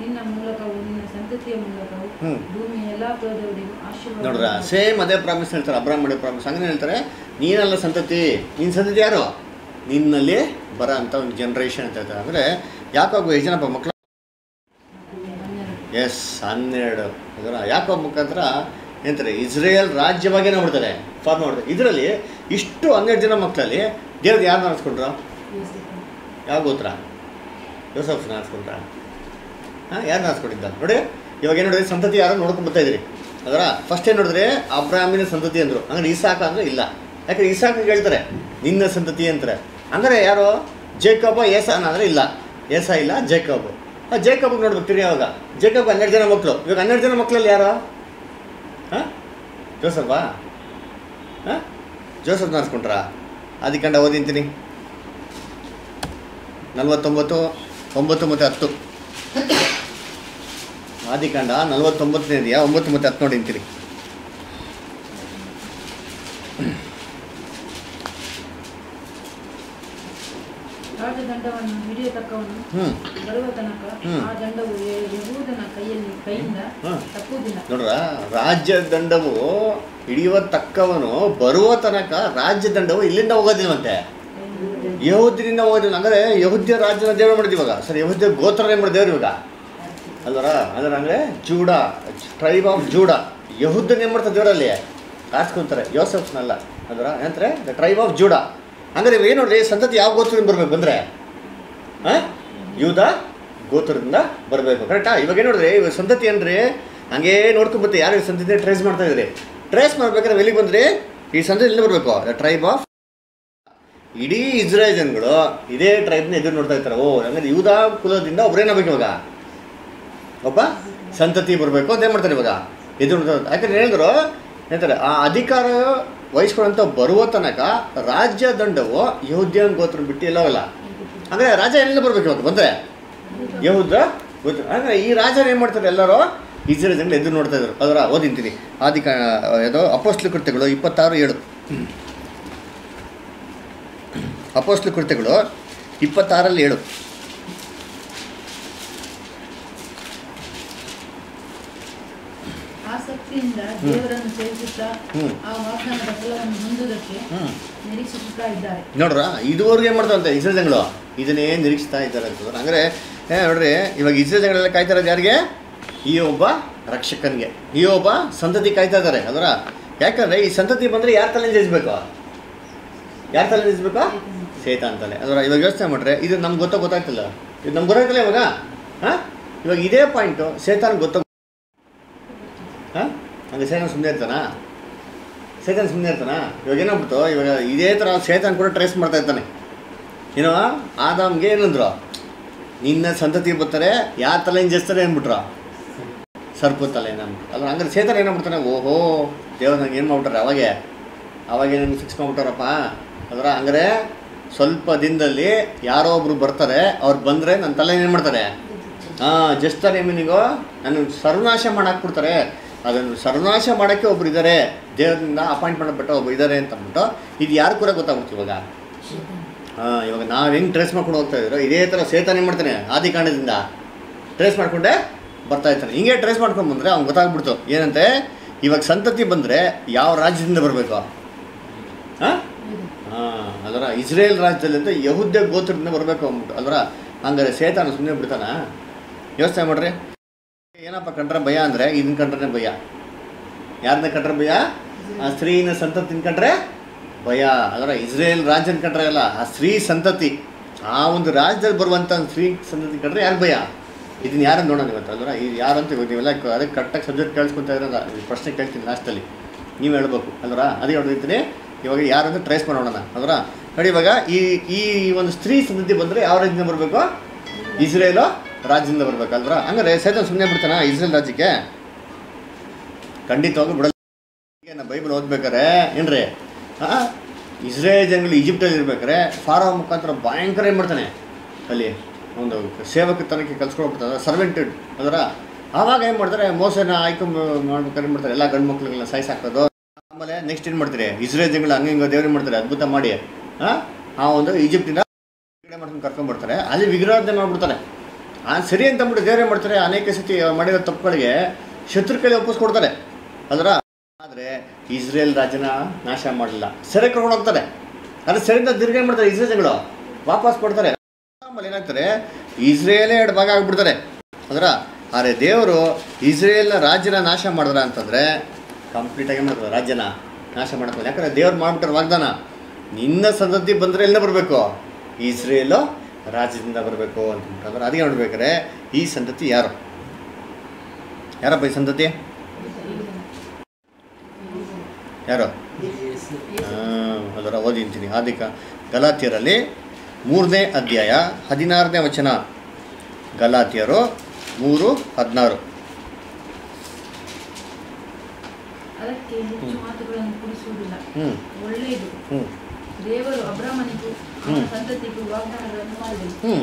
ನಿನ್ನ ಮೂಲಕವು ನಿನ್ನ ಸಂತತಿಯ ಮೂಲಕವು ಭೂಮಿ ಎಲ್ಲಾ ಆಶೀರ್ವಾದ ನೋಡ್ರ ಸೇಮ್ ಅದೇ ಪ್ರಾಮಿಸ್ ಹೇಳ್ತಾರೆ ಅಬ್ರಾಹ್ಮ ಮಾಡೋ ಪ್ರಾಮಿಸ್ ಹಂಗೆ ಹೇಳ್ತಾರೆ ನೀನಲ್ಲ ಸಂತತಿ ನಿನ್ನ ಸಂತತಿ ಯಾರು? ನಿನ್ನಲ್ಲಿ ಬರ ಅಂತ ಒಂದು ಜನ್ರೇಷನ್ ಅಂತ ಹೇಳ್ತಾರೆ. ಅಂದರೆ ಯಾಕಾಗು ಎಷ್ಟು ಜನಪ್ಪ ಮಕ್ಕಳು ಎಸ್ ಹನ್ನೆರಡು. ಅದರ ಯಾಕೋ ಮುಖಾಂತರ ಏನಂತಾರೆ ಇಸ್ರೇಲ್ ರಾಜ್ಯವಾಗಿ ನೋಡ್ತಾರೆ ಫಾರ್ಮ್ ಮಾಡ್ತಾರೆ. ಇದರಲ್ಲಿ ಇಷ್ಟು ಹನ್ನೆರಡು ಜನ ಮಕ್ಕಳಲ್ಲಿ ದೇವ್ರಿಗೆ ಯಾರು ಆರಿಸ್ಕೊಂಡ್ರು ಯಾವ ಗೋತ್ರ? ಯೋಸಫ್ನ ನಾಸ್ಕೊಂತ ಹಾಂ ಯಾರು ಆರಿಸ್ಕೊಂಡಿದ್ದ ನೋಡಿ, ಇವಾಗ ಏನು ನೋಡಿದ್ರೆ? ಸಂತತಿ ಯಾರು ನೋಡ್ಕೊಂಡು ಬರ್ತಾ ಇದ್ರಿ ಅದರ ಫಸ್ಟ್ ಏನು ನೋಡಿದ್ರೆ? ಅಬ್ರಾಹ್ಮಿನ ಸಂತತಿ ಅಂದರು. ಹಂಗಾರೆ ಇಸಾಕ ಅಂದರೆ ಇಲ್ಲ. ಯಾಕಂದ್ರೆ ಇಸಾಕ ಹೇಳ್ತಾರೆ, ನಿನ್ನ ಸಂತತಿ ಅಂತಾರೆ. ಅಂದರೆ ಯಾರು? ಜೇಕಬ ಏಸಾನ ಅಂದರೆ ಇಲ್ಲ. ಏಸ ಇಲ್ಲ, ಜೇಕಬ್. ಆ, ಜೇಕಬ್ಗೆ ನೋಡ್ಬೇಕು, ತಿರ್ಗಿ ಯಾವಾಗ? ಜೇಕಬ್ ಹನ್ನೆರಡು ಜನ ಮಕ್ಕಳು ಇವಾಗ ಹನ್ನೆರಡು ಜನ ಮಕ್ಕಳಲ್ಲಿ ಯಾರು? ಹಾಂ? ಜೋಸಫಾ? ಹಾಂ? ಜೋಸಫ್ನ ಅದಕ್ಕೆ ಕಂಡ ಓದಿಂತೀನಿ. ನಲವತ್ತೊಂಬತ್ತು ಒಂಬತ್ತು ಮತ್ತು ಹತ್ತು ಆದಿಕಾಂಡ ನಲವತ್ತೊಂಬತ್ತನೇ ಇದೆಯಾ ಒಂಬತ್ತು ಮತ್ತು ಹತ್ತು ನೋಡಿ ಅಂತೀರಿ. ನೋಡ್ರ ರಾಜ್ಯ ದಂಡವು ಹಿಡಿಯುವ ತಕ್ಕವನು ಬರುವ ತನಕ ರಾಜ್ಯ ದಂಡವು ಇಲ್ಲಿಂದ ಹೋಗೋದಿಲ್ವಂತೆ. ಯಹೂದ್ಯರಿಂದ ಹೋಗೋದಿಲ್ಲ ಅಂದರೆ ಯಹುದ್ಯ ರಾಜ್ಯನ ದೇವರು ಮಾಡಿದ್ವಿ ಇವಾಗ. ಸರ್, ಯಹೂದ್ಯ ಗೋತ್ರ ಏನು ಮಾಡಿದೇವ್ರಿ ಇವಾಗ. ಅಲ್ವರ? ಅಂದ್ರೆ ಅಂದರೆ ಜೂಡ ಟ್ರೈಬ್ ಆಫ್ ಜೂಡ. ಯಹೂದ್ಯನ ಏನು ಮಾಡ್ತಾರೆ ದೇವರಲ್ಲಿ? ಆರಿಸ್ಕೊಂತಾರೆ ಯೋಸಫ್ನಲ್ಲ. ಅದರ ಏನಂತಾರೆ? The tribe of Judah. ಇವಾಗ ಏನು ನೋಡ್ರಿ ಸಂತತಿ ಯಾವ ಗೋತ್ರದಿಂದ ಬರಬೇಕು ಬಂದರೆ ಹಾಂ? ಯೂದ ಗೋತ್ರದಿಂದ ಬರಬೇಕು. ಕರೆಕ್ಟಾ ಇವಾಗ ಏನು ನೋಡ್ರಿ, ಇವಾಗ ಸಂತತಿ ಏನ್ರಿ? ಹಂಗೇ ನೋಡ್ಕೊಂಬತ್ತೆ ಯಾರು ಸಂತತಿ ಟ್ರೇಸ್ ಮಾಡ್ತಾ ಇದ್ರಿ? ಟ್ರೇಸ್ ಮಾಡ್ಬೇಕಾದ್ರೆ ಎಲ್ಲಿಗೆ ಬಂದ್ರಿ? ಈ ಸಂತತಿ ಎಲ್ಲಿ ಬರಬೇಕು. ದ ಟ್ರೈಬ್ ಆಫ್ ಇಡೀ ಇಸ್ರೇಲ್ ಜನಗಳು ಇದೇ ಟ್ರೈಬ್ನ ಎದುರು ನೋಡ್ತಾ ಇರ್ತಾರೆ, ಓ, ಹಂಗಂದ್ರೆ ಯೂದ ಕುಲದಿಂದ ಒಬ್ಬರೇನಾಗಬೇಕು ಇವಾಗ? ಒಬ್ಬ ಸಂತತಿ ಬರಬೇಕು ಅಂತ ಮಾಡ್ತಾರೆ ಇವಾಗ? ಎದುರು ನೋಡ್ತಾ. ಯಾಕಂದ್ರೆ ಹೇಳಿದ್ರು? ಹೇಳ್ತಾರೆ, ಆ ಅಧಿಕಾರ ವಹಿಸ್ಕೊಳ್ಳೋಂಥ ಬರುವ ತನಕ ರಾಜ್ಯ ದಂಡವು ಯಹೂದ್ಯನ್ ಗೋತ್ರ ಬಿಟ್ಟು ಎಲ್ಲವಲ್ಲ ಅಂದರೆ ರಾಜ ಎಲ್ಲಿಂದ ಬರ್ಬೇಕು ಇವಾಗ? ಬಂದರೆ? ಯಹುದ ಗೋತ್ರ. ಅಂದರೆ ಈ ರಾಜರು ಏನು ಮಾಡ್ತಾರೆ ಎಲ್ಲರೂ? ಇಸ್ರೇಲ್ ಜನಗಳು ಎದುರು ನೋಡ್ತಾ ಇದ್ರು ಅದರ ಓದಿಂತೀನಿ. ಆದಿಕ ಯಾವುದೋ ಅಪೋಸ್ಲು ಕೃತ್ಯಗಳು ಇಪ್ಪತ್ತಾರು ಏಳು. ಅಪೋಸ್ಲು ಕೃತ್ಯಗಳು ಇಪ್ಪತ್ತಾರಲ್ಲಿ ಏಳು. ಆಸಕ್ತಿಯಿಂದ ದೇವರನ್ನು ಸೇವಿಸುತ್ತಾ. ಆ ವಾಗ್ದಾನದ ಫಲವನ್ನು ಹೊಂದುವುದಕ್ಕೆ ಹ್ಞೂ ನಿರೀಕ್ಷಿಸುತ್ತಾ ಇದ್ದಾರೆ. ನೋಡ್ರ ಇದುವರೆಗೆ ಏನು ಮಾಡ್ತಾರಂತೆ ಇಸ್ರೇಲ್ ಜನಗಳು? ಇದನ್ನೇ ನಿರೀಕ್ಷಿಸ್ತಾ ಇದ್ದಾರೆ ಅಂತಂದ್ರೆ ಅಂದರೆ ಏ ನೋಡ್ರಿ ಇವಾಗ ಇಸ್ರೇಲ್ ಜನಗಳೆಲ್ಲ ಕಾಯ್ತಾ ಇರೋದು ಯಾರಿಗೆ? ಈ ಒಬ್ಬ ರಕ್ಷಕನಿಗೆ. ಈ ಒಬ್ಬ ಸಂತತಿ ಕಾಯ್ತಾ ಇದ್ದಾರೆ ಅದರ? ಯಾಕಂದ್ರೆ ಈ ಸಂತತಿ ಬಂದರೆ ಯಾರ ತಲೆ ಜಯಿಸ್ಬೇಕು? ಯಾರ ತಲೆ ಜಯಿಸ್ಬೇಕು? ಸೇತ ಅಂತಾನೆ. ಅದರ ಇವಾಗ ಯೋಚನೆ ಮಾಡ್ರೆ, ಇದು ನಮ್ಗೆ ಗೊತ್ತೋ ಗೊತ್ತಾಗ್ತಿಲ್ಲ. ಇದು ನಮ್ಗೆ ಗೊತ್ತಾಗ್ತಿಲ್ಲ ಇವಾಗ? ಹಾಂ? ಇವಾಗ ಇದೇ ಪಾಯಿಂಟು ಸೇತಾನ್ ಗೊತ್ತ ಹಾಂ? ಹಂಗೆ ಸೇತಾನ್ ಸುಮ್ಮನೆ ಇರ್ತಾನಾ? ಸೇತಾನ್ ಸುಮ್ಮನೆ ಇರ್ತಾನ? ಇವಾಗ ಏನಾಗ್ಬಿಡ್ತು? ಇವಾಗ ಇದೇ ಥರ ಶೇತಾನ್ ಕೂಡ ಟ್ರೇಸ್ ಮಾಡ್ತಾ ಇರ್ತಾನೆ. ಏನೋ, ಆದಾಮ್ಗೆ ಏನಂದ್ರು? ನಿನ್ನ ಸಂತತಿ ಬರ್ತಾರೆ ಯಾವ ತಲೆ ಜಸ್ತಾರೆ ಅಂದ್ಬಿಟ್ರು. ಸರ್ಪ ತಲೆ ನಮ್ಮ ಅಲ್ಲ ಹಂಗಾರೆ ಸೇತಾನ್ ಏನಾಗ್ಬಿಡ್ತಾನೆ ಓಹೋ, ದೇವ್ರ ನಂಗೆ ಏನು ಮಾಡ್ಬಿಟ್ರೆ ಅವಾಗೆ? ಅವಾಗೇನು ಫಿಕ್ಸ್ ಮಾಡ್ಬಿಟ್ಟಾರಪ್ಪ. ಅದರ ಹಂಗಾರೆ ಸ್ವಲ್ಪ ದಿನದಲ್ಲಿ ಯಾರೋ ಒಬ್ರು ಬರ್ತಾರೆ, ಅವ್ರು ಬಂದರೆ ನನ್ನ ತಲೆ ಏನು ಮಾಡ್ತಾರೆ? ಹಾಂ ಜಸ್ಟರ್ ಮೀನಿಂಗು ನನ್ನ ಸರ್ವನಾಶ ಮಾಡಾಕ್ಬಿಡ್ತಾರೆ ಅದನ್ನು ಸರ್ವನಾಶ ಮಾಡೋಕ್ಕೆ ಒಬ್ರು ಇದ್ದಾರೆ ದೇವರಿಂದ ಅಪಾಯಿಂಟ್ಮೆಂಟ್ ಬಿಟ್ಟು ಒಬ್ರು ಇದ್ದಾರೆ ಅಂತ ಅಂದ್ಬಿಟ್ಟು, ಇದು ಯಾರು ಕೂಡ ಗೊತ್ತಾಗ್ಬಿಡ್ತು ಇವಾಗ? ಹಾಂ ಇವಾಗ ನಾವು ಹೆಂಗೆ ಟ್ರೇಸ್ ಮಾಡ್ಕೊಂಡು ಹೋಗ್ತಾ ಇದ್ರು, ಇದೇ ಥರ ಸೇತಾನೆ ಮಾಡ್ತಾನೆ, ಆದಿ ಕಾಂಡದಿಂದ ಟ್ರೇಸ್ ಮಾಡಿಕೊಂಡೆ ಬರ್ತಾ ಇರ್ತಾನೆ. ಹಿಂಗೆ ಟ್ರೇಸ್ ಮಾಡ್ಕೊಂಡು ಬಂದರೆ ಅವ್ನು ಗೊತ್ತಾಗ್ಬಿಡ್ತು. ಏನಂತೆ? ಇವಾಗ ಸಂತತಿ ಬಂದರೆ ಯಾವ ರಾಜ್ಯದಿಂದ ಬರಬೇಕು? ಹಾಂ ಅದರ ಇಸ್ರೇಲ್ ರಾಜ್ಯದಲ್ಲಿ ಅಂತ ಯಹುದ್ಯ ಗೋತ್ರದಿಂದ ಬರಬೇಕು ಅಂದ್ಬಿಟ್ಟು. ಅದರ ಹಂಗಾರೆ ಸೇತಾನ ಸುಮ್ಮನೆ ಬಿಡ್ತಾನ? ಯೋಚನೆ ಮಾಡ್ರಿ. ಏನಪ್ಪ ಕಂಡ್ರೆ ಭಯ ಅಂದರೆ ಇದನ್ನ ಕಂಡ್ರೆ ಭಯ. ಯಾರನ್ನ ಕಂಡ್ರೆ ಭಯ? ಆ ಸ್ತ್ರೀನ ಸಂತತಿನ ಕಂಡ್ರೆ ಭಯ. ಅದರ ಇಸ್ರೇಲ್ ರಾಜ್ಯನ ಕಂಡ್ರೆ ಅಲ್ಲ, ಆ ಸ್ತ್ರೀ ಸಂತತಿ. ಆ ಒಂದು ರಾಜ್ಯದಲ್ಲಿ ಬರುವಂಥ ಸ್ತ್ರೀ ಸಂತತಿ ಕಂಡ್ರೆ ಯಾರು ಭಯ? ಇದನ್ನ ಯಾರನ್ನು ನೋಡೋಣ ಇವತ್ತು ಅದರ ಇದು ಯಾರಂತ ಇವಾಗ ನೀವೆಲ್ಲ ಅದಕ್ಕೆ ಕರೆಕ್ಟಾಗಿ ಸಬ್ಜೆಕ್ಟ್ ಕೇಳಿಸ್ಕೊತಾ ಇರೋಲ್ಲ ಪ್ರಶ್ನೆ ಕೇಳ್ತೀನಿ ಲಾಸ್ಟಲ್ಲಿ ನೀವು ಹೇಳ್ಬೇಕು, ಅಲ್ವರ? ಅದೇ ಹೊಡೆದಿರ್ತೀನಿ ಇವಾಗ ಯಾರಂತ ಟ್ರೇಸ್ ಮಾಡೋಣ ಅದರ ನೋಡಿ ಇವಾಗ ಈ ಈ ಒಂದು ಸ್ತ್ರೀ ಸಂತತಿ ಬಂದರೆ ಯಾವ ರಾಜ್ಯದಿಂದ ಬರಬೇಕು? ಇಸ್ರೇಲು ರಾಜ್ಯದಿಂದ ಬರ್ಬೇಕಲ್ರ ಹಂಗಾರೆ ಸೈತನ್ ಸುಮ್ಮನೆ ಬಿಡ್ತಾನ ಇಸ್ರೇಲ್ ರಾಜ್ಯಕ್ಕೆ? ಖಂಡಿತವಾಗೂ ಬಿಡಲ್ಲ. ನಾ ಬೈಬಲ್ ಓದ್ಬೇಕಾರೆ ಏನ್ರಿ? ಹಾಂ ಇಸ್ರೇಲ್ ಜನಗಳು ಈಜಿಪ್ಟಲ್ಲಿ ಇರ್ಬೇಕಾರೆ ಫಾರೋ ಮುಖಾಂತರ ಭಯಂಕರ ಏನು ಮಾಡ್ತಾನೆ? ಅಲ್ಲಿ ಒಂದು ಸೇವಕ ತನಕ್ಕೆ ಕಲ್ಸ್ಕೊಳ್ಬಿಡ್ತಾರೆ ಸರ್ವೆಂಟೆಡ್ ಅದರ ಆವಾಗ ಏನು ಮಾಡ್ತಾರೆ? ಮೋಸನ ಆಯ್ಕೆ ಮಾಡ್ಬೇಕಾದ್ರೆ ಏನು ಮಾಡ್ತಾರೆ? ಎಲ್ಲ ಗಂಡು ಮಕ್ಳುಗಳನ್ನ ಸಾಯಿಸಾಕೋದು ಆಮೇಲೆ ನೆಕ್ಸ್ಟ್ ಏನು ಮಾಡ್ತಾರೆ? ಇಸ್ರೇಲ್ ಜನಗಳು ಹಂಗೆ ಹಿಂಗೆ ದೇವ್ರಿಗೆ ಮಾಡ್ತಾರೆ? ಅದ್ಭುತ ಮಾಡಿ, ಆ? ಒಂದು ಬಿಡುಗಡೆ ಮಾಡ್ಕೊಂಡು ಕರ್ಕೊಂಡ್ಬರ್ತಾರೆ ಅಲ್ಲಿ ವಿಗ್ರಹದ ಮಾಡ್ಬಿಡ್ತಾರೆ. ಆ ಸರಿ ಅಂತ ಅಂದ್ಬಿಟ್ಟು ದೇವರೇ ಮಾಡ್ತಾರೆ? ಅನೇಕ ಸತಿ ಮಾಡಿರೋ ತಪ್ಪುಗಳಿಗೆ ಶತ್ರು ಕೈಲಿ ಒಪ್ಪಿಸ್ಕೊಡ್ತಾರೆ ಅದರ ಆದರೆ ಇಸ್ರೇಲ್ ರಾಜ್ಯನ ನಾಶ ಮಾಡಲಿಲ್ಲ. ಸೆರೆ ಕರ್ಕೊಂಡು ಹೋಗ್ತಾರೆ. ಅದು ಸೆರೆಯಿಂದ ಏನು ಮಾಡ್ತಾರೆ ಇಸ್ರೇಲ್ ಜನಗಳು ವಾಪಸ್ ಕೊಡ್ತಾರೆ ಆಮೇಲೆ ಏನಾಗ್ತಾರೆ ಇಸ್ರೇಲೇ ಎರಡು ಭಾಗ ಆಗ್ಬಿಡ್ತಾರೆ. ಅದರ, ಆದರೆ ದೇವರು ಇಸ್ರೇಲ್ನ ರಾಜ್ಯನ ನಾಶ ಮಾಡಿದ್ರ ಅಂತಂದರೆ ಕಂಪ್ಲೀಟಾಗಿ ಏನು ಮಾಡಿದ್ರು ರಾಜ್ಯನ ನಾಶ ಮಾಡ್ಕೊಂಡು ಯಾಕಂದರೆ ದೇವ್ರು ಮಾಡ್ಬಿಟ್ಟಾರೆ ವಾಗ್ದಾನ. ನಿನ್ನ ಸಂತತಿ ಬಂದರೆ ಎಲ್ಲ ಬರಬೇಕು. ಇಸ್ರೇಲು ರಾಜ್ಯದಿಂದ ಬರಬೇಕು ಅಂತಂದ್ರೆ ಅದಕ್ಕೆ ನೋಡ್ಬೇಕಾದ್ರೆ ಈ ಸಂತತಿ ಯಾರು? ಯಾರಪ್ಪ ಈ ಸಂತತಿ? ಯಾರು? ಅದರ ಓದಿಂತೀನಿ ಆದಿಕ ಗಲಾತಿಯರಲ್ಲಿ ಮೂರನೇ ಅಧ್ಯಾಯ ಹದಿನಾರನೇ ವಚನ. ಗಲಾತಿಯರು ಮೂರು ಹದಿನಾರು. ಅದಕ್ಕೆ ಹೆಚ್ಚು ಮಾತುಗಳನ್ನು ಕುಡಿಸುವುದಿಲ್ಲ. ಹ್ಞೂ ಒಳ್ಳೆಯದು. ಹ್ಞೂ ದೇವರು ಅಬ್ರಾಹ್ಮನಿಗೂ ಅವನ. ಸಂತತಿಗೂ ವಾಗ್ದಾನಗಳನ್ನು ಮಾಡಿದನು. ಹ್ಞೂ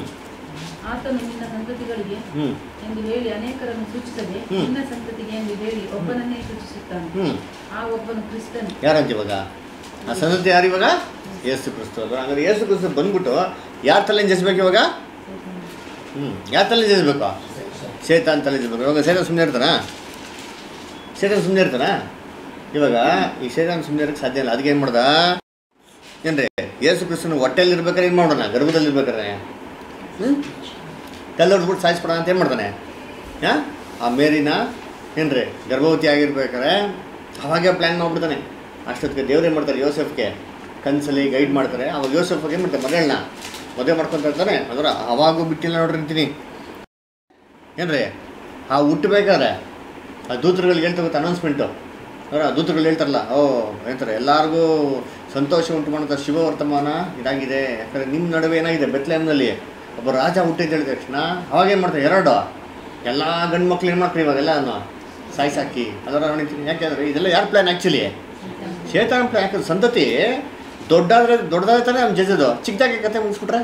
ಆತನು ನಿನ್ನ ಸಂತತಿಗಳಿಗೆ ಹ್ಞೂ ಎಂದು ಹೇಳಿ ಅನೇಕರನ್ನು ಸೂಚಿಸದೆ. ನಿನ್ನ ಸಂತತಿಗೆ ಎಂದು ಹೇಳಿ ಒಬ್ಬನನ್ನೇ ಸೂಚಿಸುತ್ತಾನೆ. ಹ್ಞೂ ಆ ಒಬ್ಬನು ಕ್ರಿಸ್ತನು. ಯಾರಂತ ಇವಾಗ? ಆ ಸಂತತಿ ಯಾರು ಇವಾಗ? ಯೇಸು ಕ್ರಿಸ್ತು ಅಲ್ವಾ ಹಂಗಾರೆ ಯೇಸು ಕ್ರಿಸ್ತು ಬಂದ್ಬಿಟ್ಟು ಯಾರ ತಲೆ ಜಸ್ಬೇಕು ಇವಾಗ? ಹ್ಞೂ ಯಾರ ತಲೆ ಜಸ್ಬೇಕು ಸೇತಾನ್ ತಲೆ ಜಸ್ಬೇಕು ಇವಾಗ ಸೇತಾನ್ ಸುಮ್ಮನೆ ಇರ್ತಾನ? ಸೇತಾನ್ ಸುಮ್ಮನೆ ಇರ್ತಾನ? ಇವಾಗ ಈ ಶರೀರನ ಸುಮ್ಮನೆ ಇರೋಕ್ಕೆ ಸಾಧ್ಯ ಇಲ್ಲ. ಅದಕ್ಕೆ ಏನು ಮಾಡ್ದ? ಏನ್ರಿ, ಯೇಸು ಕ್ರಿಸ್ತನ ಹೊಟ್ಟೆಯಲ್ಲಿ ಇರ್ಬೇಕಾದ್ರೆ ಏನು ಮಾಡೋಣ? ಗರ್ಭದಲ್ಲಿ ಇರ್ಬೇಕಾದ್ರೆ ಹ್ಞೂ ಕಲ್ಲು ಹೊಡ್ಬಿಟ್ಟು ಸಾಯಿಸ್ಬಿಡೋಣ ಅಂತ ಏನು ಮಾಡ್ತಾನೆ ಹಾಂ? ಆ ಮೇರಿನ ಏನ್ರಿ, ಗರ್ಭವತಿ ಆಗಿರ್ಬೇಕಾದ್ರೆ ಅವಾಗೆ ಪ್ಲ್ಯಾನ್ ಮಾಡ್ಬಿಡ್ತಾನೆ. ಅಷ್ಟೊತ್ತಿಗೆ ದೇವ್ರು ಏನು ಮಾಡ್ತಾರೆ? ಯೋಸೆಫ್ಗೆ ಕನ್ಸಲ್ಲಿ ಗೈಡ್ ಮಾಡ್ತಾರೆ. ಅವಾಗ ಯೋಸೆಫ್ಗೆ ಏನು ಮಾಡ್ತಾರೆ? ಮಗಳನ್ನ ಮದುವೆ ಮಾಡ್ಕೊತ ಇರ್ತಾನೆ. ಅದರ ಅವಾಗೂ ಬಿಟ್ಟಿಲ್ಲ ನೋಡ್ರಿ ಅಂತೀನಿ. ಏನ್ರಿ, ಆ ಹುಟ್ಟಬೇಕಾದ್ರೆ ಆ ದೂತರುಗಳಿಗೆ ಹೇಳ್ತಾ ಅನೌನ್ಸ್ಮೆಂಟು ಅವರ ದೂತರುಗಳು ಹೇಳ್ತಾರಲ್ಲ. ಓ, ಹೇಳ್ತಾರೆ, ಎಲ್ಲರಿಗೂ ಸಂತೋಷ ಉಂಟು ಮಾಡುವಂಥ ಶುಭ ವರ್ತಮಾನ ಇದಾಗಿದೆ. ಯಾಕಂದರೆ ನಿಮ್ಮ ನಡುವೆ ಏನಾಗಿದೆ? ಬೆತ್ಲೆಮ್ನಲ್ಲಿ ಒಬ್ಬ ರಾಜ ಹುಟ್ಟಿದ್ದು ಹೇಳಿದ ತಕ್ಷಣ, ಅವಾಗ ಏನು ಮಾಡ್ತಾರೆ? ಎರಡು. ಎಲ್ಲ ಗಂಡು ಮಕ್ಳು ಏನು ಮಾಡ್ತಾರೆ ಇವಾಗೆಲ್ಲ ಸಾಯಿಸಾಕಿ ಅದರ ಯಾಕೆ ಯಾಕೆಂದರೆ ಇದೆಲ್ಲ ಯಾರು ಪ್ಲ್ಯಾನ್ ಆ್ಯಕ್ಚುಲಿ ಶೇತಾನ್ ಪ್ಲ್ಯಾನ್ ಯಾಕಂದ್ರೆ ಸಂತತಿ ದೊಡ್ಡಾದ್ರೆ ದೊಡ್ಡದಾದ್ರೆ ತಾನೇ ನಮ್ಮ ಜಜದು ಚಿಕ್ಕದಾಗಿ ಕತೆ ಮುಗಿಸ್ಬಿಟ್ರೆ?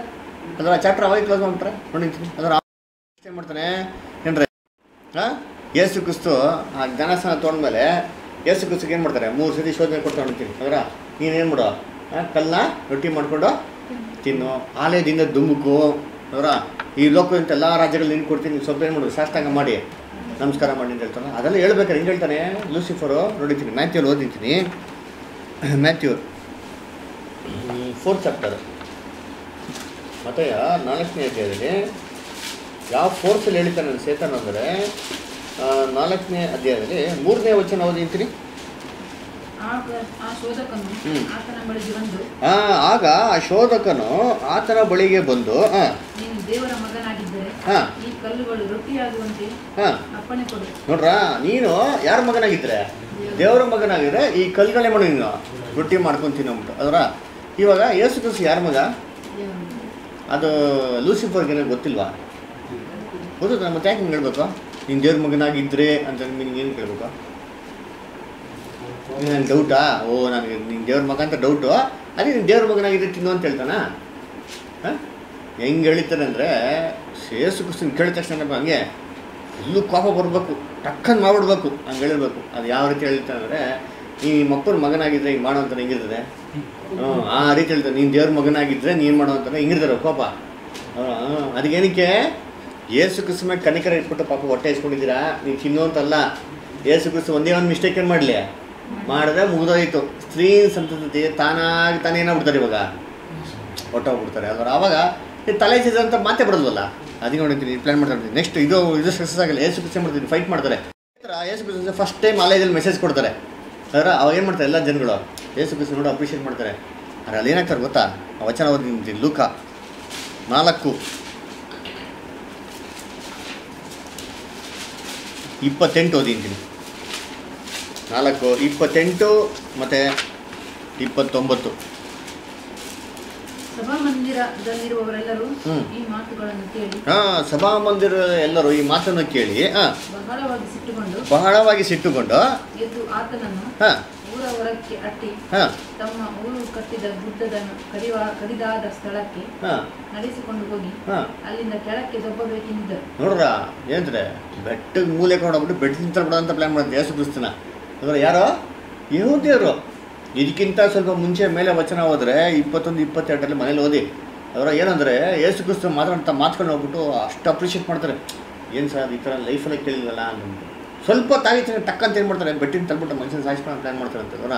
ಅದರ ಚಾಪ್ಟರ್ ಅವಾಗ ಕ್ಲೋಸ್ ಮಾಡ್ಬಿಟ್ರೆ? ನೋಡಿರ್ತೀನಿ ಅದರ ಏನು ಮಾಡ್ತಾನೆ? ಏನ್ರಿ? ಹಾಂ? ಯೇಸು ಕ್ರಿಸ್ತು ಆ ಜ್ಞಾನಸ್ಥಾನ ತೊಗೊಂಡ್ಮೇಲೆ ಯೇಸು ಕ್ರಿಸ್ತಿಗೆ ಏನು ಮಾಡ್ತಾರೆ? ಮೂರು ಸತಿ ಶೋಧನೆ ಕೊಡ್ತಾ ಅಂತೀನಿ ಅದರ ನೀನೇನು ಮಾಡು? ಕಲ್ಲ ರೊಟ್ಟಿ ಮಾಡಿಕೊಂಡು ತಿನ್ನು. ಆಲಯದಿಂದ ದುಮ್ಮುಕು ಅವರ ಈ ಲೋಕದಂತ ಎಲ್ಲ ರಾಜ್ಯಗಳಲ್ಲಿ ನಿನ್ನ ಕೊಡ್ತೀನಿ ಸ್ವಲ್ಪ ಏನು ಮಾಡು, ಸಾಷ್ಟಾಂಗ ಮಾಡಿ. ನಮಸ್ಕಾರ ಮಾಡಿ ಅಂತ ಹೇಳ್ತಾನೆ. ಅದೆಲ್ಲ ಹೇಳ್ಬೇಕಾರೆ ಹಿಂಗೆ ಹೇಳ್ತಾನೆ. ಲೂಸಿಫರು ನೋಡಿದ್ದೀನಿ ಮ್ಯಾಥ್ಯೂಲ್ಲಿ ಓದಿದ್ದೀನಿ <clears throat> ಮ್ಯಾಥ್ಯೂ. ಫೋರ್ತ್ ಚಾಪ್ಟರ್ ಮತ್ತೆ ನಾಲ್ಕನೇ ಅಧ್ಯಾಯದಲ್ಲಿ, ಯಾವ ಫೋರ್ಸಲ್ಲಿ ಹೇಳ್ತಾನೆ ಸೇತನ್ ಅಂದರೆ ನಾಲ್ಕನೇ ಅಧ್ಯಾಯದಲ್ಲಿ ಮೂರನೇ ವಚನ ಬಂದು ಆ, ಆಗ ಆ ಶೋಧಕನು ಆತನ ಬಳಿಗೆ ಬಂದು ನೋಡ್ರ ನೀನು ಯಾರ ಮಗನಾಗಿದ್ರೆ ದೇವರ. ಮಗನಾಗಿದ್ರೆ ಈ ಕಲ್ಗಳೇ ಮಾಡಿ ನೀನು ರೊಟ್ಟಿ ಮಾಡ್ಕೊಂತೀನಿ ಅಂದ್ಬಿಟ್ಟು ಅದರ ಇವಾಗ ಯೇಸು ಕ್ರಿಸ್ತು ಯಾರ ಮಗ. ಅದು ಲೂಸಿಫರ್ಗೆ ಗೊತ್ತಿಲ್ವಾ? ಗೊತ್ತಿಲ್ಲ ಮತ್ತೆ ಯಾಕೆ ಹೇಳ್ಬೇಕು? ನೀನು ದೇವ್ರ ಮಗನಾಗಿದ್ರೆ ಅಂತ ನಿಮ್ಗೆ ಏನು ಕೇಳ್ಬೇಕು? ನನಗೆ ಡೌಟಾ ಓ, ನನಗೆ ನೀನು ದೇವ್ರ ಮಗ ಅಂತ ಡೌಟು ಅದೇ ನೀನು ದೇವ್ರ ಮಗನಾಗಿದ್ರೆ ತಿನ್ನು ಅಂತ ಹೇಳ್ತಾನ? ಹಾಂ? ಹೆಂಗೆ ಹೇಳ್ತಾನೆ ಅಂದರೆ ಶೇಸು ಕೃಷ್ಣ ಕೇಳಿದ ತಕ್ಷಣ ಹಂಗೆ? ಎಲ್ಲೂ ಕೋಪ ಬರಬೇಕು, ಟಕ್ಕನ್ ಮಾಡ್ಬಿಡ್ಬೇಕು ಹಂಗೆ ಹೇಳಿರ್ಬೇಕು. ಅದು ಯಾವ ರೀತಿ ಹೇಳ್ತಾನೆ ಅಂದರೆ ನಿಮ್ಮ ಮಕ್ಕಳ ಮಗನಾಗಿದ್ದರೆ ಹಿಂಗೆ ಮಾಡೋ ಅಂತ ಹೆಂಗಿರ್ತದೆ? ಹ್ಞೂ ಆ ರೀತಿ ಹೇಳ್ತಾರೆ ನೀನು ದೇವ್ರ ಮಗನಾಗಿದ್ದರೆ ನೀನು ಮಾಡೋ ಅಂತ ಹಿಂಗಿರ್ತಾರೆ ಕೋಪ? ಅದಕ್ಕೆ ಅದಕ್ಕೇನಕ್ಕೆ ಏಸು ಕ್ರಿಸ್ತು ಮೇಲೆ ಕನಿಕರ ಇಟ್ಬಿಟ್ಟು ಪಾಪ ಹೊಟ್ಟೆ ಇಸ್ಕೊಂಡಿದ್ದೀರಾ ನೀವು ತಿನ್ನುವಂತಲ್ಲ ಏಸು ಕ್ರಿಸ್ತು ಒಂದೇ ಒಂದು ಮಿಸ್ಟೇಕ್ ಏನು ಮಾಡಲಿ? ಮಾಡಿದ್ರೆ ಮುಗಿದೋಯ್ತು. ಸ್ತ್ರೀ ಸಂತತಿ ತಾನಾಗಿ ತಾನೇ ಏನಾಗ್ಬಿಡ್ತಾರೆ ಇವಾಗ? ಹೊಟ್ಟೋಗ್ಬಿಡ್ತಾರೆ. ಅದರ ಆವಾಗ ನೀವು ತಲೆ ಅಂತ ಮಾತೇ ಬಿಡೋದಲ್ಲ ಅದಕ್ಕೆ ನೋಡಿದ್ದೀನಿ ಪ್ಲಾನ್ ಮಾಡ್ತಾ ನೆಕ್ಸ್ಟ್ ಇದು ಇದು ಸಕ್ಸಸ್ ಆಗಲ್ಲ ಏಸು ಕ್ರಿಸ್ತು ಮಾಡ್ತೀನಿ ಫೈಟ್ ಮಾಡ್ತಾರೆ. ಏಸು ಕ್ರಿಸ್ತು ಫಸ್ಟ್ ಟೈಮ್ ಆಲಯದಲ್ಲಿ ಮೆಸೇಜ್ ಕೊಡ್ತಾರೆ. ಅದರ ಅವಾಗ ಏನು ಮಾಡ್ತಾರೆ ಎಲ್ಲ ಜನಗಳು? ಏಸು ಕ್ರಿಸ್ತು ನೋಡಿ ಅಪ್ರಿಷಿಯೇಟ್ ಮಾಡ್ತಾರೆ. ಅಲ್ಲಿ ಏನಾಗ್ತಾರೆ ಗೊತ್ತಾ? ವಚನ ಓದಿ ಲೂಕ ನಾಲ್ಕು. ಇಪ್ಪತ್ತೆಂಟು ಓದಿದ್ದೀನಿ. ನಾಲ್ಕು ಇಪ್ಪತ್ತೆಂಟು ಮತ್ತು ಇಪ್ಪತ್ತೊಂಬತ್ತು. ಸಭಾಮಂದಿರದಲ್ಲಿರುವವರೆಲ್ಲರೂ. ಈ ಮಾತುಗಳನ್ನು ಕೇಳಿ. ಹಾಂ ಸಭಾಮಂದಿರ ಎಲ್ಲರೂ ಈ ಮಾತನ್ನು ಕೇಳಿ ಹಾಂ. ಬಹಳವಾಗಿ ಸಿಟ್ಟುಕೊಂಡು ಬಹಳವಾಗಿ ಸಿಟ್ಟುಕೊಂಡು ಎದ್ದು ಆತನನ್ನು ಹಾಂ. ಊರ ಹೊರಕ್ಕೆ ಅಟ್ಟಿ ಹಾಂ. ತಮ್ಮ ಊರು ಕಟ್ಟಿದ ಗುಡ್ಡದ ಕಡಿವ ಕಡಿದಾದ ಸ್ಥಳಕ್ಕೆ ಹಾಂ. ನಡೆಸಿಕೊಂಡು ಹೋಗಿ ಅಲ್ಲಿಂದ ಕೆಳಕ್ಕೆ ದೊಬ್ಬಬೇಕೆಂದಿದ್ದರು ನೋಡ್ರ ಏನ್ರೆ ಬೆಟ್ಟದ ಮೂಲೆ ಕೊಂಡೋಗ್ಬಿಟ್ಟು ಬೆಟ್ಟ ನಿಂತ ಬಿಡ ಅಂತ ಪ್ಲಾನ್ ಮಾಡಿದ್ರು ಯೇಸು ಕ್ರಿಸ್ತನ. ಅಂದ್ರೆ ಯಾರೋ? ಯಹೂದಿಯರು. ಇದಕ್ಕಿಂತ ಸ್ವಲ್ಪ ಮುಂಚೆ ಮೇಲೆ ವಚನ ಹೋದ್ರೆ ಇಪ್ಪತ್ತೊಂದು ಇಪ್ಪತ್ತೆರಡರಲ್ಲಿ ಮನೇಲಿ ಓದಿ ಅವರ ಏನಂದರೆ ಯೇಸು ಕ್ರಿಸ್ತು ಮಾತಾಡ್ತಾ ಮಾತ್ಕೊಂಡು ಹೋಗ್ಬಿಟ್ಟು ಅಷ್ಟು ಅಪ್ರಿಷಿಯೇಟ್ ಮಾಡ್ತಾರೆ. ಏನು ಸರ್ ಈ ಥರ ಲೈಫಲ್ಲೇ ಕೇಳಿಲ್ವಲ್ಲ ಅಂದ್ಬಿಟ್ಟು. ಸ್ವಲ್ಪ ತಾಗಿತ್ತು ತಕ್ಕಂತ ಏನು ಮಾಡ್ತಾರೆ? ಬೆಟ್ಟಿನ ತಲ್ಬಿಟ್ಟು ಮನುಷ್ಯನ ಸಾಯಿಸ್ಕೊಂಡು ಪ್ಲ್ಯಾನ್ ಮಾಡ್ತಾರೆ ಅಂತ ಅವರ.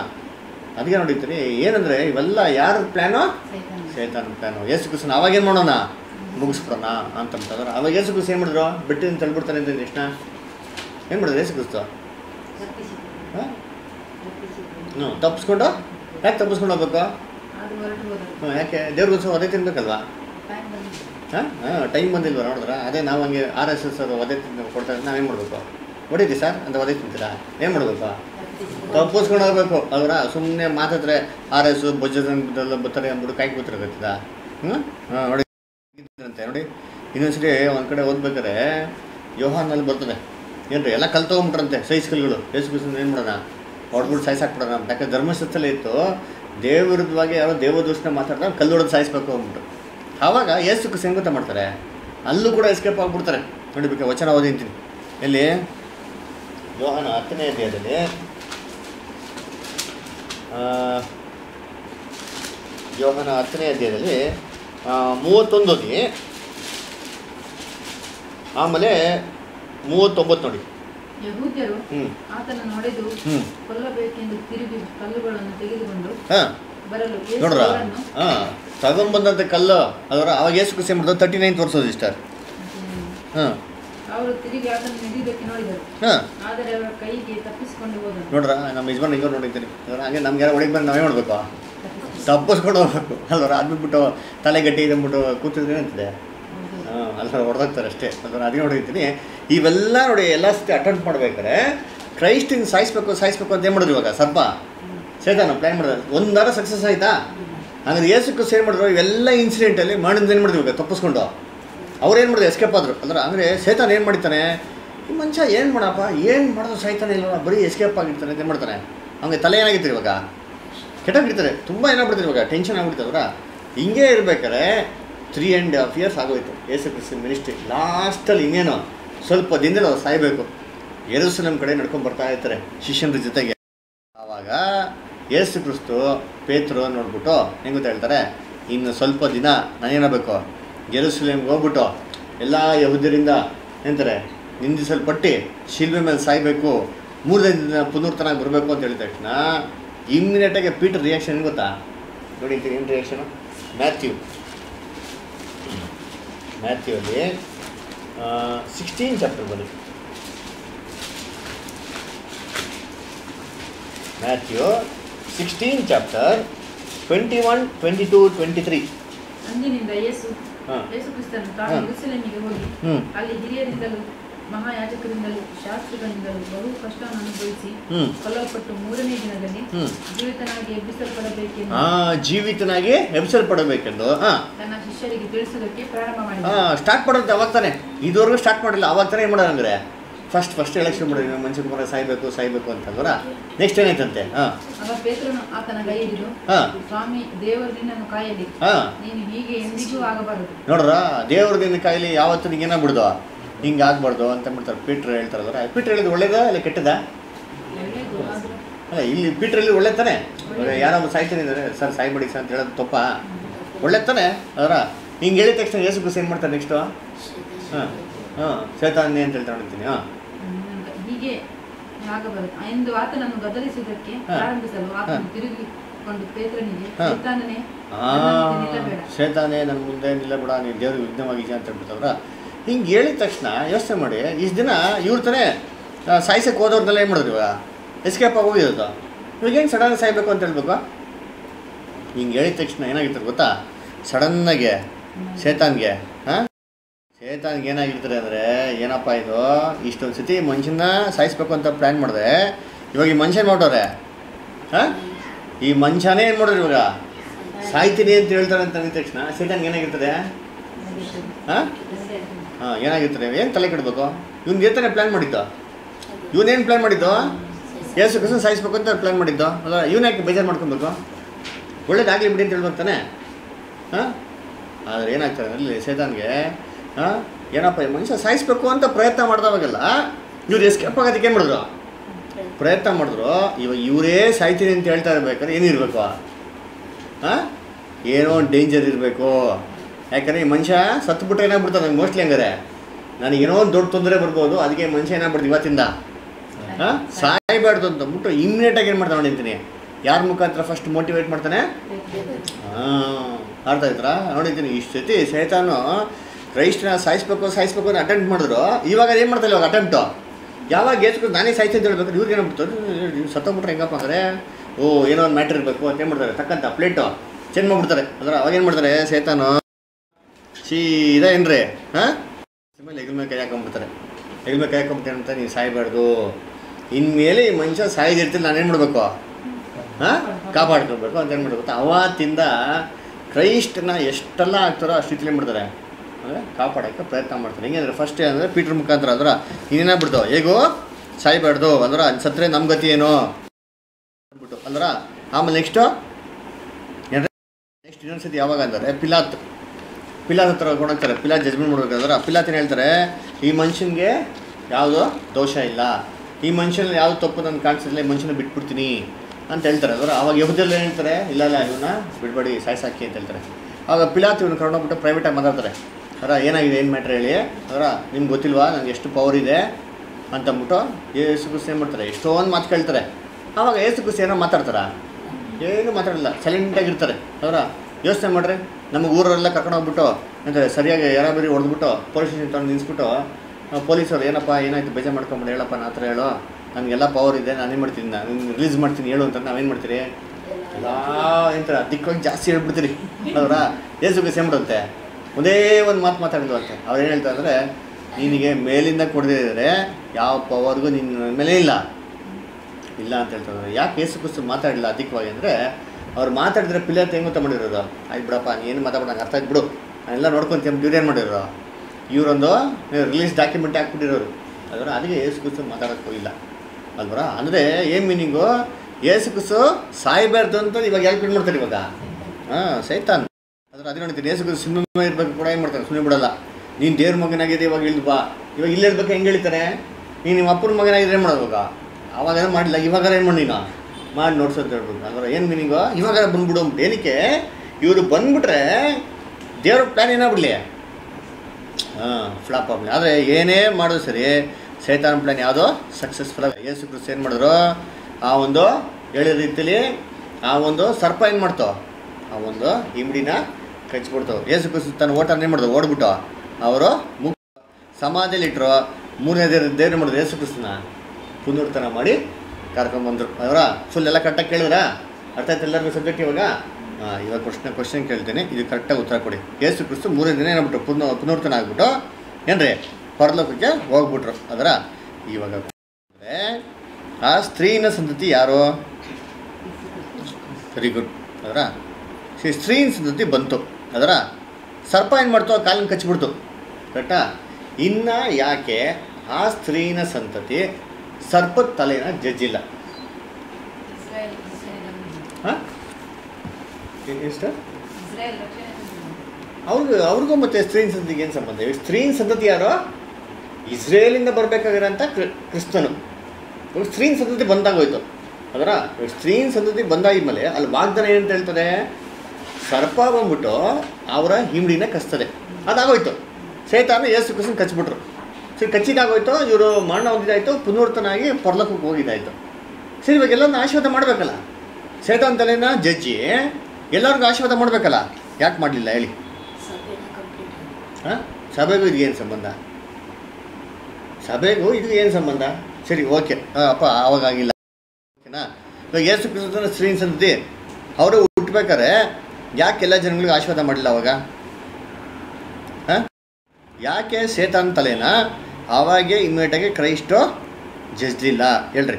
ಅದಕ್ಕೆ ನೋಡಿರ್ತೀರಿ ಏನಂದರೆ ಇವೆಲ್ಲ ಯಾರ ಪ್ಲ್ಯಾನು ಸೈತಾನ. ಪ್ಲ್ಯಾನು ಯೇಸು ಕೃಷ್ಣ ಅವಾಗೇನು ಮಾಡೋಣ? ಮುಗಿಸ್ಬಿಡೋಣ ಅಂತಂತಂದ್ರೆ ಅವಾಗ ಯೇಸು ಕೃಷ್ಣ ಏನು ಮಾಡಿದ್ರು? ಬೆಟ್ಟಿನ ತಳ್ಬಿಡ್ತಾನೆ ಅಂತ ಕೃಷ್ಣ. ಏನು ಮಾಡಿದ್ರು ಯೇಸು ಕ್ರಿಸ್ತು? ಹಾಂ? ಹ್ಞೂ ತಪ್ಪಿಸ್ಕೊಂಡು? ಯಾಕೆ ತಪ್ಪಿಸ್ಕೊಂಡು ಹೋಗ್ಬೇಕು? ಹ್ಞೂ ಯಾಕೆ? ದೇವ್ರಿಗೋಸ್ಕರ ಅದೇ ತಿನ್ಬೇಕಲ್ವಾ? ಹಾಂ? ಹಾಂ ಟೈಮ್ ಬಂದಿಲ್ವ ನೋಡಿದ್ರೆ? ಅದೇ ನಾವು ಹಂಗೆ ಆರ್ ಎಸ್ ಎಸ್ ಅದು ಅದೇ ತಿನ್ಬೇಕು ಕೊಡ್ತಾರೆ ನಾವೇನು ಮಾಡಬೇಕು? ಹೊಡೀರಿ ಸರ್ ಅಂತ ಒದೆ ತಿಂತೀರಾ ಏನು ಮಾಡಬೇಕು ತಪ್ಪಿಸಿಕೊಂಡು ಹೋಗ್ಬೇಕು ಅವರ ಸುಮ್ಮನೆ ಮಾತಾದ್ರೆ ಆರ್ ಎಸ್ ಬಜರಂಗದಲ್ಲ ಬರ್ತಾರೆ ಅಂದ್ಬಿಟ್ಟು ಕಾಯ್ಕೆ ಕೂತಿರಕತ್ತದ? ಹ್ಞೂ ಹಾಂ, ನೋಡಿ. ಇದ್ರಂತೆ, ನೋಡಿ. ಇನ್ನೊಂದ್ಸರಿ ಒಂದು ಕಡೆ ಓದ್ಬೇಕಾರೆ ಯೋಹಾನಲ್ಲಿ ಬರ್ತದೆ. ಏನ್ರಿ, ಎಲ್ಲ ಕಲ್ತೋಗ್ಬಿಟ್ರಂತೆ ಸೈಸ್ಕಲ್ಗಳು ಯೇಸು ಕ್ರಿಸ್ತನ ಏನು ಮಾಡೋಣ? ಹೊಡ್ಬಿಟ್ಟು ಸಾಯಿಸಾಕ್ಬಿಡೋಣ ಅಂತ. ಯಾಕಂದ್ರೆ ಧರ್ಮಸ್ಥಳದಲ್ಲಿ ಇತ್ತು ದೇವ ವಿರುದ್ಧವಾಗಿ ಯಾರೋ ದೇವದೂಷಣೆ ಮಾತಾಡ್ತಾರೆ ಕಲ್ಲು ಹೊಡೆದು ಸಾಯಿಸ್ಬೇಕು ಅಂದ್ಬಿಟ್ಟು. ಆವಾಗ ಯೇಸು ಸಂಗತ ಮಾಡ್ತಾರೆ? ಅಲ್ಲೂ ಕೂಡ ಎಸ್ಕೇಪ್ ಆಗಿಬಿಡ್ತಾರೆ. ನೋಡಿ ಬೇಕಾ ವಚನ ಓದಿಂತೀನಿ ಎಲ್ಲಿ? ಯೋಹಾನ ಹತ್ತನೇ ಅಧ್ಯಾಯದಲ್ಲಿ ಯೋಹನ ಹತ್ತನೇ ಅಧ್ಯಾಯದಲ್ಲಿ ಆ, ಮೂವತ್ತೊಂದು ಓದಿ ಆಮೇಲೆ ಮೂವತ್ತೊಂಬತ್ತು ನೋಡಿ. ಯಹೂದ್ಯರು ಕೊಲ್ಲಬೇಕೆಂದು ತಿರುಗಿ ಕಲ್ಲುಗಳನ್ನು ತೆಗೆದುಕೊಂಡು ಬರಲು ನೋಡ್ರ? ತಗೊಂಡ್ ಹಾಂ. ತಗೊಂಬಂದಂಥ ಕಲ್ಲು ಅದರ ಅವಾಗ ಎಷ್ಟು ಖುಷಿ ಮಾಡ್ತಾರೆ ತರ್ಟಿ ನೈನ್ ತೋರಿಸೋದು ಇಷ್ಟ. ಹಾಂ. ಅವರು ತಿರುಗಿ ನೋಡಿದರು. ಹಾಂ. ಆದರೆ ಅವರ ಕೈಗೆ ತಪ್ಪಿಸಿಕೊಂಡು ನೋಡ್ರ ನಮ್ಮ ಯಜಮಾನ್ ಹಿಂಗೆ ನೋಡಿದ್ದೀನಿ. ಅದರ ಹಂಗೆ ನಮ್ಗೆ ಯಾರು ಒಳಗೆ ಬಂದು ನಾವೇ ಮಾಡಬೇಕು ತಪ್ಪಿಸ್ಕೊಂಡು ಹೋಗ್ಬೇಕು. ಅಲ್ವರ ಅದ್ಬಿಟ್ಟು ತಲೆ ಗಟ್ಟಿ ಇದ್ಬಿಟ್ಟು ಕೂತಿದ್ರೆ ಅಂತಿದೆ ಹಾಂ ಅಲ್ಲ ಹೊಡೆದಾಗ್ತಾರೆ ಅಷ್ಟೇ. ಅಲ್ವರ ಅದೇ ನೋಡಿರ್ತೀನಿ ಇವೆಲ್ಲ ನೋಡಿ ಎಲ್ಲ ಸತಿ ಅಟೆಂಪ್ಟ್ ಮಾಡ್ಬೇಕಾದ್ರೆ ಹಿಂಗೆ ಸಾಯಿಸ್ಬೇಕು ಸಾಯಿಸ್ಬೇಕು ಅಂತ ಏನು ಮಾಡಿದ್ರು ಇವಾಗ? ಸರ್ಪ? ಸೇತಾನ ಪ್ಲ್ಯಾನ್ ಮಾಡಿದ್ರೆ. ಒಂದಾರ ಸಕ್ಸಸ್ ಆಯ್ತಾ? ಹಂಗಾದ್ರೆ ಏಸಕ್ಕೂ ಸೇರ್ ಮಾಡಿದ್ರು? ಇವೆಲ್ಲ ಇನ್ಸಿಡೆಂಟಲ್ಲಿ ಮಾಡಿದ್ದು ಏನು ಮಾಡಿದ್ವಿ ಇವಾಗ? ತಪ್ಪಿಸ್ಕೊಂಡು? ಅವ್ರೇನು ಮಾಡಿದ್ರು ಎಸ್ಕೇಪ್ ಆದರು. ಅಂದ್ರೆ, ಅಂದರೆ ಸೈತಾನ್ ಏನು ಮಾಡಿತಾನೆ ಈ ಮನುಷ್ಯ ಏನು ಮಾಡಪ್ಪ? ಏನು ಮಾಡಿದ್ರು ಸೈತಾನ ಇಲ್ಲ ಬರೀ ಎಸ್ಕೇಪ್ ಆಗಿರ್ತಾನೆ ಏನು ಮಾಡ್ತಾನೆ? ಅವನಿಗೆ ತಲೆ ಏನಾಗಿತ್ತು ಇವಾಗ? ಕೆಟ್ಟಾಗಿರ್ತಾರೆ. ತುಂಬ ಏನಾಗ್ಬಿಡ್ತಾರೆ ಇವಾಗ? ಟೆನ್ಷನ್ ಆಗ್ಬಿಡ್ತವ್ರ ಹಿಂಗೆ ಇರಬೇಕಾದ್ರೆ ತ್ರೀ ಆ್ಯಂಡ್ ಹಾಫ್ ಇಯರ್ಸ್ ಆಗೋಯ್ತು. ಏಸು ಕ್ರಿಸ್ತನ್ ಮಿನಿಸ್ಟ್ರಿ ಲಾಸ್ಟಲ್ಲಿ ಇನ್ನೇನು? ಸ್ವಲ್ಪ ದಿನದಲ್ಲಿ ಅವ್ರು ಸಾಯಬೇಕು. ನಮ್ಮ ಕಡೆ ನಡ್ಕೊಂಡು ಬರ್ತಾ ಇರ್ತಾರೆ ಶಿಷ್ಯನ ಜೊತೆಗೆ. ಆವಾಗ ಏಸು ಕ್ರಿಸ್ತು ಪೇತ್ರು ನೋಡ್ಬಿಟ್ಟು ಹೆಂಗೆ ಗೊತ್ತಾ ಹೇಳ್ತಾರೆ? ಇನ್ನು ಸ್ವಲ್ಪ ದಿನ ನಾನೇನಾಗಬೇಕು ಜೆರುಸಲೇಮ್ಗೆ ಹೋಗ್ಬಿಟ್ಟು ಎಲ್ಲ ಯಹುದರಿಂದ ಎಂತಾರೆ ನಿಂದಿಸಲ್ಪಟ್ಟು ಶಿಲ್ಬೆ ಮೇಲೆ ಸಾಯ್ಬೇಕು, ಮೂರನೇ ದಿನ ಪುನರ್ತನಾಗಿ ಬರಬೇಕು ಅಂತ ಹೇಳಿದ ತಕ್ಷಣ ಇಮ್ಮಿಡಿಯೇಟಾಗಿ ಪೀಟರ್ ರಿಯಾಕ್ಷನ್ ಗೊತ್ತಾ? ನೋಡಿ ಏನು ರಿಯಾಕ್ಷನು ಮ್ಯಾಥ್ಯೂ. ಮ್ಯಾಥ್ಯೂ ಅಲ್ಲಿ ಸಿಕ್ಸ್ಟೀನ್ ಚಾಪ್ಟರ್ ಬನ್ನಿ. Matthew sixteen chapter twenty one twenty two twenty three ಯೇಸು ಕ್ರಿಸ್ತನು ತಾನು ಯೆರೂಸಲೇಮಿಗೆ ಹೋಗಿ ಅಲ್ಲಿ ಹಿರಿಯರಿಂದಲೂ ಮಹಾಯಾಜಕರಿಂದಲೂ ಶಾಸ್ತ್ರಿಗಳಿಂದಲೂ ಬಹು ಕಷ್ಟವನ್ನು ಅನುಭವಿಸಿ ಕೊಲ್ಲಲ್ಪಟ್ಟು ಮೂರನೇ ದಿನದಲ್ಲಿ ಜೀವಿತನಾಗಿ ಎಬ್ಬಿಸಲ್ಪಡಬೇಕೆಂದು ಆ ಜೀವಿತನಾಗಿ ಎಬ್ಸಲ್ಪಡಬೇಕೆಂದು ಹಾಂ. ತನ್ನ ಶಿಷ್ಯರಿಗೆ ತಿಳಿಸುವುದಕ್ಕೆ ಪ್ರಾರಂಭ ಮಾಡಿದ. ಸ್ಟಾರ್ಟ್ ಮಾಡೋದು ಅವಾಗ ತಾನೆ? ಇದುವರೆಗೂ ಸ್ಟಾರ್ಟ್ ಮಾಡಿಲ್ಲ ಅವಾಗ ತಾನೇ ಏನು ಮಾಡೋದಂದ್ರೆ? ಅಂದರೆ ಫಸ್ಟ್ ಫಸ್ಟ್ ಎಲೆಕ್ಷನ್ ಬಿಡಿ ಕುಮಾರ ಸಾಯ್ಬೇಕು ಸಾಯ್ಬೇಕು ಅಂತಂದ್ರ ನೆಕ್ಸ್ಟ್ ಏನಾಯ್ತಂತೆ? ಹಾಂ. ದೇವ್ರ ದಿನ ಸ್ವಾಮಿ ದೇವರು ನಿನ್ನನ್ನು ಕಾಯಲಿ. ನೋಡ್ರ ಯಾವತ್ತೂ ನಿಂಗೆ ಏನಾಗ್ಬಿಡ್ದು? ಹಿಂಗೆ ಆಗ್ಬಾರ್ದು ಅಂತ ಬಿಡ್ತಾರೆ ಪೀಟ್ರ್ ಹೇಳ್ತಾರಲ್ಲ ಪೀಟ್ರ್ ಹೇಳಿದ್ ಒಳ್ಳೇದಾ ಇಲ್ಲ ಕೆಟ್ಟದಾ? ಅಲ್ಲ ಇಲ್ಲಿ ಪೀಟ್ರಲ್ಲಿ ಒಳ್ಳೆ ತಾನೆ? ಯಾರೋ ಸಾಯ್ತಾನೆ ಇದಾರೆ ಸರ್ ಸಾಯ್ಬೇಡಿ ಸರ್ ಅಂತ ಹೇಳೋದು ತಪ್ಪ? ಒಳ್ಳೆ ತಾನೆ? ಅದರ ಹಿಂಗೆ ಹೇಳಿದ ತಕ್ಷಣ ಯೇಸು ಏನು ಮಾಡ್ತಾರೆ ನೆಕ್ಸ್ಟು ಹಾಂ. ಹಾಂ. ಸೇತಾನೆ ಅಂತ ಹೇಳ್ತಾ ನೋಡ್ತೀನಿ ಹಾಂ. ಹೀಗೆ ಆಗಬಾರದು ಎಂದು ಆತನನ್ನು ಗದರಿಸುವುದಕ್ಕೆ. ಪ್ರಾರಂಭಿಸಲು ಆತನು ತಿರುಗಿಕೊಂಡು ಪೇತ್ರನಿಗೆ ಹಾ. ಸೈತಾನನೇ ನನ್ನನ್ನು ನಿಲ್ಲಬೇಡ. ನನ್ನ ಮುಂದೆ ನಿಲ್ಲಬೇಡ ನೀನು ದೇವ್ರಿಗೆ ವಿಘ್ನವಾಗಿದ್ಯಾ ಅಂತ ಹೇಳ್ಬಿಟ್ಟವ್ರ ಹಿಂಗೆ ಹೇಳಿದ ತಕ್ಷಣ ಯೋಚನೆ ಮಾಡಿ ಇಷ್ಟು ದಿನ ಇವ್ರ ತಾನೇ ಸಾಯಿಸಕ್ಕೆ ಹೋದವ್ರನ್ನೆಲ್ಲ ಏನು ಮಾಡಿದ್ರು ಇವಾಗ? ಎಸ್ಕೇಪ್ ಆಗಿ ಹೋಗಿರೋದು. ಇವಾಗ ಹೆಂಗೆ ಸಡನ್ ಸಾಯ್ಬೇಕು ಅಂತ ಹೇಳ್ಬೇಕು? ಹಿಂಗೆ ಹೇಳಿದ ತಕ್ಷಣ ಏನಾಗಿತ್ತು ಗೊತ್ತಾ? ಸಡನ್ನಾಗೆ ಸೇತಾನ್ಗೆ ಹಾಂ ಸೇತಾನ್ಗೆ ಏನಾಗಿರ್ತಾರೆ ಅಂದರೆ, ಏನಪ್ಪ ಇದು? ಇಷ್ಟೊಂದು ಸತಿ ಮನುಷ್ಯನ ಸಾಯಿಸ್ಬೇಕು ಅಂತ ಪ್ಲ್ಯಾನ್ ಮಾಡಿದೆ. ಇವಾಗ ಈ ಮನುಷ್ಯನ ಮಾಡೋರೆ ಹಾಂ? ಈ ಮನುಷ್ಯನೇ ಏನು ಮಾಡೋರು ಇವಾಗ? ಸಾಯ್ತೀನಿ ಅಂತ ಹೇಳ್ತಾರೆ ಅಂತ ಅಂದಿದ ತಕ್ಷಣ ಸೀತನಿಗೆ ಏನಾಗಿರ್ತದೆ? ಹಾಂ? ಹಾಂ, ಏನಾಗಿರ್ತದೆ? ಏನು ತಲೆ ಕೆಡಬೇಕು? ಇವ್ನು ಏತನೇ ಪ್ಲ್ಯಾನ್ ಮಾಡಿದ್ದು? ಇವನೇನು ಪ್ಲ್ಯಾನ್ ಮಾಡಿದ್ದು? ಏಸು ಕಸ ಸಾಯಿಸ್ಬೇಕು ಅಂತ ಪ್ಲ್ಯಾನ್ ಮಾಡಿದ್ದು? ಅಲ್ಲ ಇವನ್ ಯಾಕೆ ಬೇಜಾರು ಮಾಡ್ಕೊಬೇಕು? ಒಳ್ಳೇದಾಗಲಿ ಬಿಡಿ ಅಂತ ಹೇಳ್ಬೇಕು ತಾನೆ ಹಾಂ? ಆದರೆ ಏನಾಗ್ತಾರೆ ಅಲ್ಲಿ ಸೇತಾನ್ಗೆ ಹಾಂ ಏನಪ್ಪ ಈ ಮನುಷ್ಯ ಸಾಯಿಸ್ಬೇಕು ಅಂತ ಪ್ರಯತ್ನ ಮಾಡಿದವಾಗೆಲ್ಲ ಇವ್ರು ಎಸ್ಕೇಪ್ ಆಗೋದಕ್ಕೆ ಏನು ಮಾಡಿದ್ರು? ಪ್ರಯತ್ನ ಮಾಡಿದ್ರು ಇವಾಗ ಇವರೇ ಸಾಯ್ತೀನಿ ಅಂತ ಹೇಳ್ತಾ ಇರ್ಬೇಕಾದ್ರೆ ಏನಿರಬೇಕು ಹಾಂ ಏನೋ ಒಂದು ಡೇಂಜರ್ ಇರಬೇಕು. ಯಾಕಂದರೆ ಈ ಮನುಷ್ಯ ಸತ್ಬಿಟ್ರೆ ಏನಾಗ್ಬಿಡ್ತಾನೆ ನಂಗೆ ಮೋಸ್ಟ್ಲಿ ಹಂಗಾರೆ ನನಗೆ ಏನೋ ಒಂದು ದೊಡ್ಡ ತೊಂದರೆ ಬರ್ಬೋದು ಅದಕ್ಕೆ ಮನುಷ್ಯ ಏನಾಗ್ಬಿಡ್ತು ಇವತ್ತಿಂದ? ಹಾಂ ಸಾಯ್ಬಾರ್ದು ಅಂತ ಬಿಟ್ಟು ಇಮ್ಮಿಡಿಯೇಟಾಗಿ ಏನು ಮಾಡ್ತಾನೆ ನೋಡಿದ್ದೀನಿ ಯಾರ ಮುಖಾಂತರ ಫಸ್ಟ್ ಮೋಟಿವೇಟ್ ಮಾಡ್ತಾನೆ? ಹಾಂ ಅರ್ಥ ಆಯ್ತಾ ನೋಡಿದ್ದೀನಿ ಇಷ್ಟು ಸತಿ ಸೈತಾನು ಕ್ರೈಸ್ಟನ ಸಾಯಿಸ್ಬೇಕು ಸಾಯಿಸ್ಬೇಕು ಅಂತ ಅಟೆಂಪ್ಟ್ ಮಾಡಿದ್ರು. ಇವಾಗ ಏನು ಮಾಡ್ತಾರೆ ಇವಾಗ ಅಟೆಂಪ್ಟು ಯಾವಾಗ ಏಸ್ಕೊಂಡು ನಾನೇ ಸಾಯ್ತು ಅಂತ ಹೇಳ್ಬೇಕು. ಇವ್ರಿಗೆ ಏನಾಗ್ಬಿಡ್ತಾರೆ ಸತ್ತೋಗ್ಬಿಟ್ರೆ ಹೆಂಗಪ್ಪ ಅಂದರೆ, ಓ, ಏನೋ ಒಂದು ಮ್ಯಾಟ್ರ್ ಇರಬೇಕು ಅಂತ ಏನು ಮಾಡ್ತಾರೆ? ತಕ್ಕಂತ ಪ್ಲೇಟು ಚೇಂಜ್ ಮಾಡ್ಬಿಡ್ತಾರೆ. ಅದರ ಅವಾಗ ಏನು ಮಾಡ್ತಾರೆ? ಸೇತಾನು ಸೀದಾ ಏನ್ರಿ? ಹಾಂ? ಮೇಲೆ ಹೆಗಲ್ ಮೇಲೆ ಕೈ ಹಾಕೊಂಡ್ಬಿಡ್ತಾರೆ ಹೆಗಲ್ ಮೇಲೆ ಕೈ ಹಾಕೊಂಡ್ಬಿಟ್ಟೆ ಅಂತ ನೀವು ಸಾಯಬಾರ್ದು. ಇನ್ಮೇಲೆ ಈ ಮನುಷ್ಯ ನಾನು ನಾನೇನು ಮಾಡಬೇಕು? ಹಾಂ? ಕಾಪಾಡ್ಕೊಬೇಕು ಅಂತ ಏನು ಮಾಡಬೇಕು? ಅವತ್ತಿಂದ ಕ್ರೈಸ್ಟ್ನ ಎಷ್ಟೆಲ್ಲ ಆಗ್ತಾರೋ ಅಷ್ಟು ಇತ್ತಲೇ ಮಾಡ್ತಾರೆ. ಅಂದರೆ ಕಾಪಾಡೋಕ್ಕೆ ಪ್ರಯತ್ನ ಮಾಡ್ತಾರೆ. ಹೆಂಗೆ ಅಂದರೆ ಫಸ್ಟ್ ಏನಂದರೆ ಪೀಟ್ರ್ ಮುಖಾಂತರ ಅಂದ್ರೆ ಇನ್ನೇನಾಗ್ಬಿಡ್ತು ಹೇಗೋ? ಸಾಯ್ಬಾರ್ದು. ಅಂದ್ರೆ ಸತ್ರೆ ನಮ್ಮ ಗತಿ ಏನು? ಅಂದ್ಬಿಟ್ಟು ಅಂದ್ರೆ ಆಮೇಲೆ ನೆಕ್ಸ್ಟು ನೆಕ್ಸ್ಟ್ ನೆಕ್ಸ್ಟ್ ಇನ್ನೊಂದ್ಸತಿ ಯಾವಾಗ ಅಂದರೆ ಪಿಲಾತ್. ಪಿಲಾತ್ ಹತ್ರ ಕೊಂಡೋಗ್ತಾರೆ ಪಿಲಾತ್ ಜಜ್ಮೆಂಟ್ ಮಾಡ್ಬೇಕಂದ್ರೆ ಪಿಲಾತ್ ಏನು ಹೇಳ್ತಾರೆ? ಈ ಮನುಷ್ಯನಿಗೆ ಯಾವುದೋ ದೋಷ ಇಲ್ಲ. ಈ ಮನುಷ್ಯನಲ್ಲಿ ಯಾವ್ದು ತಪ್ಪು ನಂಗೆ ಕಾಣಿಸ್ತಿಲ್ಲ ಈ ಮನುಷ್ಯನ ಬಿಟ್ಬಿಡ್ತೀನಿ ಅಂತ ಹೇಳ್ತಾರೆ. ಅಂದ್ರೆ ಅವಾಗ ಯಹುದಲ್ಲಿ ಏನು ಹೇಳ್ತಾರೆ? ಇಲ್ಲ ಇಲ್ಲ, ಇವನ್ನ ಬಿಡ್ಬೇಡಿ, ಸಾಯ್ಸಾಕಿ ಅಂತ ಹೇಳ್ತಾರೆ. ಆವಾಗ ಪಿಲಾತ್ ಇವನು ಕರ್ಕೊಂಡೋಗ್ಬಿಟ್ಟು ಪ್ರೈವೇಟಾಗಿ ಮಾತಾಡ್ತಾರೆ. ಅದರ ಏನಾಗಿದೆ, ಏನು ಮ್ಯಾಟ್ರ್ ಹೇಳಿ? ಅದರ ನಿಮ್ಗೆ ಗೊತ್ತಿಲ್ವಾ? ನನಗೆ ಎಷ್ಟು ಪವರ್ ಇದೆ? ಅಂತಂದ್ಬಿಟ್ಟು ಏಸು ಕುಸ್ ಏನು ಮಾಡ್ತಾರೆ? ಎಷ್ಟೊಂದು ಮಾತು ಕೇಳ್ತಾರೆ. ಆವಾಗ ಏಸು ಕುಸ್ ಏನೋ ಮಾತಾಡ್ತಾರ? ಏನು ಮಾತಾಡಲ್ಲ ಸೈಲೆಂಟಾಗಿರ್ತಾರೆ ಅವರ, ಯೋಚನೆ ಮಾಡ್ರಿ. ನಮಗೆ ಊರವರೆಲ್ಲ ಕರ್ಕೊಂಡು ಹೋಗ್ಬಿಟ್ಟು, ಅಂದರೆ ಸರಿಯಾಗಿ ಯಾರಾಬರಿ ಹೊಡೆದ್ಬಿಟ್ಟು ಪೊಲೀಸ್ ಸ್ಟೇಷನ್ ತಂದು ನಿಲ್ಲಿಸ್ಬಿಟ್ಟು ಪೊಲೀಸವ್ರು ಏನಪ್ಪ, ಏನಾಯ್ತು? ಬೇಜಾರು ಮಾಡ್ಕೊಂಬಿಡಿ, ಹೇಳಪ್ಪ ನಾ ಹತ್ರ ಹೇಳು. ನನಗೆಲ್ಲ ಪವರ್ ಇದೆ ನಾನೇನು ಮಾಡ್ತೀನಿ? ನಾನು ರಿಲೀಸ್ ಮಾಡ್ತೀನಿ, ಹೇಳು ಅಂತ ನಾವೇನು ಮಾಡ್ತೀರಿ? ಎಲ್ಲ ಎಂತರ ದಿಕ್ಕಾಗಿ ಜಾಸ್ತಿ ಹೇಳ್ಬಿಡ್ತೀರಿ. ಅವರ ಏನು ಸೇಮ್ಬಿಡುತ್ತೆ ಒಂದೇ ಒಂದು ಮಾತು ಮಾತಾಡಿದ್ರು ಅಂತೆ. ಅವ್ರು ಏನು ಹೇಳ್ತಾರೆ ಅಂದರೆ ನಿನಗೆ ಮೇಲಿಂದ ಕೊಡದಿದ್ದರೆ ಯಾವ ಪವರ್ಗೂ ನಿನ್ನ ಮೇಲೆ ಇಲ್ಲ. ಇಲ್ಲ ಅಂತ ಹೇಳ್ತಾರೆ ಯಾಕೆ ಏಸು ಕುಸ್ತು ಮಾತಾಡಲಿಲ್ಲ ಅಧಿಕವಾಗಿ ಅಂದರೆ ಅವ್ರು ಮಾತಾಡಿದ್ರೆ ಪಿಲ್ಲರ್ ಹೆಂಗ್ ಗೊತ್ತಾ ಮಾಡಿರೋದು? ಆಯ್ತು ಬಿಡಪ್ಪ, ನೀನು ನಂಗೆ ಅರ್ಥ ಆಯ್ತು ಬಿಡು. ನಾನೆಲ್ಲ ನೋಡ್ಕೊಂತೀನಿ ಇವ್ರು ಏನು ಮಾಡಿರೋ ಇವರೊಂದು ರಿಲೀಸ್ ಡಾಕ್ಯುಮೆಂಟ್ ಹಾಕ್ಬಿಟ್ಟಿರೋರು. ಅದರ ಅದಕ್ಕೆ ಏಸು ಕುಸ್ತು ಮಾತಾಡೋಕ್ಕೆ ಹೋಗಿಲ್ಲ. ಅಲ್ವರ? ಅಂದರೆ ಏನು ಮೀನಿಂಗು? ಏಸು ಕುಸು ಸಾಯ್ಬಾರ್ದು ಅಂತ ಇವಾಗ ಯಾಕೆ ಬಿಟ್ಟು ಮಾಡ್ತಾರೆ ಇವಾಗ? ಹಾಂ, ಸೈತಾನ್. ಅದೇ ನೋಡ್ತೀನಿ ಏಸು ಸಿಂಧು ಇರಬೇಕು ಕೂಡ ಏನು ಮಾಡ್ತಾರೆ? ಸುಮ್ಮನೆ ಬಿಡಲ್ಲ. ನೀನು ದೇವ್ರ ಮಗನಾಗಿದೆ ಇವಾಗ ಇಳಿದು ಬಾ. ಇವಾಗ ಇಲ್ಲೇ ಇರ್ಬೇಕು, ಹೆಂಗೆ ಹೇಳ್ತಾರೆ? ನೀನು ನಿಮ್ಮ ಅಪ್ಪನ ಮಗನಾಗಿದ್ರೆ ಏನು ಮಾಡೋದು ಇವಾಗ? ಏನು ಮಾಡಿಲ್ಲ ಇವಾಗ ಏನು ಮಾಡಿ ನೀನು ಮಾಡಿ ನೋಡ್ಸೋದು ಹೇಳ್ಬೇಕು ಅಂದ್ರೆ ಏನು ಮೀನಿಂಗು ಇವಾಗ ಬಂದ್ಬಿಡು ಏನಕ್ಕೆ? ಇವರು ಬಂದ್ಬಿಟ್ರೆ ದೇವ್ರ ಪ್ಲ್ಯಾನ್ ಏನಾಗ್ಬಿಡ್ಲಿ? ಹಾಂ ಫ್ಲಾಪ್ ಆಗಲಿ ಆದರೆ ಏನೇ ಮಾಡೋದು ಸರಿ, ಸೈತಾನ ಪ್ಲ್ಯಾನ್ ಯಾವುದೋ ಸಕ್ಸಸ್ಫುಲ್ ಆಗಿ ಕ್ರಿಸ್ತ ಏನು ಮಾಡಿದ್ರು? ಆ ಒಂದು ಹೇಳಿದ ರೀತಿಯಲ್ಲಿ ಆ ಒಂದು ಸರ್ಪ ಏನು ಮಾಡ್ತೋ? ಆ ಒಂದು ಇಮ್ಡಿನ ಕಚ್ಬಿಡ್ತು ಯೇಸು ಕ್ರಿಸ್ತ ತನ್ನ ಓಟ ಏನು ಮಾಡಿದ್ರು ಓಡ್ಬಿಟ್ಟು. ಅವರು ಮುಗ್ ಸಮಾಧಿಯಲ್ಲಿ ಇಟ್ಟರು ಮೂರನೇ ದೇವ್ರ ದೇವ್ರ ಮಾಡಿದ್ರು? ಯೇಸು ಕ್ರಿಸ್ತನ ಪುನರ್ತನ ಮಾಡಿ ಕರ್ಕೊಂಬಂದರು ಅವರ ಫುಲ್ ಎಲ್ಲ ಕರೆಕ್ಟಾಗಿ ಕೇಳಿದ್ರಾ? ಅರ್ಥ ಆಯ್ತು ಎಲ್ಲರಿಗೂ ಸಬ್ಜೆಕ್ಟ್ ಇವಾಗ? ಇವಾಗ ಕ್ವಶನ್ ಕ್ವಶನ್ ಕೇಳ್ತೀನಿ. ಇದು ಕರೆಕ್ಟಾಗಿ ಉತ್ತರ ಕೊಡಿ. ಯೇಸು ಕ್ರಿಸ್ತು ಮೂರನೇ ದಿನ ಏನಾಗ್ಬಿಟ್ರು ಪುನ ಪುನರ್ತನ ಆಗ್ಬಿಟ್ಟು ಏನ್ರಿ? ಪರಲೋಕಕ್ಕೆ ಹೋಗ್ಬಿಟ್ರು. ಅದರ ಇವಾಗ ಆ ಸ್ತ್ರೀನ ಸಂತತಿ ಯಾರು? ವೆರಿ ಗುಡ್ ಅದರ? ಸ್ತ್ರೀನ ಸಂತತಿ ಬಂತು. ಅದರ ಸರ್ಪ ಏನು ಮಾಡ್ತು? ಕಾಲಿನ ಕಚ್ಚಿಬಿಡ್ತು ಕರೆಕ್ಟ ಇನ್ನು ಯಾಕೆ ಆ ಸ್ತ್ರೀನ ಸಂತತಿ ಸರ್ಪದ ತಲೆನ ಜಜ್ಜಿಲ್ಲ? ಹಾಂ. ಅವ್ರಿಗೂ ಅವ್ರಿಗೂ ಮತ್ತು ಸ್ತ್ರೀನ್ ಸಂತತಿಗೆ ಏನು ಸಂಬಂಧ? ಇವಾಗ ಸ್ತ್ರೀನ ಸಂತತಿ ಯಾರು? ಇಸ್ರೇಲಿಂದ ಬರಬೇಕಾಗಿರೋಂಥ ಕ್ರಿ ಕ್ರಿಸ್ತನು. ಇವಾಗ ಸ್ತ್ರೀನ ಸಂತತಿ ಬಂದಾಗೋಯ್ತು ಅದರ ಸ್ತ್ರೀನ ಸಂತತಿ ಬಂದಾಗಿದ್ಮೇಲೆ ಅಲ್ಲಿ ವಾಗ್ದಾನ ಏನಂತ ಹೇಳ್ತಾರೆ? ಸರ್ಪ ಬಂದ್ಬಿಟ್ಟು ಅವರ ಹಿಂಬಡಿನ ಕಚ್ತದೆ. ಅದಾಗೋಯ್ತು. ಸೈತಾನ ಯೇಸು ಕೃಷ್ಣ ಕಚ್ಬಿಟ್ರು. ಸರಿ ಕಚ್ಚಿದಾಗೋಯ್ತು ಇವರು ಮರಣ ಹೊಂದಿದಾಯ್ತು ಪುನರ್ತನಾಗಿ ಪರ್ಲಕ್ಕೆ ಹೋಗಿದ್ದಾಯ್ತು ಸರಿ ಇವಾಗ ಎಲ್ಲರನ್ನ ಆಶೀರ್ವಾದ ಮಾಡಬೇಕಲ್ಲ? ಸೈತಾನ್ ತಲೆನ ಜಜ್ಜಿ, ಎಲ್ಲರಿಗೂ ಆಶೀರ್ವಾದ ಮಾಡಬೇಕಲ್ಲ? ಯಾಕೆ ಮಾಡಲಿಲ್ಲ ಹೇಳಿ? ಹಾಂ? ಸಭೆಗೂ ಇದು ಏನು ಸಂಬಂಧ? ಸಭೆಗೂ ಇದು ಏನು ಸಂಬಂಧ? ಸರಿ, ಓಕೆ. ಅಪ್ಪ ಆವಾಗಿಲ್ಲ ಓಕೆನಾ? ಇವಾಗ ಯೇಸು ಕ್ರಿಸ್ತನ ಸ್ತ್ರೀ ಸಂತತಿ, ಅವರು ಹುಟ್ಬೇಕಾರೆ ಯಾಕೆ ಎಲ್ಲ ಜನಗಳಿಗೂ ಆಶೀರ್ವಾದ ಮಾಡಲಿಲ್ಲ ಅವಾಗ? ಹಾಂ? ಯಾಕೆ ಸೇತಾನ್ ತಲೆನ ಆವಾಗೆ ಇಮ್ಮಿಡಿಯೇಟಾಗಿ ಕ್ರೈಸ್ಟು ಜಜ್ಲಿಲ್ಲ? ಹೇಳ್ರಿ.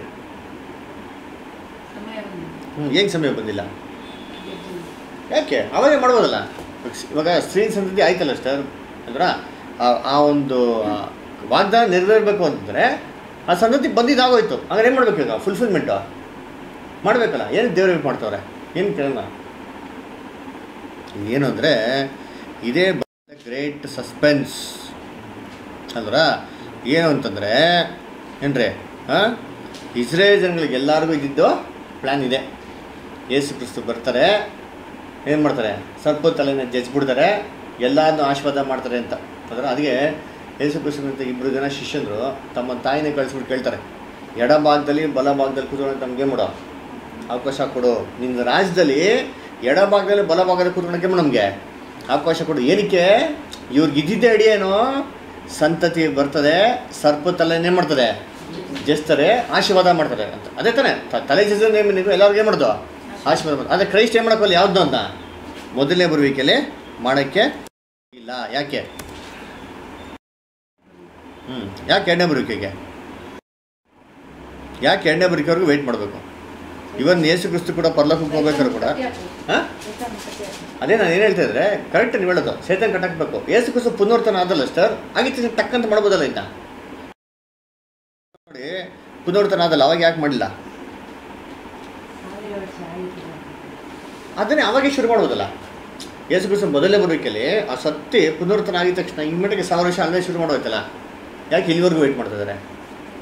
ಹ್ಞೂ ಏನು ಸಮಯ ಬಂದಿಲ್ಲ? ಯಾಕೆ? ಅವಾಗೇ ಮಾಡ್ಬೋದಲ್ಲ? ಇವಾಗ ಸ್ತ್ರೀ ಸಂತತಿ ಆಯ್ತಲ್ಲ ಸರ್ ಅಂದ್ರೆ ಆ- ಒಂದು ವಾಗ್ದಾನ ನೆರವೇರಬೇಕು ಅಂತಂದರೆ ಆ ಸಂತತಿ ಬಂದಿದ್ದಾಗೋಯ್ತು. ಹಂಗಾರೆ ಏನು ಮಾಡ್ಬೇಕು ಈಗ? ಫುಲ್ಫಿಲ್ಮೆಂಟು ಮಾಡಬೇಕಲ್ಲ? ಏನು ದೇವ್ರಿಗೆ ಮಾಡ್ತವ್ರೆ? ಏನು ಕೇಳೋಣ? ಏನು ಅಂದರೆ, ಇದೇ ಗ್ರೇಟ್ ಸಸ್ಪೆನ್ಸ್. ಅಂದ್ರಾ ಏನು ಅಂತಂದರೆ, ಏನ್ರಿ? ಹಾಂ ಇಸ್ರೇಲ್ ಜನಗಳಿಗೆ ಎಲ್ಲರಿಗೂ ಇದ್ದಿದ್ದು ಪ್ಲ್ಯಾನ್ ಇದೆ. ಯೇಸು ಕ್ರಿಸ್ತು ಬರ್ತಾರೆ. ಏನು ಮಾಡ್ತಾರೆ? ಸರ್ಪ ತಲೆನ ಜಜ್ಬಿಡ್ತಾರೆ. ಎಲ್ಲರನ್ನೂ ಆಶೀರ್ವಾದ ಮಾಡ್ತಾರೆ ಅಂತ. ಅದರ ಅದಕ್ಕೆ ಯೇಸು ಕ್ರಿಸ್ತಂತ ಇಬ್ಬರು ಜನ ಶಿಷ್ಯಂದರು ತಮ್ಮ ತಾಯಿನೇ ಕಳಿಸ್ಬಿಟ್ಟು ಕೇಳ್ತಾರೆ. ಎಡ ಭಾಗದಲ್ಲಿ ಬಲ ಭಾಗದಲ್ಲಿ ಕೂತ್ಕೊಂಡು ನಮಗೆ ಮಾಡೋ? ಅವಕಾಶ ಕೊಡು. ನಿನ್ನ ರಾಜ್ಯದಲ್ಲಿ ಎಡ ಭಾಗದಲ್ಲಿ ಬಲ ಭಾಗದಲ್ಲಿ ಕೂತ್ಕೊಳ್ಳೋಕ್ಕೆ ನಮಗೆ. ಅವಕಾಶ ಕೊಡು. ಏನಕ್ಕೆ? ಇವ್ರಿಗೆ ಇದ್ದಿದ್ದೇ ಅಡಿ ಸಂತತಿ ಬರ್ತದೆ, ಸರ್ಪ ತಲೆನೇ ಮಾಡ್ತದೆ? ಜಸ್ತಾರೆ, ಆಶೀರ್ವಾದ ಮಾಡ್ತಾರೆ ಅಂತ. ಅದೇ ತಾನೇ. ತಲೆ ಜಸ್ ನೀವು ಎಲ್ಲರಿಗೂ ಏನು ಮಾಡೋದು? ಆಶೀರ್ವಾದ ಅದೇ ಕ್ರೈಸ್ಟ್ ಏನು ಮಾಡೋಕ್ಕಲ್ಲ ಯಾವುದು ಅಂತ? ಮೊದಲನೇ ಬರುವಿಕೆಯಲ್ಲಿ ಮಾಡೋಕ್ಕೆ ಇಲ್ಲ. ಯಾಕೆ? ಹ್ಞೂ ಯಾಕೆ ಎಣ್ಣೆ ಬರುವಿಕೆಗೆ? ಯಾಕೆ ಎರಡನೇ ಬರುವಿಕೆವರೆಗೂ ವೆಯ್ಟ್ ಮಾಡಬೇಕು? ಇವನ್ ಯೇಸು ಕ್ರಿಸ್ತು ಕೂಡ ಪರ್ಲೋಕಕ್ಕೆ ಹೋಗ್ಬೇಕಾದ್ರೆ ಕೂಡ ಅದೇ ನಾನು ಏನು ಹೇಳ್ತಾ ಇದ್ರೆ ಕರೆಕ್ಟ್ ನೀವು ಹೇಳೋದು, ಸೇತನ್ ಕಟ್ಟಾಕ್ಬೇಕು. ಏಸು ಕ್ರಿಸ್ತು ಪುನರ್ತನ ಆದಲ್ಲ ಸರ್ ಆಗಿತ್ತು ತಕ್ಕಂತ ಮಾಡ್ಬೋದಲ್ಲ ಇನ್ನ? ನೋಡಿ ಪುನರ್ತನ ಆದಲ್ಲ, ಅವಾಗ ಯಾಕೆ ಮಾಡಿಲ್ಲ ಅದನ್ನೇ ಅವಾಗೇ ಶುರು ಮಾಡ್ಬೋದಲ್ಲ. ಯೇಸು ಕ್ರಿಸ್ತು ಮೊದಲೇ ಬರೋಕೆಲ್ಲಿ ಆ ಸತ್ತಿ ಪುನರ್ತನ ಆಗಿದ ತಕ್ಷಣ ಮಟ್ಟಿಗೆ ಸಾವಿರ ವರ್ಷ ಅಲ್ಲೇ ಶುರು ಮಾಡೋಯ್ತಲ್ಲ ಯಾಕೆ ಇಲ್ಲಿವರೆಗೂ ವೇಟ್ ಮಾಡ್ತಾ ಇದ್ದಾರೆ?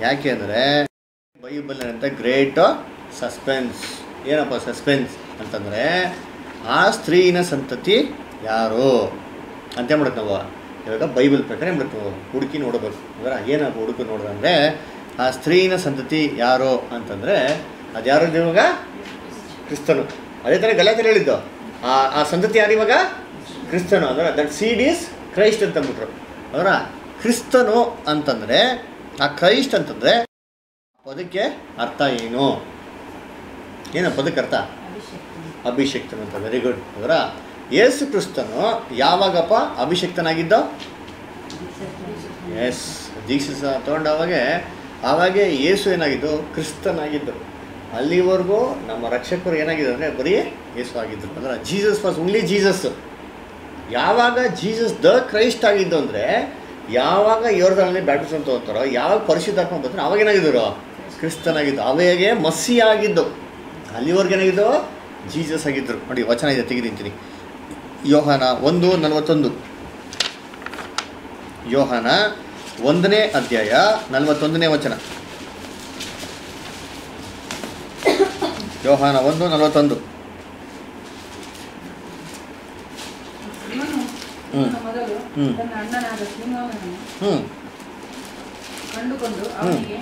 ಯಾಕೆ ಅಂದರೆ ಬೈಬಲ್ ಅಂತ ಗ್ರೇಟ್ ಸಸ್ಪೆನ್ಸ್ ಏನಪ್ಪ ಸಸ್ಪೆನ್ಸ್ ಅಂತಂದರೆ, ಆ ಸ್ತ್ರೀನ ಸಂತತಿ ಯಾರು? ಅಂತ ಮಾಡ್ಬೇಕು ನಾವು. ಇವಾಗ ಬೈಬಲ್ ಪ್ರಕಾರ ಮಾಡ್ಬೇಕು ಹುಡುಕಿ ನೋಡಬೇಕು. ಅಂದ್ರೆ ಏನಪ್ಪ ಹುಡುಕಿ ನೋಡೋದಂದ್ರೆ ಆ ಸ್ತ್ರೀನ ಸಂತತಿ ಯಾರು ಅಂತಂದರೆ ಅದು ಯಾರು ಇವಾಗ? ಕ್ರಿಸ್ತನು. ಅದೇ ಥರ ಗಲಾತಿ ಹೇಳಿದ್ದು. ಆ ಆ ಸಂತತಿ ಯಾರು ಇವಾಗ? ಕ್ರಿಸ್ತನು. ಅಂದ್ರೆ ದಟ್ ಸೀಡ್ ಈಸ್ ಕ್ರೈಸ್ಟ್ ಅಂತ ಅಂದ್ಬಿಟ್ರು. ಅವರ ಕ್ರಿಸ್ತನು ಅಂತಂದರೆ, ಆ ಕ್ರೈಸ್ಟ್ ಅಂತಂದರೆ, ಅದಕ್ಕೆ ಅರ್ಥ ಏನು? ಏನು ಪದಕ್ಕೆ ಅರ್ಥ ಅಭಿಷಕ್ತನು ಅಂತ ವೆರಿ ಗುಡ್ ಅದರ ಯೇಸು ಕ್ರಿಸ್ತನು ಯಾವಾಗಪ್ಪ ಅಭಿಷಕ್ತನಾಗಿದ್ದ? ಎಸ್ ದೀಕ್ಷಿಸ ತಗೊಂಡಾಗೆ ಆವಾಗೆ ಯೇಸು ಏನಾಗಿದ್ದು? ಕ್ರಿಸ್ತನಾಗಿದ್ದು. ಅಲ್ಲಿವರೆಗೂ ನಮ್ಮ ರಕ್ಷಕರು ಏನಾಗಿದೆ ಅಂದರೆ ಬರೀ ಯೇಸು ಆಗಿದ್ದರು ಅಂದ್ರೆ ಜೀಸಸ್ ವಾಸ್ ಓನ್ಲಿ ಜೀಸಸ್ ಯಾವಾಗ ಜೀಸಸ್ ದ ಕ್ರೈಸ್ಟ್ ಆಗಿದ್ದು ಅಂದರೆ, ಯಾವಾಗ ಯೋರ್ದಲ್ಲಿ ಅಂತ ತಗೋತಾರೋ, ಯಾವಾಗ ಪರಿಶುದ್ಧಾತ್ಮ ಬರ್ತಾರೋ ಅವಾಗ ಏನಾಗಿದ್ದರು ಕ್ರಿಸ್ತನಾಗಿದ್ದು. ಅವಾಗೆ ಮಸ್ಸಿ ಆಗಿದ್ದು ಅಲ್ಲಿವರೆಗೆ ಏನಾಗಿದ್ದು ಜೀಸಸ್ ಆಗಿದ್ದರು ನೋಡಿ ವಚನ ಇದೆ ತೆಗೆದಿಂತೀನಿ ಯೋಹಾನ ಒಂದು ನಲವತ್ತೊಂದು. ಯೋಹಾನ ಒಂದನೇ ಅಧ್ಯಾಯ ನಲವತ್ತೊಂದನೇ ವಚನ. ಯೋಹಾನ ಒಂದು ನಲವತ್ತೊಂದು. ಹ್ಞೂ ಹ್ಞೂ ಹ್ಞೂ ಕಂಡುಕೊಂಡು ಅವನಿಗೆ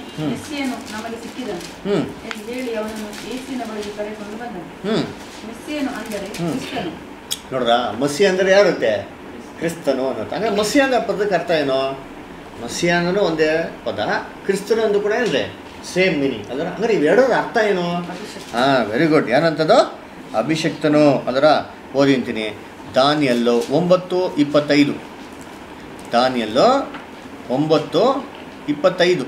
ನಮಗೆ ಸಿಕ್ಕಿದನು. ಎಂದು ಹೇಳಿ ಅವನನ್ನು ಯೇಸುವಿನ ಬಳಿಗೆ ಕರೆಕೊಂಡು ಬಂದನು. ಮೆಸ್ಸಿಯನು ಅಂದರೆ. ಕ್ರಿಸ್ತನು. ನೋಡ್ರ ಮಸಿ ಅಂದರೆ ಯಾರುತ್ತೆ ಕ್ರಿಸ್ತನು ಅನ್ನೋದು ಅಂದರೆ ಮಸಿ ಅಂದ್ರೆ ಪದಕ್ಕೆ ಅರ್ಥ ಏನು? ಮಸಿ ಅನ್ನೋ ಒಂದೇ ಪದ ಕ್ರಿಸ್ತನು ಅಂದು ಕೂಡ ಏನಿದೆ ಸೇಮ್ ಮೀನಿಂಗ್. ಅದರ ಅಂದ್ರೆ ಇವೆರಡರ ಅರ್ಥ ಏನು? ಹಾಂ ವೆರಿ ಗುಡ್ ಏನಂತದ್ದು ಅಭಿಷಕ್ತನು. ಅದರ ಓದಿಂತೀನಿ. ದಾನಿಯಲ್ಲೋ ಒಂಬತ್ತು ಇಪ್ಪತ್ತೈದು. ದಾನಿಯಲ್ಲೋ ಒಂಬತ್ತು ಇಪ್ಪತ್ತೈದು.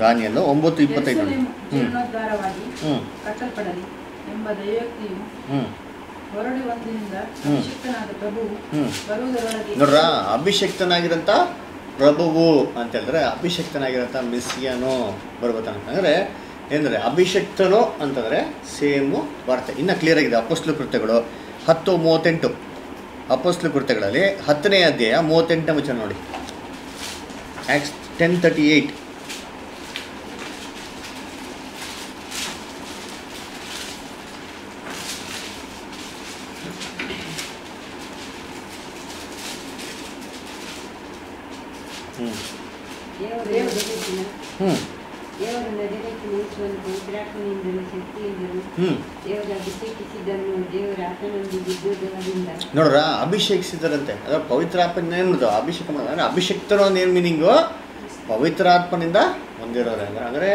ದಾನಿಯಲ್ಲ ಒಂಬತ್ತು ಇಪ್ಪತ್ತೈದು. ನೋಡಿ ಯೆರೂಸಲೇಮು ಹ್ಞೂ ಜೀರ್ಣೋದ್ಧಾರವಾಗಿ ಕಟ್ಟಲ್ಪಡಲಿ ಎಂಬ ದೈವೋಕ್ತಿಯು ಹೊರಡಿ ಒಂದಿನಿಂದ ಹ್ಮ್. ಅಭಿಷಿಕ್ತನಾದ ಪ್ರಭುವು ಹ್ಞೂ ಬರುವುದರೊಳಗೆ ನೋಡ್ರ ಅಭಿಷಕ್ತನಾಗಿರಂತ ಪ್ರಭುವು ಅಂತ ಹೇಳಿದ್ರೆ ಅಭಿಷಕ್ತನಾಗಿರಂತ ಮೆಸ್ಸಿಯನು ಬರ್ಬೇಕಂತಂದ್ರೆ ಏನಂದರೆ ಅಭಿಷಕ್ತನು ಅಂತಂದರೆ ಸೇಮು ವಾರ್ತೆ ಇನ್ನು ಕ್ಲಿಯರ್ ಆಗಿದೆ ಅಪೋಸ್ಲು ಕೃತ್ಯಗಳು. ಹತ್ತು ಮೂವತ್ತೆಂಟು. ಅಪೋಸ್ಲು ಕೃತ್ಯಗಳಲ್ಲಿ ಹತ್ತನೇ ಅಧ್ಯಾಯ ಮೂವತ್ತೆಂಟನೇ ವಚನ ನೋಡಿ. ಆ್ಯಕ್ಸ್ ಟೆನ್ ತರ್ಟಿ ಏಯ್ಟ್ ಹ್ಞೂ ದೇವರ ದೇವರು ನೆರವೇರಿಸಿನ ಹ್ಞೂ ದೇವರ ನೆರವೇರಿಸಿ ನಿಲ್ಲಿಸುವನು ಪವಿತ್ರಾತ್ಮನಿಂದಲೂ ಶಕ್ತಿಯಿಂದಲೂ ಹ್ಞೂ ದೇವರ ಅಭಿಷೇಕಿಸಿದ್ದನ್ನು ದೇವರ ಆತನೊಂದಿಗೆ ಇದ್ದುದರಿಂದ ನೋಡ್ರ ಅಭಿಷೇಕಿಸಿದರಂತೆ. ಅದ ಪವಿತ್ರಾತ್ಮನ ಏನು ಮಾಡೋದು ಅಭಿಷೇಕ ಮಾಡೋದು ಅಭಿಷೇಕ್ತರು ಅಂತ ಏನು ಮೀನಿಂಗು ಪವಿತ್ರಾತ್ಮನಿಂದ ಹೊಂದಿರೋರೆ. ಅಂದ್ರೆ ಅಂದರೆ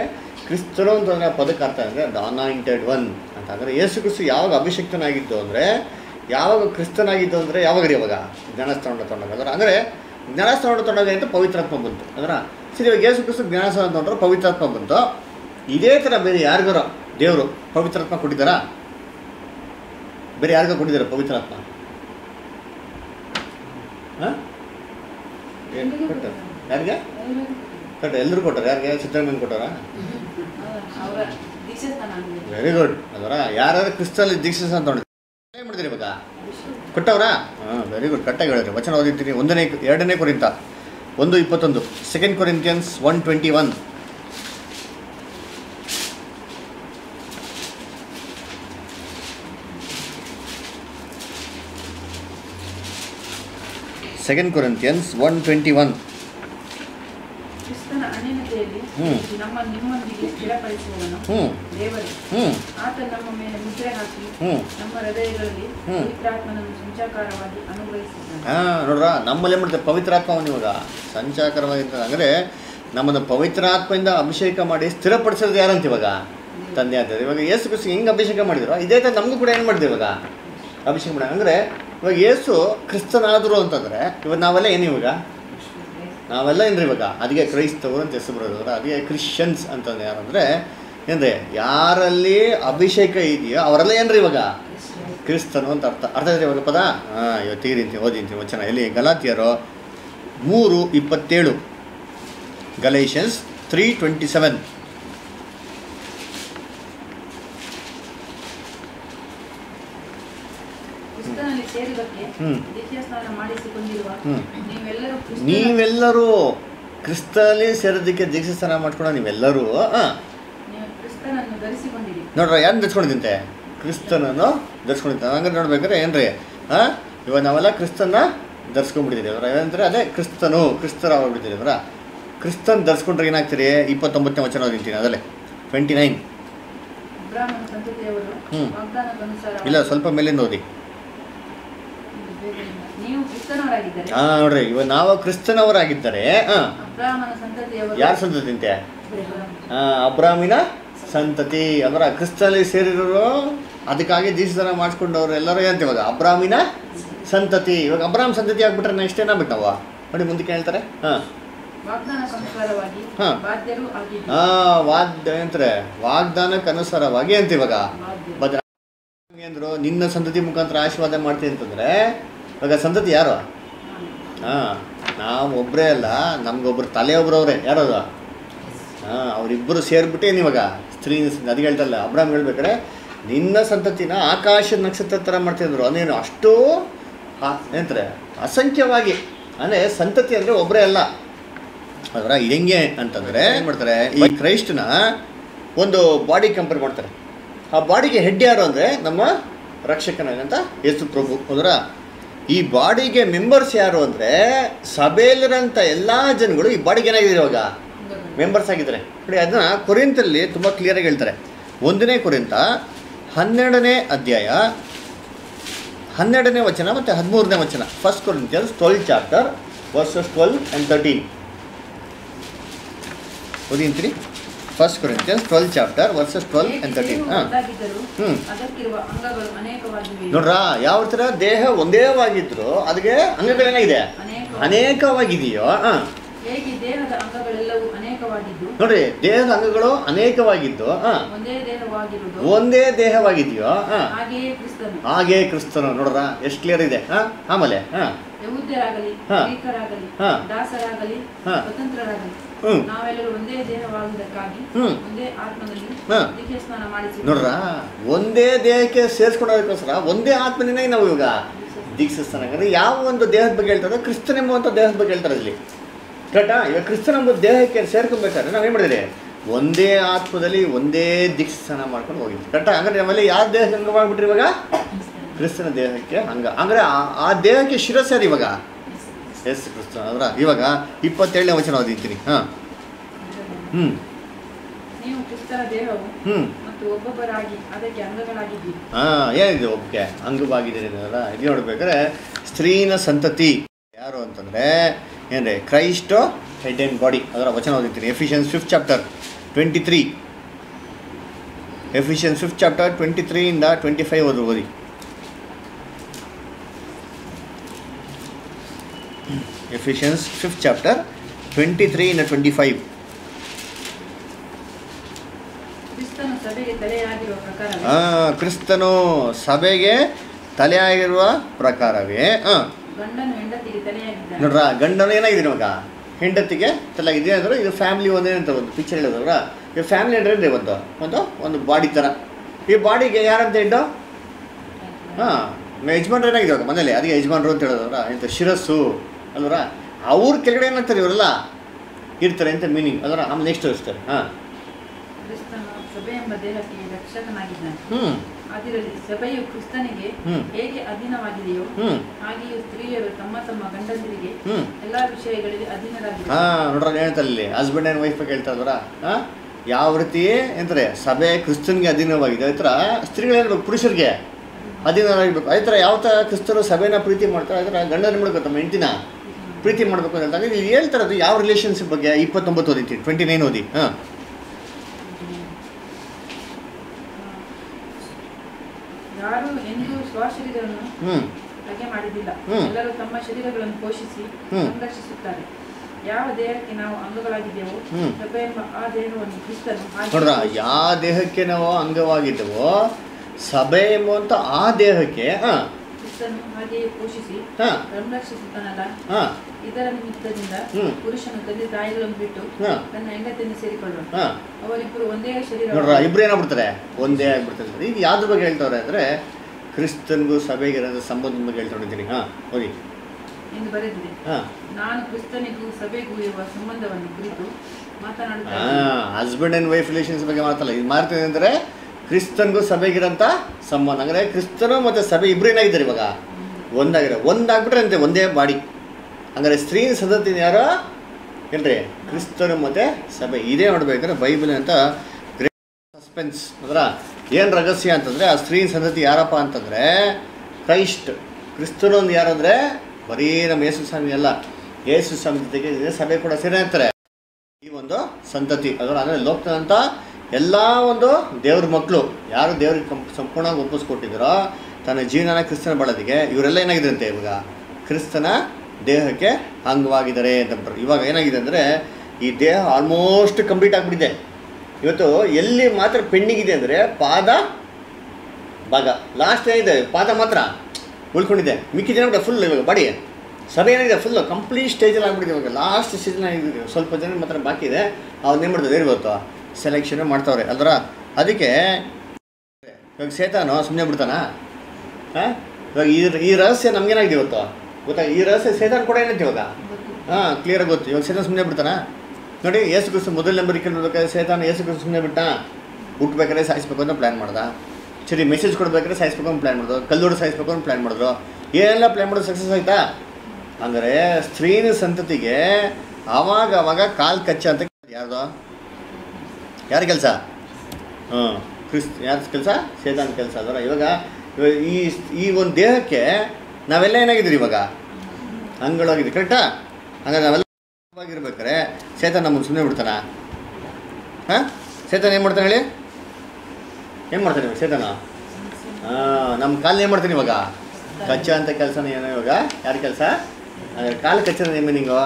ಕ್ರಿಸ್ತರು ಅಂತಂದರೆ ಪದಕ್ಕೆ ಅರ್ಥ ಅಂದರೆ ಅನಾಯಿಂಟೆಡ್ ಒನ್ ಅಂತ. ಅಂದ್ರೆ ಯೇಸು ಕ್ರಿಸ್ತು ಯಾವಾಗ ಅಭಿಷೇಕನಾಗಿದ್ದು ಅಂದರೆ ಯಾವಾಗ ಕ್ರಿಸ್ತನಾಗಿದ್ದು ಅಂದರೆ ಯಾವಾಗ ರೀ ಅವಾಗ ಜ್ಞಾನಸ್ಥಾನ ತೊಗೊಂಡಾಗ. ಅಂದ್ರೆ ಅಂದರೆ ಜ್ಞಾನಸ್ಥಾನ ತೊಗೊಂಡಾಗ ಅಂತ ಪವಿತ್ರಾತ್ಮ ಬಂತು. ಅಂದ್ರೆ ಸರಿ ಇವಾಗ ಯೇಸು ಕ್ರಿಸ್ತು ಜ್ಞಾನಸ್ಥಾನ ತೊಗೊಂಡ್ರೆ ಪವಿತ್ರಾತ್ಮ ಬಂತು. ಇದೇ ಥರ ಬೇರೆ ಯಾರಿಗಾರ ದೇವರು ಪವಿತ್ರಾತ್ಮ ಕೊಟ್ಟಿದ್ದಾರಾ? ಬೇರೆ ಯಾರಿಗೋ ಕೊಟ್ಟಿದ್ದಾರೆ ಪವಿತ್ರಾತ್ಮ ಕೊಟ್ಟ. ಯಾರಿಗೆ? ಕೊಟ್ಟ ಎಲ್ಲರೂ ಕೊಟ್ಟಾರ? ಯಾರಿಗೆ? ಸಿದ್ದರಾಮಯ್ಯ ಕೊಟ್ಟಾರ. ವೆರಿ ಗುಡ್ ಅದರ ಯಾರು ಕ್ರಿಸ್ತಲ್ಲಿ ದೀಕ್ಷಿಸ ಅಂತ ಮಾಡಿದ್ರಿ ಇವಾಗ? ಕೊಟ್ಟವ್ರಾ? ಹಾಂ ವೆರಿ ಗುಡ್ ಕಟ್ಟಾಗಿ ಹೇಳಿದ್ರಿ ವಚನ ಓದಿದ್ದೀನಿ ಒಂದನೇ ಎರಡನೇ ಕೊರಿಂತ. ಒಂದು ಇಪ್ಪತ್ತೊಂದು. Second Corinthians one twenty one second Corinthians one twenty one ಕ್ರಿಸ್ತನ ಅನ್ಯನತೆಯಲ್ಲಿ ಹೃದಯಗಳಲ್ಲಿ ಹ್ಮ್. ನಮ್ಮ ನಿಮ್ಮೊಂದಿಗೆ ಸ್ಥಿರಪಡಿಸುವವನು ಹ್ಮ್ ದೇವರು ಹ್ಮ್ ಆತ ನಮ್ಮ ಮೇಲೆ ಮುದ್ರೆ ಹಾಕಿ ಹ್ಮ್ ನಮ್ಮ ಹೃದಯಗಳಲ್ಲಿ ಹ್ಮ್. ಕೊರಂತಿಯನ್ಸ್ ಒನ್ ಟ್ವೆಂಟಿ ಒನ್ ನೋಡ್ರ ನಮ್ಮಲ್ಲಿ ಮಾಡ್ತಾರೆ? ಅವನು ಇವಾಗ. ಸಂಚಾಕರವಾಗಿರ್ತಾರೆ ಅಂದರೆ ನಮ್ಮನ್ನು ಪವಿತ್ರಾತ್ಮದಿಂದ ಅಭಿಷೇಕ ಮಾಡಿ ಸ್ಥಿರಪಡಿಸೋದು ಯಾರಂತ ಇವಾಗ? ತಂದೆ ಅಂತ ಇವಾಗ ಯೇಸು ಕ್ರಿಸ್ತು ಹೆಂಗೆ ಅಭಿಷೇಕ ಮಾಡಿದ್ರು? ಇದೇ ಥರ ನಮಗೂ ಕೂಡ ಏನು ಮಾಡಿದ್ರು ಇವಾಗ? ಅಭಿಷೇಕ ಮಾಡಿ. ಅಂದರೆ ಇವಾಗ ಯೇಸು ಕ್ರಿಸ್ತನಾದರು ಅಂತಂದರೆ ಇವಾಗ ನಾವೆಲ್ಲ ಏನು ಇವಾಗ? ನಾವೆಲ್ಲ ಏನ್ರಿ ಇವಾಗ? ಅದಕ್ಕೆ ಕ್ರೈಸ್ತವರು ಅಂತ ಹೆಸರು ಬರೋದು ಅದಕ್ಕೆ ಕ್ರಿಶ್ಚಿಯನ್ಸ್ ಅಂತಂದ್ರೆ ಯಾರಂದರೆ, ಏನ್ರಿ, ಯಾರಲ್ಲಿ ಅಭಿಷೇಕ ಇದೆಯೋ ಅವರೆಲ್ಲ ಏನ್ರಿ ಇವಾಗ? ಕ್ರಿಸ್ತನು ಅಂತ ಅರ್ಥ. ಅರ್ಥ ಆಯ್ತು ಇವಾಗ ಪದ? ಹಾಂ ಇವತ್ತು ರೀತಿ ಓದಿಂತೀನಿ ವಚನ. ಎಲ್ಲಿ? ಗಲಾತಿಯರು ಮೂರು ಇಪ್ಪತ್ತೇಳು. ಗಲೇಷನ್ಸ್ ತ್ರೀ ಟ್ವೆಂಟಿ ಸೆವೆನ್ ಕ್ರಿಸ್ತನಲ್ಲಿ ಸೇರುವುದಕ್ಕೆ ಹ್ಮ್. ದೀಕ್ಷಾ ಸ್ನಾನ ಮಾಡಿಸಿಕೊಂಡಿರುವ ಹ್ಮ್. ನೀವೆಲ್ಲರೂ ಕ್ರಿಸ್ತಲ್ಲಿ ಸೇರೋದಕ್ಕೆ ದೀಕ್ಷೆ ಸ್ನಾನ ಮಾಡ್ಕೊಂಡು ನೀವೆಲ್ಲರೂ ನೋಡ್ರ ಯಾರು ಧರಿಸ್ಕೊಂಡಿದ್ದಂತೆ? ಕ್ರಿಸ್ತನನ್ನು ಧರಿಸ್ಕೊಂಡಿದ್ದ. ಹಂಗಾರೆ ನೋಡ್ಬೇಕಾದ್ರೆ ಏನ್ರಿ? ಹಾಂ? ಇವಾಗ ನಾವೆಲ್ಲ ಕ್ರಿಸ್ತನ ಧರಿಸ್ಕೊಂಡ್ಬಿಟ್ಟಿದ್ದೀವಿ ಅವರ ಏನಂದ್ರೆ ಅದೇ ಕ್ರಿಸ್ತನು ಕ್ರಿಸ್ತರ ಆಗ್ಬಿಟ್ಟಿದ್ದೀವಿ ಅವರ ಕ್ರಿಸ್ತನ್ ಧರಿಸ್ಕೊಂಡ್ರೆ ಏನಾಗ್ತೀರಿ? ಇಪ್ಪತ್ತೊಂಬತ್ತನೇ ವಚನ ಓದಿಂತೀನಿ ಅದಲ್ಲೇ ಟ್ವೆಂಟಿ ನೈನ್ ಹ್ಞೂ. ಇಲ್ಲ ಸ್ವಲ್ಪ ಮೇಲಿಂದ ಓದಿ. ಹಾಂ ನೋಡ್ರಿ ಇವಾಗ ನಾವು ಕ್ರಿಸ್ತನವರಾಗಿದ್ದಾರೆ ಯಾರ ಸಂತತಿ ಅಂತೆ ಅಬ್ರಾಮಿನ ಸಂತತಿ. ಅದರ ಕ್ರಿಸ್ತನಲ್ಲಿ ಸೇರಿರೋರು ಅದಕ್ಕಾಗಿ ದೀಕ್ಷಾನ ಮಾಡಿಸ್ಕೊಂಡವ್ರು ಎಲ್ಲರೂ ಏನಂತ ಇವಾಗ? ಅಬ್ರಾಮಿನ ಸಂತತಿ. ಇವಾಗ ಅಬ್ರಾಹ್ಮ ಸಂತತಿ ಆಗ್ಬಿಟ್ರೆ ನೆಕ್ಸ್ಟ್ ಇಷ್ಟೇನ ಬಿಟ್ಟವ ನೋಡಿ ಮುಂದಕ್ಕೆ ಹೇಳ್ತಾರೆ ಹಾಂ. ಹಾ. ವಾದ್ ಏನಂತಾರೆ ವಾಗ್ದಾನಕ್ಕೆ ಅನುಸಾರವಾಗಿ ಅಂತ ಇವಾಗ? ಅಂದ್ರು ನಿನ್ನ ಸಂತತಿ ಮುಖಾಂತರ ಆಶೀರ್ವಾದ ಮಾಡ್ತೀನಿ ಅಂತಂದ್ರೆ ಇವಾಗ ಸಂತತಿ ಯಾರು? ಹಾಂ, ನಾವು ಒಬ್ಬರೇ ಅಲ್ಲ ನಮಗೊಬ್ಬರು ತಲೆ ಒಬ್ರವ್ರೆ ಯಾರದು? ಹಾಂ ಅವರಿಬ್ಬರು ಸೇರಿಬಿಟ್ಟೆ ಇವಾಗ ಸ್ತ್ರೀ ಅದು ಹೇಳ್ತಲ್ಲ ಅಬ್ರಾಮ್ ಹೇಳ್ಬೇಕಾರೆ ನಿನ್ನ ಸಂತತಿನ ಆಕಾಶ ನಕ್ಷತ್ರ ಥರ ಮಾಡ್ತಿದ್ರು ಅದೇನು ಅಷ್ಟು ಏನಂತಾರೆ, ಅಸಂಖ್ಯವಾಗಿ. ಅಂದರೆ ಸಂತತಿ ಅಂದರೆ ಒಬ್ಬರೇ ಅಲ್ಲ. ಅದರ ಹೆಂಗೆ ಅಂತಂದರೆ, ಏನು ಮಾಡ್ತಾರೆ, ಈ ಕ್ರೈಸ್ಟ್ನ ಒಂದು ಬಾಡಿ ಕಂಪೇರ್ ಮಾಡ್ತಾರೆ. ಆ ಬಾಡಿಗೆ ಹೆಡ್ ಯಾರು ಅಂದರೆ ನಮ್ಮ ರಕ್ಷಕನಾಗಂತ ಯೇಸು ಪ್ರಭು. ಅದರ ಈ ಬಾಡಿಗೆ ಮೆಂಬರ್ಸ್ ಯಾರು ಅಂದರೆ ಸಭೆಯಲ್ಲಿರೋಂಥ ಎಲ್ಲ ಜನಗಳು ಈ ಬಾಡಿಗೆ ಏನಾಗಿದೆ ಇವಾಗ? ಮೆಂಬರ್ಸ್ ಆಗಿದ್ದಾರೆ. ನೋಡಿ, ಅದನ್ನ ಕುರಿಂತಲ್ಲಿ ತುಂಬ ಕ್ಲಿಯರಾಗಿ ಹೇಳ್ತಾರೆ. ಒಂದನೇ ಕುರಿಂತ, ಹನ್ನೆರಡನೇ ಅಧ್ಯಾಯ, ಹನ್ನೆರಡನೇ ವಚನ ಮತ್ತು ಹದಿಮೂರನೇ ವಚನ. First Corinthians twelve chapter verses twelve and thirteen ಓದಿಂತ್ರಿ first Corinthians twelve chapter verses twelve and thirteen ಹಾಂ. ಹ್ಞೂ ನೋಡ್ರಾ ಯಾವ ಥರ ದೇಹ ಒಂದೇವಾಗಿದ್ರು ಅದಕ್ಕೆ ಅಂಗಗಳೇನಾಗಿದೆ ಇದೆ? ಅನೇಕವಾಗಿದೆಯೋ? ಹಾಂ. ನೋಡ್ರಿ ದೇಹದ ಅಂಗಗಳು ಅನೇಕವಾಗಿದ್ದು ಒಂದೇ ದೇಹವಾಗಿದೆಯೋ? ಹಾಗೆ ಕ್ರಿಸ್ತನು. ನೋಡ್ರ ಎಷ್ಟು ಕ್ಲಿಯರ್ ಇದೆ? ಆಮೇಲೆ ಹಾಂ. ಯಹೂದ್ಯರಾಗಲಿ ಹಾ. ನಾವೆಲ್ಲರೂ ಒಂದೇ ದೇಹವಾಗುವುದಕ್ಕಾಗಿ. ಒಂದೇ ಆತ್ಮದಲ್ಲಿ ಹಾ. ದೀಕ್ಷೆ ಸ್ನಾನ ಮಾಡಿಸಿ. ನೋಡ್ರ ಒಂದೇ ದೇಹಕ್ಕೆ ಸೇರಿಸ್ಕೊಂಡೋದಕ್ಕೋಸ್ಕರ ಒಂದೇ ಆತ್ಮನೇ ನಾವು ಇವಾಗ ದೀಕ್ಷಿಸ್ತಾನ. ಯಾಕಂದ್ರೆ ಯಾವ ಒಂದು ದೇಹದ ಬಗ್ಗೆ ಹೇಳ್ತಾರೆ ಕ್ರಿಸ್ತನ್ ಎಂಬುವಂಥ ದೇಹದ ಬಗ್ಗೆ ಹೇಳ್ತಾರೆ ಇಲ್ಲಿ ಕರೆಕ್ಟಾ ಇವಾಗ ಕ್ರಿಸ್ತನ ಎಂಬ ದೇಹಕ್ಕೆ ಸೇರ್ಕೊಬೇಕಾದ್ರೆ ನಾವೇನು ಮಾಡಿದ್ರೆ? ಒಂದೇ ಆತ್ಮದಲ್ಲಿ ಒಂದೇ ದೀಕ್ಷಾನ ಮಾಡ್ಕೊಂಡು ಹೋಗಿದ್ವಿ. ಕರೆಕ್ಟಾ ಹಂಗಾರೆ ನಮ್ಮಲ್ಲಿ ಯಾವ ದೇಹಕ್ಕೆ ಹಂಗೆ ಮಾಡ್ಬಿಟ್ರಿ ಇವಾಗ? ಕ್ರಿಸ್ತನ. ದೇಹಕ್ಕೆ ಹಂಗೆ ಅಂದರೆ ಆ- ಆ ದೇಹಕ್ಕೆ ಶಿರಸ್ಸಾರಿ ಇವಾಗ? ಎಸ್ ಕ್ರಿಸ್ತ ಅವರ ಇವಾಗ ಇಪ್ಪತ್ತೇಳನೇ ವಚನ ಓದಿದ್ದೀನಿ. ಹಾಂ. ಹ್ಞೂ ನೀವು ಕ್ರಿಸ್ತರ ದೇಹವು ಹ್ಞೂ ಮತ್ತು ಒಬ್ಬೊಬ್ಬರಾಗಿ ಅದಕ್ಕೆ ಅಂಗಗಳಾಗಿದ್ದೀರಿ. ಹಾಂ ಏನಿದೆ ಒಬ್ಬಕ್ಕೆ ಅಂಗವಾಗಿದ್ದೀರಿ ಅಲ್ಲ ಇಲ್ಲಿ ನೋಡ್ಬೇಕಾದ್ರೆ ಸ್ತ್ರೀನ ಸಂತತಿ. ಯಾರು ಅಂತಂದರೆ ಏನ್ರಿ? Christ head and body. ಅದರ ವಚನ ಓದಿರ್ತೀನಿ Ephesians fifth chapter twenty three. Ephesians fifth chapter twenty ತ್ರೀಯಿಂದ twenty five ಓದಿ. Ephesians fifth chapter twenty five ಕ್ರಿಸ್ತನು ಸಭೆಗೆ ತಲೆಯಾಗಿರುವ ಪ್ರಕಾರ ಆ, ಕ್ರಿಸ್ತನು ಸಭೆಗೆ ತಲೆಯಾಗಿರುವ ಪ್ರಕಾರವೇ. ಹಾಂ ನೋಡ್ರ ಗಂಡನು ಏನಾಗಿದೆ ಇವಾಗ ಹೆಂಡತಿಗೆ ತಲೆಯಾಗಿದೆ ಅಂದ್ರೆ ಇದು ಫ್ಯಾಮಿಲಿ ಒಂದೇ ಅಂತ ಒಂದು ಪಿಕ್ಚರ್ ಹೇಳಿದವ್ರ ಈ ಫ್ಯಾಮಿಲಿ ಅಂದ್ರೆ ಒಂದು? ಒಂದು ಒಂದು ಬಾಡಿ ಥರ ಈ ಬಾಡಿಗೆ ಯಾರಂತ ಹೆಡ್ಡು ಹಾಂ ಯಜಮಾನ್ರು ಏನಾಗಿದೆ ಇವಾಗ ಮನೇಲಿ? ಅದಕ್ಕೆ ಯಜಮಾನ್ರು ಅಂತ ಹೇಳಿದವ್ರ ಇಂಥ ಶಿರಸ್ಸು. ಅಲ್ವರ? ಅವ್ರ ಕೆಳಗಡೆ ಏನಂತಾರೆ ಇವರೆಲ್ಲ? ಇರ್ತಾರೆ ಅಂತ ಮೀನಿಂಗ್ ಅದರ ಆಮೇಲೆ ನೆಕ್ಸ್ಟ್ ಇರ್ತಾರೆ ಹಾಂ. ಹ್ಞೂ ಅದರಲ್ಲಿ ಸಭೆಯು ಕ್ರಿಸ್ತನಿಗೆ ಹೇಗೆ ಅಧೀನವಾಗಿದೆಯೋ ಹಾಗೆಯೇ ಸ್ತ್ರೀಯರು ತಮ್ಮ ತಮ್ಮ ಗಂಡಂದಿರಿಗೆ ಎಲ್ಲಾ ವಿಷಯಗಳಲ್ಲಿ ಅಧೀನರಾಗಿದ್ದಾರೆ. ಹಾ ನೋಡ್ರ ಹೇಳ್ತಾರೆ ಇಲ್ಲಿ ಹಸ್ಬೆಂಡ್ ಆ್ಯಂಡ್ ವೈಫ್ ಹೇಳ್ತಾ ಇದ್ರ ಯಾವ ರೀತಿ ಅಂದ್ರೆ ಸಭೆ ಕ್ರಿಸ್ತನ್ಗೆ ಅಧೀನವಾಗಿದೆ. ಆಯ್ತರ ಸ್ತ್ರೀಗಳೇನು ಪುರುಷರಿಗೆ ಅಧೀನರಾಗಬೇಕು ಆಯ್ತರ ಯಾವ ಥರ ಕ್ರಿಸ್ತರು ಸಭೆನ ಪ್ರೀತಿ ಮಾಡ್ತಾರೆ? ಗಂಡನ ಮಾಡ್ಬೇಕು ತಮ್ಮ ಹೆಂಡತಿನ. ಪ್ರೀತಿ ಮಾಡಬೇಕು ಅಂತ ನೀವು ಹೇಳ್ತಾರದು ಯಾವ ರಿಲೇಷನ್ಶಿಪ್ ಬಗ್ಗೆ? ಇಪ್ಪತ್ತೊಂಬತ್ತು ಓದಿತಿ ಟ್ವೆಂಟಿ ನೈನ್ ಓದಿ. ಹಾಂ. ಯಾರು ಎಂದೂ ಸ್ವಶರೀರವನ್ನು ಹ್ಮ್. ಲಗೆ ಮಾಡಿದ್ದಿಲ್ಲ. ಎಲ್ಲರೂ ತಮ್ಮ ಶರೀರಗಳನ್ನು ಪೋಷಿಸಿ. ಸಂರಕ್ಷಿಸುತ್ತಾರೆ. ಯಾವ ದೇಹಕ್ಕೆ ನಾವು ಅಂಗವಾಗಿದ್ದೇವೋ ಹ್ಮ್. ಸಭೆ ಎಂಬ ಆ ದೇಹವನ್ನು ಕ್ರಿಸ್ತನು ಯಾವ ದೇಹಕ್ಕೆ ನಾವು ಅಂಗವಾಗಿದ್ದೇವೋ ಸಭೆ ಎಂಬುವಂಥ ಆ ದೇಹಕ್ಕೆ ಕ್ರಿಸ್ತನು ಹಾಗೆಯೇ ಪೋಷಿಸಿ ಸಂರಕ್ಷಿಸುತ್ತಾನಲ್ಲ. ಇದರ ನಿಮಿತ್ತದಿಂದ. ಪುರುಷನು ತಂದೆ ತಾಯಿಗಳನ್ನು ಬಿಟ್ಟು ತನ್ನ ಹೆಂಡತಿಯನ್ನು ಸೇರಿಕೊಳ್ಳೋಣ. ಅವರಿಬ್ಬರು ಒಂದೇ ಶರೀರ ನೋಡ್ರ ಇಬ್ರು ಏನಾಗ್ಬಿಡ್ತಾರೆ? ಒಂದೇ ಆಗ್ಬಿಡ್ತಾರೆ. ಈಗ ಯಾವ್ದ್ರ ಬಗ್ಗೆ ಹೇಳ್ತವ್ರೆ ಅಂದ್ರೆ ಕ್ರಿಸ್ತನ್ಗೂ ಸಭೆಗೆ ಇರೋದ್ರ ಸಂಬಂಧದ ಬಗ್ಗೆ ಹೇಳ್ಕೊಂಡಿದ್ದೀನಿ ಹಾ ಓದಿ. ಎಂದು ಬರೆದಿದೆ. ಹಾಂ. ನಾನು ಕ್ರಿಸ್ತನಿಗೂ ಸಭೆಗೂ ಇರುವ ಸಂಬಂಧವನ್ನು ಕುರಿತು ಹಸ್ಬೆಂಡ್ ಅಂಡ್ ವೈಫ್ ರಿಲೇಷನ್ಸ್ ಬಗ್ಗೆ ಮಾತಲ್ಲ ಇದು ಮಾಡ್ತೀನಿ ಅಂದ್ರೆ ಕ್ರಿಸ್ತನ್ಗೂ ಸಭೆಗಿರೋಂಥ ಸಂಬಂಧ. ಅಂದರೆ ಕ್ರಿಸ್ತನು ಮತ್ತು ಸಭೆ ಇಬ್ರು ಏನಾಗಿದ್ದಾರೆ ಇವಾಗ? ಒಂದಾಗಿರೋ ಒಂದಾಗ್ಬಿಟ್ರೆ ಅಂತೆ ಒಂದೇ ಬಾಡಿ. ಹಂಗಾರೆ ಸ್ತ್ರೀ ಸದತಿನ ಯಾರೋ? ಏನ್ರಿ? ಕ್ರಿಸ್ತನ ಮತ್ತೆ ಸಭೆ. ಇದೇ ನೋಡ್ಬೇಕಂದ್ರೆ ಬೈಬಲ್ ಅಂತ ಗ್ರೇಟ್ ಸಸ್ಪೆನ್ಸ್. ಅದರ ಏನು ರಹಸ್ಯ ಅಂತಂದರೆ, ಆ ಸ್ತ್ರೀ ಸಂತತಿ ಯಾರಪ್ಪ ಅಂತಂದರೆ, ಕ್ರೈಸ್ಟ್. ಕ್ರಿಸ್ತನು ಒಂದು ಯಾರು ಅಂದರೆ? ಬರೀ ನಮ್ಮ ಯೇಸು ಸ್ವಾಮಿ ಅಲ್ಲ. ಯೇಸು ಸ್ವಾಮಿ ಜೊತೆಗೆ ಇದೇ ಸಭೆ ಕೂಡ ಸೇರಿ ಅಂತಾರೆ. ಈ ಒಂದು ಸಂತತಿ. ಅದರ ಅಂದರೆ ಲೋಕದಂತ ಎಲ್ಲ ಒಂದು ದೇವ್ರ ಮಕ್ಕಳು ಯಾರು ದೇವ್ರಿಗೆ ಕಂಪ್ ಸಂಪೂರ್ಣವಾಗಿ ಒಪ್ಪಿಸ್ಕೊಟ್ಟಿದ್ದಾರೋ, ತನ್ನ ಜೀವನನ ಕ್ರಿಸ್ತನ ಬಳದಿಗೆ ಇವರೆಲ್ಲ ಏನಾಗಿದ್ರಂತೆ ಇವಾಗ? ಕ್ರಿಸ್ತನ ದೇಹಕ್ಕೆ ಅಂಗವಾಗಿದ್ದಾರೆ ಅಂತ. ಇವಾಗ ಏನಾಗಿದೆ ಅಂದರೆ, ಈ ದೇಹ ಆಲ್ಮೋಸ್ಟ್ ಕಂಪ್ಲೀಟ್ ಆಗಿಬಿಟ್ಟಿದೆ. ಇವತ್ತು ಎಲ್ಲಿ ಮಾತ್ರ ಪೆಂಡಿಂಗ್ ಇದೆ ಅಂದರೆ, ಪಾದ, ಭಾಗ. ಲಾಸ್ಟ್ ಏನಿದೆ? ಪಾದ ಮಾತ್ರ ಉಳ್ಕೊಂಡಿದೆ. ಮಿಕ್ಕಿದೆ ಫುಲ್ ಇವಾಗ ಬಾಡಿ ಸಭೆ ಏನಿದೆ ಫುಲ್ ಕಂಪ್ಲೀಟ್ ಸ್ಟೇಜಲ್ಲಿ ಆಗಿಬಿಟ್ಟಿದೆ ಇವಾಗ. ಲಾಸ್ಟ್ ಸ್ಟೇಜಲ್ಲಿ ಆಗಿದೆ ಸ್ವಲ್ಪ ಜನ ಮಾತ್ರ ಬಾಕಿ ಇದೆ. ಅವ್ರು ಮಾಡ್ತಾರೆ? ಇವತ್ತು ಸೆಲೆಕ್ಷನ್ ಮಾಡ್ತಾವ್ರೆ. ಅಲ್ದ್ರ? ಅದಕ್ಕೆ ಇವಾಗ ಸೇತಾನು ಸುಮ್ಮನೆ ಬಿಡ್ತಾನಾ ಹಾಂ? ಇವಾಗ ಈ ಈ ರಹಸ್ಯ ನಮ್ಗೇನಾಗಿದೆ ಇವತ್ತು ಗೊತ್ತಾ? ಈ ರಹಸ್ಯ ಸೇತಾನ್ ಕೂಡ ಏನಂತ ಇವಾಗ ಹಾಂ ಕ್ಲಿಯರಾಗಿ ಗೊತ್ತು. ಇವಾಗ ಸೇತಾನ್ ಸುಮ್ಮನೆ ಬಿಡ್ತಾನ? ನೋಡಿ, ಏಸು ಕ್ರಿಸ್ತು ಮೊದಲ ನಂಬರ್ ಕೇಳ್ಬೇಕಾದ್ರೆ ಸೇತಾನ್ ಏಸು ಕ್ರಿಸ್ತು ಸುಮ್ಮನೆ ಬಿಟ್ಟ? ಹುಟ್ಬೇಕಾದ್ರೆ ಸಾಯಿಸ್ಬೇಕು ಅಂತ ಪ್ಲ್ಯಾನ್ ಮಾಡ್ದ. ಸರಿ ಮೆಸೇಜ್ ಕೊಡ್ಬೇಕಾದ್ರೆ ಸಾಯಿಸ್ಬೇಕು ಅಂತ ಪ್ಲ್ಯಾನ್ ಮಾಡಿದ್ರು ಕಲ್ಲೋಡು ಸಾಯಿಸ್ಬೇಕು ಅಂತ ಪ್ಲ್ಯಾನ್ ಮಾಡಿದ್ರು. ಏನೆಲ್ಲ ಪ್ಲ್ಯಾನ್ ಮಾಡೋದು ಸಕ್ಸಸ್ ಆಯ್ತಾ? ಅಂದರೆ ಸ್ತ್ರೀನ ಸಂತತಿಗೆ ಆವಾಗ ಅವಾಗ ಕಾಲ್ ಕಚ್ಚ ಅಂತ ಯಾರ್ದು? ಯಾರ ಕೆಲಸ? ಹಾಂ ಕ್ರಿಸ್ ಯಾರ ಕೆಲಸ? ಸೇತಾನ್ ಕೆಲಸ. ಅದರ ಇವಾಗ ಈ ಈ ಒಂದು ದೇಹಕ್ಕೆ ನಾವೆಲ್ಲ ಏನಾಗಿದ್ದೀರಿ ಇವಾಗ? ಅಂಗಳಾಗಿದೆ ಕರೆಕ್ಟಾ ಹಂಗಾರೆ ನಾವೆಲ್ಲ ಆಗಿರ್ಬೇಕಾರೆ ಚೇತನ್ ನಮ್ಮನ್ನು ಸುಮ್ಮನೆ ಬಿಡ್ತಾನ? ಹಾಂ? ಚೇತನ್ ಏನು ಮಾಡ್ತಾನೆ ಹೇಳಿ? ಏನು ಮಾಡ್ತಾನೆ ಇವಾಗ ಚೇತನ ಹಾಂ ನಮ್ಮ ಕಾಲು ಏನು ಮಾಡ್ತಾನೆ ಇವಾಗ? ಕಚ್ಚ ಅಂತ ಕೆಲಸ ಏನೋ ಇವಾಗ? ಯಾರ ಕೆಲಸ? ಹಾಗಾದ್ರೆ ಕಾಲು ಕಚ್ಚದ ಏನು ಮೀನಿಂಗು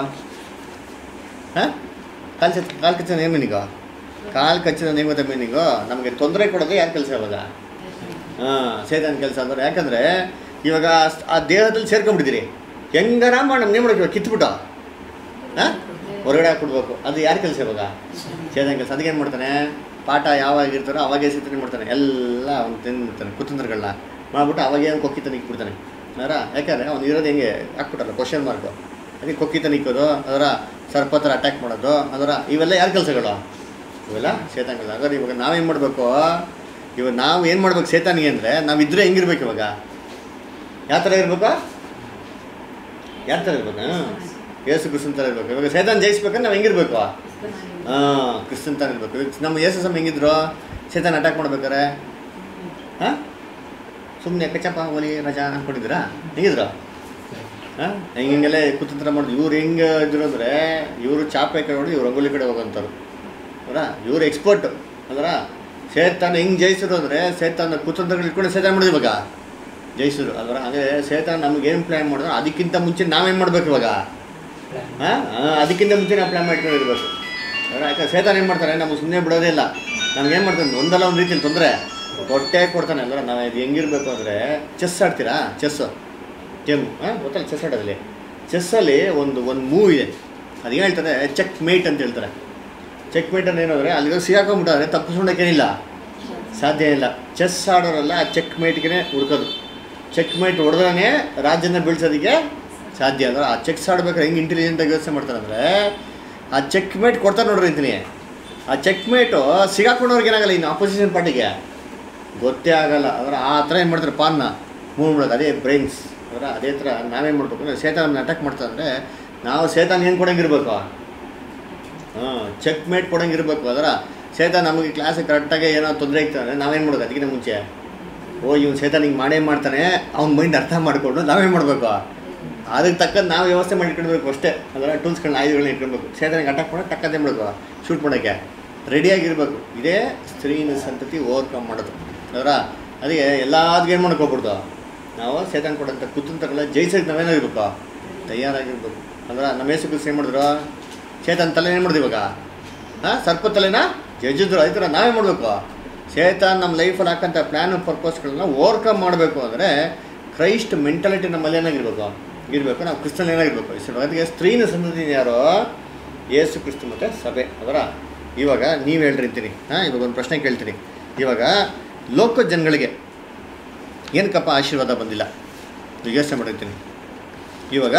ಹಾಂ? ಕಾಲು ಚ ಕಾಲು ಕಚ್ಚದ ಏನು ಮೀನಿಂಗು ಕಾಲು ಕಚ್ಚಿದ ಗೊತ್ತಾ ಮೀನಿಂಗು ನಮಗೆ ತೊಂದರೆ ಕೊಡೋದು ಯಾರು ಕೆಲಸ ಇವಾಗ? ಹಾಂ ಚೇತನ್ ಕೆಲಸ ಅಂದ್ರೆ ಯಾಕಂದರೆ ಇವಾಗ ಆ ದೇಹದಲ್ಲಿ ಸೇರ್ಕೊಂಡ್ಬಿಟ್ಟಿದ್ದೀರಿ. ಹೆಂಗಾರ ಮಾಡಿ ನಮ್ಮ ಇವಾಗ ಕಿತ್ಬಿಟ್ಟು? ಹಾಂ ಹೊರಗಡೆ ಹಾಕ್ಬಿಡ್ಬೇಕು ಅದು ಯಾರು ಕೆಲಸ ಇವಾಗ? ಸೇತಾನ್ ಕೆಲಸ. ಏನು ಮಾಡ್ತಾನೆ? ಪಾಠ ಯಾವಾಗ ಇರ್ತಾರೋ ಅವಾಗೇ ಸಿಗ್ತಾನೆ ಮಾಡ್ತಾನೆ? ಎಲ್ಲ ಅವ್ನು ತಿಂದ್ಬಿಡ್ತಾನೆ ಕುತಂತ್ರಗಳನ್ನ ಮಾಡ್ಬಿಟ್ಟು ಅವಾಗೇ ಅವ್ನು ಕೊಕ್ಕಿ ಇಕ್ಬಿಡ್ತಾನೆ ಅದರ, ಯಾಕಂದರೆ ಅವ್ನು ಇರೋದು ಹೆಂಗೆ? ಹಾಕ್ಬಿಟ್ಟಲ್ಲ ಕ್ವಶನ್ ಮಾರ್ಕು ಅದಕ್ಕೆ ಕೊಕ್ಕಿ ಇಕ್ಕೋದು ಅದರ ಸರ್ಪ ಥರ ಅಟ್ಯಾಕ್ ಮಾಡೋದು, ಅದರ ಇವೆಲ್ಲ ಯಾರು ಕೆಲಸಗಳು? ಇವೆಲ್ಲ ಸೇತಾನ್ ಕೆಲಸ. ಹಾಗಾದ್ರೆ ಇವಾಗ ನಾವೇನು ಮಾಡಬೇಕು? ಇವಾಗ ನಾವು ಏನು ಮಾಡ್ಬೇಕು ಸೇತಾನಿಗೆ ಅಂದರೆ ನಾವಿದ್ರೆ ಹೆಂಗಿರ್ಬೇಕು ಇವಾಗ? ಯಾವ ಥರ ಇರ್ಬೇಕು? ಯಾವ ಥರ ಇರ್ಬೇಕು? ಯೇಸು ಕ್ರಿಸ್ತನ್ ಥರ ಇರ್ಬೇಕು. ಇವಾಗ ಸೈತಾನ್ ಜಯಿಸ್ಬೇಕಂದ್ರೆ ನಾವು ಹೆಂಗಿರ್ಬೇಕು? ಹಾಂ, ಕ್ರಿಸ್ತನ್ ಥರ ಇರ್ಬೇಕು. ನಮ್ಮ ಯೇಸು ಸಮ ಹೆಂಗಿದ್ರು? ಸೈತಾನ್ ಅಟ್ಯಾಕ್ ಮಾಡ್ಬೇಕಾರೆ ಹಾಂ? ಸುಮ್ಮನೆ ಕಚ್ಚಪ್ಪ ಒಲಿ ರಜಾ ಅನ್ಕೊಂಡಿದ್ದೀರಾ ಹೆಂಗಿದ್ರು? ಹಾಂ? ಹಿಂಗೆಲ್ಲ ಕುತಂತ್ರ ಮಾಡಿದ್ರು ಇವ್ರು ಹೆಂಗೆ ಇದ್ರು ಅಂದರೆ, ಇವರು ಚಾಪೆ ಕಡೆ ನೋಡಿ ಇವ್ರು ರಂಗೋಲಿ ಕಡೆ ಹೋಗೋಂಥವ್ರು ಹೌದಾ ಇವರು ಎಕ್ಸ್ಪರ್ಟ್ ಅಂದ್ರೆ ಸೇತಾನ ಹೆಂಗೆ ಜಯಿಸಿದ್ರು ಅಂದರೆ, ಸೇತಾನ ಕುತಂತ್ರಗಳು ಇಟ್ಕೊಂಡು ಸೇತಾನ ಮಾಡಿದ್ವಿ ಇವಾಗ? ಜಯಿಸಿದ್ರು ಅದರ ಹಾಗೆ ಸೇತಾನ ನಮಗೇನು ಪ್ಲ್ಯಾನ್ ಮಾಡಿದ್ರು ಅದಕ್ಕಿಂತ ಮುಂಚೆ ನಾವೇನು ಮಾಡಬೇಕು ಇವಾಗ? ಹಾಂ? ಅದಕ್ಕಿಂತ ಮುಂಚೆ ನಾವು ಪ್ಲ್ಯಾನ್ ಮಾಡ್ಕೊಂಡಿರ್ಬೇಕು. ಯಾಕಂದ್ರೆ ಸೇತಾನ ಏನು ಮಾಡ್ತಾರೆ? ನಮಗೆ ಸುಮ್ಮನೆ ಬಿಡೋದೇ ಇಲ್ಲ. ನಮ್ಗೆ ಏನು ಮಾಡ್ತಾನೆ ಒಂದಲ್ಲ ಒಂದು ರೀತಿಯಲ್ಲಿ ತೊಂದರೆ. ಹೊಟ್ಟೆ ಕೊಡ್ತಾನೆ. ಅಲ್ವ ನಾವು ಇದು ಹೆಂಗಿರ್ಬೇಕು ಅಂದರೆ ಚೆಸ್ ಆಡ್ತೀರಾ? ಚೆಸ್ ಗೇಮು ಹಾಂ ಗೊತ್ತಲ್ಲ ಚೆಸ್ ಆಡೋದಲ್ಲಿ ಚೆಸ್ಸಲ್ಲಿ ಒಂದು ಒಂದು ಮೂವ್ ಇದೆ. ಅದು ಏನು ಹೇಳ್ತಾರೆ? ಚೆಕ್ ಮೇಟ್ ಅಂತ ಹೇಳ್ತಾರೆ. ಚೆಕ್ ಮೇಟ್ ಅಂತ ಏನಂದರೆ ಅಲ್ಲಿಗೆ ಸಿಗಾಕೊಂಡ್ಬಿಟ್ಟಾದ್ರೆ ತಪ್ಪಿಸ್ಕೊಂಡಕ್ಕೇನಿಲ್ಲ ಸಾಧ್ಯ ಇಲ್ಲ ಚೆಸ್ ಆಡೋರೆಲ್ಲ ಆ ಚೆಕ್ ಮೇಟ್ಗೆ ಹುಡ್ಕೋದು. ಚೆಕ್ ಮೈಟ್ ಹೊಡೆದ್ರೆ ರಾಜ್ಯನ ಬೀಳ್ಸೋದಕ್ಕೆ ಸಾಧ್ಯ. ಅಂದ್ರೆ ಆ ಚೆಕ್ಸ್ ಆಡ್ಬೇಕಾದ್ರೆ ಹೆಂಗೆ ಇಂಟೆಲಿಜೆಂಟಾಗಿ ಯೋಚನೆ ಮಾಡ್ತಾರೆ ಅಂದರೆ, ಆ ಚೆಕ್ ಮೇಟ್ ಕೊಡ್ತಾರೆ ನೋಡ್ರಿ ಅಂತೀನಿ. ಆ ಚೆಕ್ ಮೇಟು ಸಿಗಾಕೊಂಡವ್ರಿಗೆ ಏನಾಗಲ್ಲ ಇನ್ನು ಅಪೋಸಿಷನ್ ಪಾರ್ಟಿಗೆ ಗೊತ್ತೇ ಆಗಲ್ಲ. ಅದರ ಆ ಥರ ಏನು ಮಾಡ್ತಾರೆ ಪಾನ್ನ ಮೂವ್ ಮಾಡೋದು ಅದೇ ಬ್ರೈನ್ಸ್ ಅದರ ಅದೇ ಥರ ನಾವೇನು ಮಾಡಬೇಕು ಅಂದರೆ ಸೇತಾನ ಅಟ್ಯಾಕ್ ಮಾಡ್ತಂದ್ರೆ ನಾವು ಸೇತಾನ ಏನು ಕೊಡಂಗಿರ್ಬೇಕು ಹಾಂ, ಚೆಕ್ ಮೇಟ್ ಕೊಡಂಗಿರ್ಬೇಕು ಅದರ ಸೇತಾನ ನಮಗೆ ಕ್ಲಾಸಿಗೆ ಕರೆಕ್ಟಾಗಿ ಏನೋ ತೊಂದರೆ ಇರ್ತದೆ ನಾವೇನು ಮಾಡೋದು ಅದಕ್ಕಿಂತ ಮುಂಚೆ? ಓ ಇವ್ ಹಿಂಗೆ ಮಾಡೇ ಮಾಡ್ತಾನೆ, ಅವ್ನ ಮೈಂಡ್ ಅರ್ಥ ಮಾಡಿಕೊಂಡು ನಾವೇನು ಮಾಡಬೇಕು. ಅದಕ್ಕೆ ತಕ್ಕಂತೆ ನಾವು ವ್ಯವಸ್ಥೆ ಮಾಡಿ ಇಟ್ಕೊಳ್ಬೇಕು ಅಷ್ಟೇ. ಅದರ ಟೂಲ್ಸ್ಗಳನ್ನ ಆಯುಧಗಳನ್ನ ಇಟ್ಕೊಳ್ಬೇಕು. ಸೇತನಿಗೆ ಅಟ್ಯಾಕ್ ಮಾಡೋದು ತಕ್ಕಂತೆ ಮಾಡಬೇಕು ಶೂಟ್ ಮಾಡೋಕ್ಕೆ. ರೆಡಿಯಾಗಿರ್ಬೇಕು ಇದೇ ಸ್ತ್ರೀನ ಸಂತತಿ ಓವರ್ಕಮ್ ಮಾಡೋದು. ಅದರ ಅದಕ್ಕೆ ಎಲ್ಲದಕ್ಕೂ ಏನು ಮಾಡ್ಕೊಬಿಡ್ದು ನಾವು ಸೇತನ್ ಕೊಡಂಥ ಕುತಂತ್ರಗಳ ಜಯಿಸೋಕೆ ನಾವೇನಾಗಿರ್ಬೇಕು ತಯಾರಾಗಿರ್ಬೇಕು. ಅಂದ್ರೆ ನಮ್ಮ ಹೆಸರು ಕೃಷಿ ಏನು ಮಾಡಿದ್ರು? ಚೇತನ್ ತಲೆ ಏನು ಮಾಡಿದ್ರು ಇವಾಗ? ಹಾಂ ಸರ್ಪ ತಲೆನ? ಜಜ್ಜಿದ್ರು ಥರ ನಾವೇ ಮಾಡಬೇಕು. ಚೇತನ್ ನಮ್ಮ ಲೈಫಲ್ಲಿ ಹಾಕಂಥ ಪ್ಲ್ಯಾನ್ ಪರ್ಪಸ್ಗಳನ್ನ ಓವರ್ಕಮ್ ಮಾಡಬೇಕು ಅಂದರೆ ಕ್ರೈಸ್ಟ್ ಮೆಂಟಾಲಿಟಿ ನಮ್ಮಲ್ಲಿ ಏನಾಗಿರ್ಬೇಕು? ಇರಬೇಕು. ನಾವು ಕ್ರಿಸ್ತನ್ ಏನಾಗಿರ್ಬೇಕು? ಇಷ್ಟು ಅದಕ್ಕೆ ಸ್ತ್ರೀನ ಸಂತತಿ ಯಾರು? ಯೇಸು ಕ್ರಿಸ್ತು ಮತ್ತು ಸಭೆ. ಅದರ? ಇವಾಗ ನೀವು ಹೇಳ್ರಿ ಅಂತೀನಿ. ಹಾಂ, ಇವಾಗ ಒಂದು ಪ್ರಶ್ನೆ ಕೇಳ್ತೀನಿ. ಇವಾಗ ಲೋಕ ಜನಗಳಿಗೆ ಏನಕ್ಕಪ್ಪ ಆಶೀರ್ವಾದ ಬಂದಿಲ್ಲ? ಯೋಚನೆ ಮಾಡಿರ್ತೀನಿ ಇವಾಗ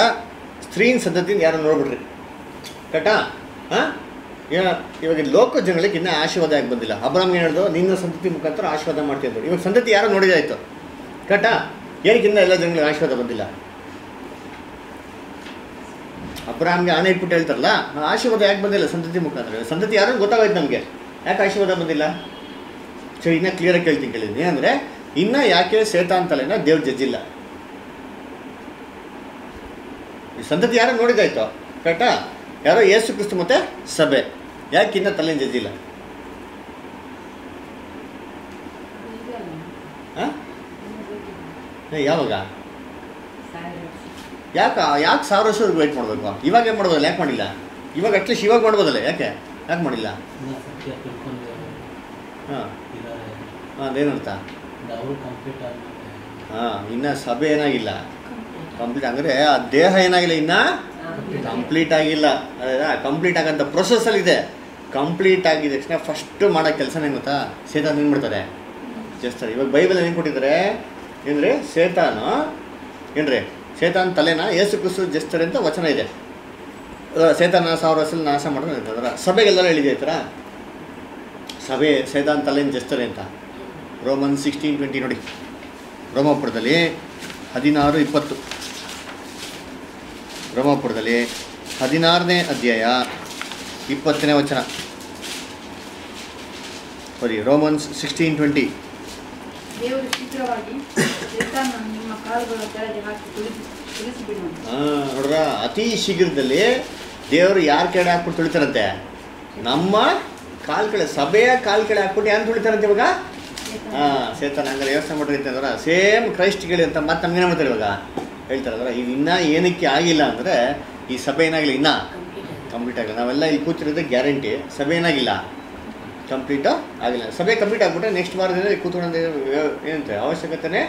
ಸ್ತ್ರೀನ ಸಂತತಿನ ಯಾರು ನೋಡ್ಬಿಡ್ರಿ? ಕರೆಕ್ಟಾ ಹಾಂ? ಇವಾಗ ಲೋಕ ಜನಗಳಿಗೆ ಇನ್ನೂ ಆಶೀರ್ವಾದ ಆಗಿ ಬಂದಿಲ್ಲ? ಅಬ್ರಾಮ್ ಏನು ಹೇಳ್ದು ನಿನ್ನ ಸಂತತಿ ಮುಖಾಂತರ ಆಶೀರ್ವಾದ ಮಾಡ್ತಿದ್ದರು. ಇವಾಗ ಸಂತತಿ ಯಾರು ನೋಡಿದಾಯ್ತು ಕರೆಕ್ಟಾ ಏನಕ್ಕಿಂತ ಎಲ್ಲ ಜನಗಳಿಗೆ ಆಶೀರ್ವಾದ ಬಂದಿಲ್ಲ? ಅಬ್ರಾಮ್ಗೆ ಆನೆ ಇಟ್ಬಿಟ್ಟು ಹೇಳ್ತಾರಲ್ಲ ಆಶೀರ್ವಾದ ಯಾಕೆ ಬಂದಿಲ್ಲ ಸಂತತಿ ಮುಖಾಂತರ? ಸಂತತಿ ಯಾರು ಗೊತ್ತಾಗೋಯ್ತು ನಮಗೆ. ಯಾಕೆ ಆಶೀರ್ವಾದ ಬಂದಿಲ್ಲ? ಸರಿ ಇನ್ನೂ ಕ್ಲಿಯರಾಗಿ ಕೇಳ್ತೀನಿ ಕೇಳಿದ್ದೀನಿ ಅಂದರೆ ಇನ್ನೂ ಯಾಕೆ ಸೇತ ಅಂತಲೇನ ದೇವ್ರು ಜಜ್ಜಿಲ್ಲ? ಈ ಸಂತತಿ ಯಾರೋ ನೋಡಿದಾಯ್ತು ಕರೆಕ್ಟಾ ಯಾರೋ ಯೇಸು ಕ್ರಿಸ್ತು ಮತ್ತೆ ಸಭೆ. ಯಾಕೆ ಇನ್ನೂ ತಲೆ ಜಜ್ಜಿಲ್ಲ? ಹಾಂ? ಯಾವಾಗ? ಯಾಕೆ ಯಾಕೆ ಸಾವಿರ ವರ್ಷ ವೆಯ್ಟ್ ಮಾಡಬೇಕು? ಇವಾಗ ಏನು ಮಾಡ್ಬೋದಲ್ಲ? ಯಾಕೆ ಮಾಡಿಲ್ಲ? ಇವಾಗ ಅಟ್ಲೀಸ್ಟ್ ಇವಾಗ ಮಾಡ್ಬೋದಲ್ಲ? ಯಾಕೆ? ಯಾಕೆ ಮಾಡಿಲ್ಲ? ಹಾಂ. ಅದೇನರ್ಥ ಹಾಂ ಇನ್ನು ಸಭೆ ಏನಾಗಿಲ್ಲ. ಕಂಪ್ಲೀಟ್ ಅಂದರೆ ಆ ದೇಹ ಏನಾಗಿಲ್ಲ ಇನ್ನು? ಕಂಪ್ಲೀಟ್ ಆಗಿಲ್ಲ. ಅದೇ ಕಂಪ್ಲೀಟ್ ಆಗಂತ ಪ್ರೊಸೆಸ್ಸಲ್ಲಿ ಇದೆ. ಕಂಪ್ಲೀಟ್ ಆಗಿದ ತಕ್ಷಣ ಫಸ್ಟ್ ಮಾಡೋ ಕೆಲಸನೇ ಗೊತ್ತಾ ಸೇತಾನ್ ಮಾಡ್ತಾರೆ? ಜಸ್ತಾರೆ ಇವಾಗ ಬೈಬಲ್ ಏನು ಕೊಟ್ಟಿದ್ದಾರೆ? ಏನ್ರಿ? ಸೇತಾನು, ಏನ್ರಿ? ಸೇತಾನ್ ತಲೆನ ಏಸು ಕುಸು ಜಸ್ತಾರೆ ಅಂತ ವಚನ ಇದೆ. ಸೇತಾನ ಸಾವಿರ ವರ್ಷದಲ್ಲಿ ನಾಶ ಮಾಡೋದು ಸಭೆಗೆಲ್ಲ ಹೇಳಿದೆ ಈ ಥರ? ಸಭೆ, ಸೇತಾನ್ ತಲೆನ ಜಸ್ತಾರೆ ಅಂತ. ರೋಮನ್ ಸಿಕ್ಸ್ಟೀನ್ ಟ್ವೆಂಟಿ ನೋಡಿ. ರೋಮಾಪುರದಲ್ಲಿ ಹದಿನಾರು ಇಪ್ಪತ್ತು. ರೋಮಾಪುರದಲ್ಲಿ ಹದಿನಾರನೇ ಅಧ್ಯಾಯ. ಇಪ್ಪತ್ತನೇ ವಚನ. ಸರಿ ರೋಮನ್ಸ್ ಸಿಕ್ಸ್ಟೀನ್ ಟ್ವೆಂಟಿ ದೇವರು ಶೀಘ್ರವಾಗಿ ನಿಮ್ಮ ಕಾಲುಗಳ ಕೆಳಗೆ ಹಾಕಿ ತುಳಿಸಿ ತುಳಿಸಿಬಿಡುವನು. ನೋಡ್ರ ಅತಿ ಶೀಘ್ರದಲ್ಲಿ ದೇವರು ಯಾರ ಕೆಳಗೆ ಹಾಕ್ಬಿಟ್ಟು ತುಳಿತಾರಂತೆ? ನಮ್ಮ ಕಾಲ್ ಕೆಳ ಸಭೆಯ ಕಾಲ್ ಕೆಳಗೆ ಹಾಕ್ಬಿಟ್ಟು ಯಾರು ತುಳಿತಾರಂತೆ ಇವಾಗ? ಹಾಂ ಸೇತಾನ ಹಂಗಾರೆ ಯೋಚನೆ ಮಾಡ್ರಿ ಅಂದ್ರೆ ಸೇಮ್ ಕ್ರೈಸ್ಟ್ ಕ್ರೈಸ್ಟ್ಗಳು ಅಂತ ಮತ್ತೆ ನಮ್ಗೇನು ಮಾಡ್ತಾರೆ ಇವಾಗ? ಹೇಳ್ತಾರೆ ಅಂದ್ರೆ ಇದು ಇನ್ನೂ ಏನಕ್ಕೆ ಆಗಿಲ್ಲ ಅಂದರೆ ಈ ಸಭೆ ಏನಾಗಲಿ ಇನ್ನೂ ಕಂಪ್ಲೀಟ್ ಆಗಿಲ್ಲ. ನಾವೆಲ್ಲ ಇಲ್ಲಿ ಕೂತಿರೋದೇ ಗ್ಯಾರಂಟಿ ಸಭೆ ಏನಾಗಿಲ್ಲ? ಕಂಪ್ಲೀಟ್ ಆಗಿಲ್ಲ. ಸಭೆ ಕಂಪ್ಲೀಟ್ ಆಗಿಬಿಟ್ರೆ ನೆಕ್ಸ್ಟ್ ವಾರದಲ್ಲಿ ಕೂತ್ಕೊಳ್ಳೋದು ಏನಂತೆ? ಅವಶ್ಯಕತೆನೇ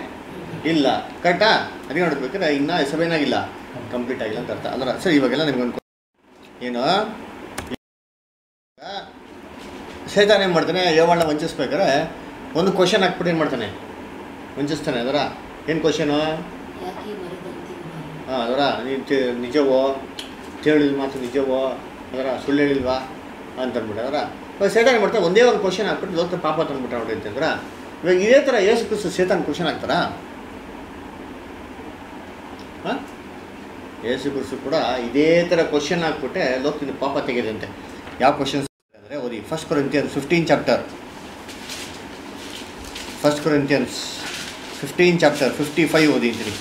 ಇಲ್ಲ. ಕರೆಕ್ಟಾ ಅದೇ ನೋಡ್ಬೇಕಾದ್ರೆ ಇನ್ನೂ ಸಭೆ ಏನಾಗಿಲ್ಲ? ಕಂಪ್ಲೀಟ್ ಆಗಿಲ್ಲ ಅಂತ ಅರ್ಥ. ಅಂದ್ರೆ ಸರಿ ಇವಾಗೆಲ್ಲ ನಿಮ್ಗೊಂದು ಏನು? ಸೈತಾನ ಏನು ಮಾಡ್ತಾನೆ? ಯೋವಣ್ಣ ವಂಚಿಸ್ಬೇಕಾದ್ರೆ ಒಂದು ಕ್ವಶನ್ ಹಾಕ್ಬಿಟ್ಟು ಏನು ಮಾಡ್ತಾನೆ? ವಂಚಿಸ್ತಾನೆ ಅದರ? ಏನು ಕ್ವಶನು ಹಾಂ ಅದರ? ನಿಜವೋ? ತಿಳಿದ ಮಾತು ನಿಜವೋ, ಅದರ ಸುಳ್ಳು ಹೇಳಿಲ್ವಾ ಅಂತ ಅಂದ್ಬಿಟ್ಟು, ಅದರ ಸೇತಾನ ಮಾಡ್ತಾರೆ ಒಂದೇ ಒಂದು ಕ್ವಶನ್ ಹಾಕ್ಬಿಟ್ಟು ಲೋಕ ಪಾಪ ತಂದ್ಬಿಟ್ರೆ ಅವ್ರು ಅಂತಂದ್ರೆ ಇವಾಗ ಇದೇ ಥರ ಯೇಸು ಕ್ರಿಸ್ತು ಸೇತಾನ ಕ್ವಶನ್ ಹಾಕ್ತಾರಾ? ಹಾಂ? ಯೇಸು ಕ್ರಿಸ್ತು ಕೂಡ ಇದೇ ಥರ ಕ್ವಶನ್ ಹಾಕ್ಬಿಟ್ಟೆ, ಲೋಕದಿಂದ ಪಾಪ ತೆಗೆದಂತೆ ಯಾವ ಕ್ವಶನ್ಸ್ ಅಂದರೆ, ಓದಿ first Corinthians fifteen chapter first Corinthians fifteen chapter fifty five ಓದಿದ್ದೀನಿ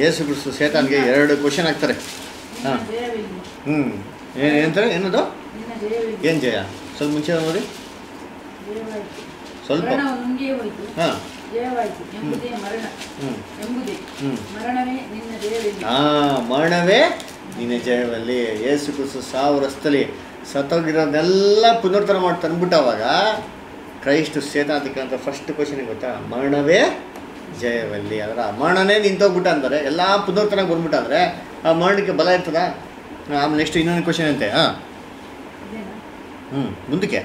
ಯೇಸು ಕ್ರಿಸ್ತು ಸೇತಾನ್ಗೆ ಎರಡು ಕ್ವಶನ್ ಹಾಕ್ತಾರೆ. ಹಾಂ. ಹ್ಞೂ ಏನು ಏನದು? ಏನ್ ಜಯ? ಸ್ವಲ್ಪ ಮುಂಚೆ ನೋಡಿ. ಸ್ವಲ್ಪ. ಹಾ. ಹಾಂ, ಮರಣವೇ ನಿನ್ನ ಜಯದಲ್ಲಿ. ಯೇಸು ಕ್ರಿಸ್ತು ಸಾವು ರಸ್ತಲ್ಲಿ ಸತ್ತೋಗಿರೋದನ್ನೆಲ್ಲ ಪುನರ್ತನ ಮಾಡಿ ತಂದ್ಬಿಟ್ಟು ಅವಾಗ ಕ್ರೈಸ್ಟ್ ಸೇತಾಂತಿಕ ಅಂತ ಫಸ್ಟ್ ಕ್ವಶನ್ ಗೊತ್ತಾ? ಮರಣವೇ ಜಯವಲ್ಲಿ ಅದರ ಮರಣನೇ ನಿಂತೋಗ್ಬಿಟ್ಟ ಅಂದರೆ, ಎಲ್ಲ ಪುನರ್ತನ ಬಂದ್ಬಿಟ್ಟಾದ್ರೆ ಆ ಮರಣಕ್ಕೆ ಬಲ ಇರ್ತದ? ಆಮೇಲೆ ನೆಕ್ಸ್ಟ್ ಇನ್ನೊಂದು ಕ್ವಶನ್ ಅಂತೆ ಹಾಂ. ಹ್ಞೂ ಮುಂದಕ್ಕೆ.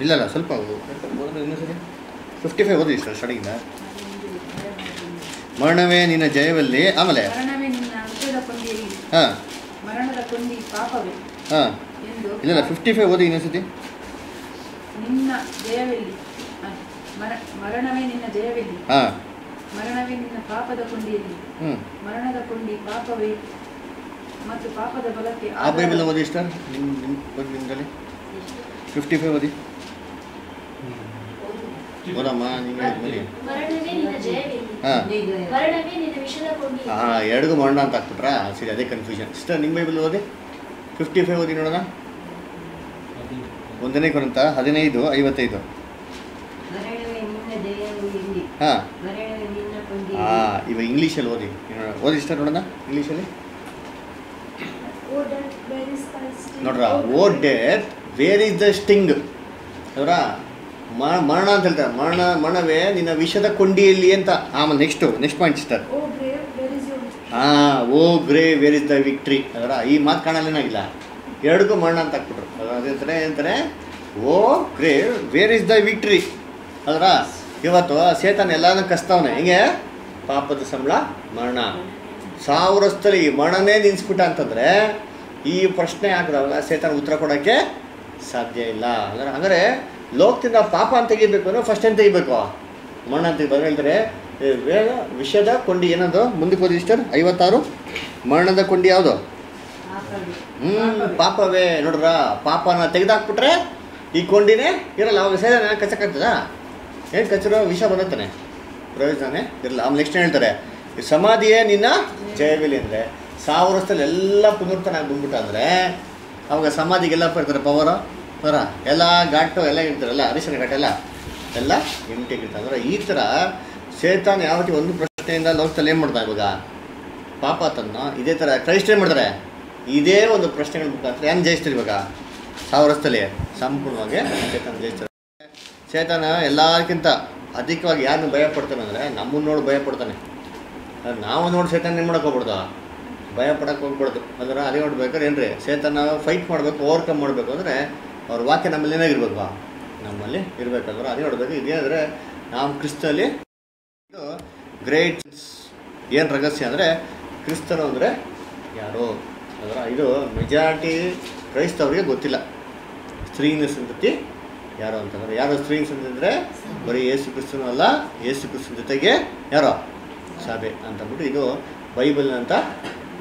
ಇಲ್ಲ ಇಲ್ಲ ಸ್ವಲ್ಪ ಇನ್ನೊಂದ್ಸರಿ ಫಿಫ್ಟಿ ಫೈವ್ ಓದಿ ಸರ್ ಸ್ಟಾರ್ಟಿಂದ ಮರಣವೇ ನಿನ್ನ ಜಯವಲ್ಲಿ ಆಮೇಲೆ. ಹಾಂ. ಹಾಂ. ಇಲ್ಲ ಇಲ್ಲ ಫಿಫ್ಟಿ ಫೈವ್ ಓದಿ ಇನ್ನೊಂದ್ಸತಿ ನಿನ್ನ ಜಯವೆಲ್ಲಿ. ಮರಣವೇ ನಿನ್ನ ಜಯವೆಲ್ಲಿ. ಹಾಂ. ಮರಣವೇ ನಿನ್ನ ಪಾಪದ ಕೊಂಡಿಯಲ್ಲಿ. ಮರಣದ ಕೊಂಡಿ ಪಾಪವೇ. ಮತ್ತು ಪಾಪದ ಬಲಕ್ಕೆ ಆ ಬೈಬಲ್ ಓದಿ ಇಷ್ಟ ನಿಮ್ಮ ನಿಮ್ಮ ಫಿಫ್ಟಿ ಫೈವ್ ಓದಿ. ಓದಮ್ಮ ಜಯವೆಲ್ಲಿ ಹಾಂ. ಎರಡಿಗೂ ಮರಣ ಅಂತ ಹಾಕ್ಬಿಟ್ರಾ ಸರಿ ಅದೇ ಕನ್ಫ್ಯೂಷನ್ ಸಿಸ್ಟರ್ ನಿಮ್ಮ ಬೈಬಲ್ ಓದಿ? ಫಿಫ್ಟಿ ಫೈವ್ ಓದಿ ನೋಡೋಣ. ಒಂದನೇ ಕೊರಂತ ಹದಿನೈದು ಐವತ್ತೈದು. ಹಾಂ. ಹಾಂ ಇವಾಗ ಇಂಗ್ಲೀಷಲ್ಲಿ ಓದಿ. ಓದಿ ಇಷ್ಟ ನೋಡೋಣ ಇಂಗ್ಲೀಷಲ್ಲಿ? ನೋಡ್ರ O death where is the sting ಅವರ ಮರಣ ಅಂತ ಹೇಳ್ತಾರೆ. ಮರಣ ಮರಣವೇ ನಿನ್ನ ವಿಷದ ಕೊಂಡಿಯಲ್ಲಿ ಅಂತ. ಆಮೇಲೆ ನೆಕ್ಸ್ಟು ನೆಕ್ಸ್ಟ್ ಪಾಯಿಂಟ್ ಸ್ಟಾರ್ ಹಾಂ O grave where is the victory ಅದರ ಈ ಮಾತು ಕಾಣಲೇನಾಗಿಲ್ಲ ಎರಡಕ್ಕೂ ಮರಣ ಅಂತ ಹಾಕ್ಬಿಟ್ರು. ಅದೇ ಅದೇಂತಾರೆ ಏನಂತಾರೆ O grave where is the victory ಅದರ ಇವತ್ತು ಸೇತನ ಎಲ್ಲಾನು ಕಸ್ತವನೆ ಹಿಂಗೆ? ಪಾಪದ ಸಂಬಳ ಮರಣ. ಸಾವಿರ ವರ್ಷದಲ್ಲಿ ಈ ಮರಣನೇ ನಿಲ್ಲಿಸ್ಬಿಟ್ಟ ಅಂತಂದರೆ ಈ ಪ್ರಶ್ನೆ ಹಾಕಿದವಾಗ ಸೇತನ ಉತ್ತರ ಕೊಡೋಕ್ಕೆ ಸಾಧ್ಯ ಇಲ್ಲ. ಅಂದರೆ ಅಂದರೆ ಲೋಕದಿಂದ ಪಾಪ ಅಂತ ತೆಗಿಬೇಕು ಅಂದರೆ ಫಸ್ಟ್ ಏನು ತೆಗಿಬೇಕು? ಮರಣ ಅಂತ ಬಂದು ಹೇಳಿದ್ರೆ ವಿಷಯದ ಕೊಂಡಿ ಏನದು? ಮುಂದಕ್ಕೆ ಓದಿ ಇಷ್ಟರ್ ಐವತ್ತಾರು. ಮರಣದ ಕೊಂಡಿ ಯಾವುದು? ಹ್ಞೂ ಪಾಪವೇ. ನೋಡ್ರ ಪಾಪನ ತೆಗೆದಾಕ್ಬಿಟ್ರೆ ಈ ಕೊಂಡಿನೇ ಇರಲ್ಲ. ಅವಾಗ ಸೇದನ ಕಚ್ಚಕ್ಕಾಗ್ತದಾ ಏನು ಕಚ್ಚಿರೋ ವಿಷ ಬಂದತ್ತಾನೆ ಪ್ರಯೋಜನನೇ ಇರಲ್ಲ. ಆಮೇಲೆ ನೆಕ್ಸ್ಟ್ ಹೇಳ್ತಾರೆ? ಈ ಸಮಾಧಿಯೇ ನಿನ್ನ ಜಯವಿಲಿ ಅಂದರೆ ಸಾವಿರ ವರ್ಷದಲ್ಲಿ ಎಲ್ಲ ಪುನರ್ತನ ಬಂದ್ಬಿಟ್ಟು ಅಂದರೆ ಅವಾಗ ಸಮಾಧಿಗೆಲ್ಲ ಬರ್ತಾರೆ ಪವರ, ಪರ, ಎಲ್ಲ ಘಾಟು ಎಲ್ಲ ಇರ್ತಾರಲ್ಲ ಅರಿಶಿನ ಘಾಟ ಎಲ್ಲ? ಎಲ್ಲ ಎಂಟಿಗಿರ್ತಾರೆ ಅಂದರೆ ಈ ಥರ ಸೇತಾನ್ ಯಾವ ರೀತಿ ಒಂದು ಪ್ರಶ್ನೆಯಿಂದ ಲೋಕದಲ್ಲಿ ಏನು ಮಾಡ್ತಾರೆ ಇವಾಗ? ಪಾಪ ತನ್ನ ಇದೇ ಥರ ಕ್ರೈಸ್ಟ್ ಏನು ಮಾಡ್ತಾರೆ? ಇದೇ ಒಂದು ಪ್ರಶ್ನೆಗಳ ಮುಖಾಂತರ ಏನು ಜಯಿಸ್ತಾರೆ ಇವಾಗ? ಸಾವಿರ ವರ್ಷದಲ್ಲಿ ಸಂಪೂರ್ಣವಾಗಿ ಚೇತನ ಜಯಿಸ್ತಾರೆ. ಚೇತನ ಎಲ್ಲಕ್ಕಿಂತ ಅಧಿಕವಾಗಿ ಯಾರನ್ನು ಭಯಪಡ್ತಾನೆ ಅಂದರೆ ನಮ್ಮನ್ನು ನೋಡಿ ಭಯಪಡ್ತಾನೆ. ನಾವು ನೋಡಿ ಚೇತನ ಏನು ಮಾಡೋಕೆ ಹೋಗ್ಬಿಡ್ದು ಭಯ ಪಡೋಕೆ ಹೋಗ್ಬಿಡ್ದು. ಅಂದ್ರೆ ಅದೇ ನೋಡ್ಬೇಕಾದ್ರೆ ರೀ ಸೈತಾನ ಫೈಟ್ ಮಾಡಬೇಕು ಓವರ್ಕಮ್ ಮಾಡಬೇಕು ಅಂದರೆ ಅವ್ರ ವಾಕ್ಯ ನಮ್ಮಲ್ಲಿ ಏನಾಗಿರ್ಬೇಕು ನಮ್ಮಲ್ಲಿ ಇರಬೇಕಂದ್ರೆ ಅದೇ ನೋಡ್ಬೇಕು. ಇದೇನಂದರೆ ನಾವು ಕ್ರಿಸ್ತಲ್ಲಿ ಇದು ಗ್ರೇಟ್ ಏನು ರಹಸ್ಯ ಅಂದರೆ ಕ್ರಿಸ್ತರು ಅಂದರೆ ಯಾರು? ಅದರ ಇದು ಮೆಜಾರಿಟಿ ಕ್ರೈಸ್ತವರಿಗೆ ಗೊತ್ತಿಲ್ಲ. ಸ್ತ್ರೀನ ಸಂತತಿ ಯಾರು ಅಂತಂದ್ರೆ ಯಾರು ಸ್ತ್ರೀ ಅಂತಂದ್ರೆ ಬರೀ ಯೇಸು ಕ್ರಿಸ್ತನು ಅಲ್ಲ, ಯೇಸು ಕ್ರಿಸ್ತನ ಜೊತೆಗೆ ಯಾರೋ? ಸಭೆ ಅಂತಂದ್ಬಿಟ್ಟು ಇದು ಬೈಬಲ್ನಂಥ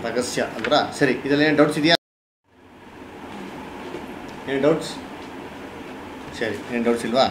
ರಹಸ್ಯ ಅಂದ್ರ, ಸರಿ, ಇದರಲ್ಲಿ ಏನು ಡೌಟ್ಸ್ ಇದೆಯಾ? ಏನು ಡೌಟ್ಸ್ ಸರಿ, ಏನು ಡೌಟ್ಸ್ ಇಲ್ವಾ?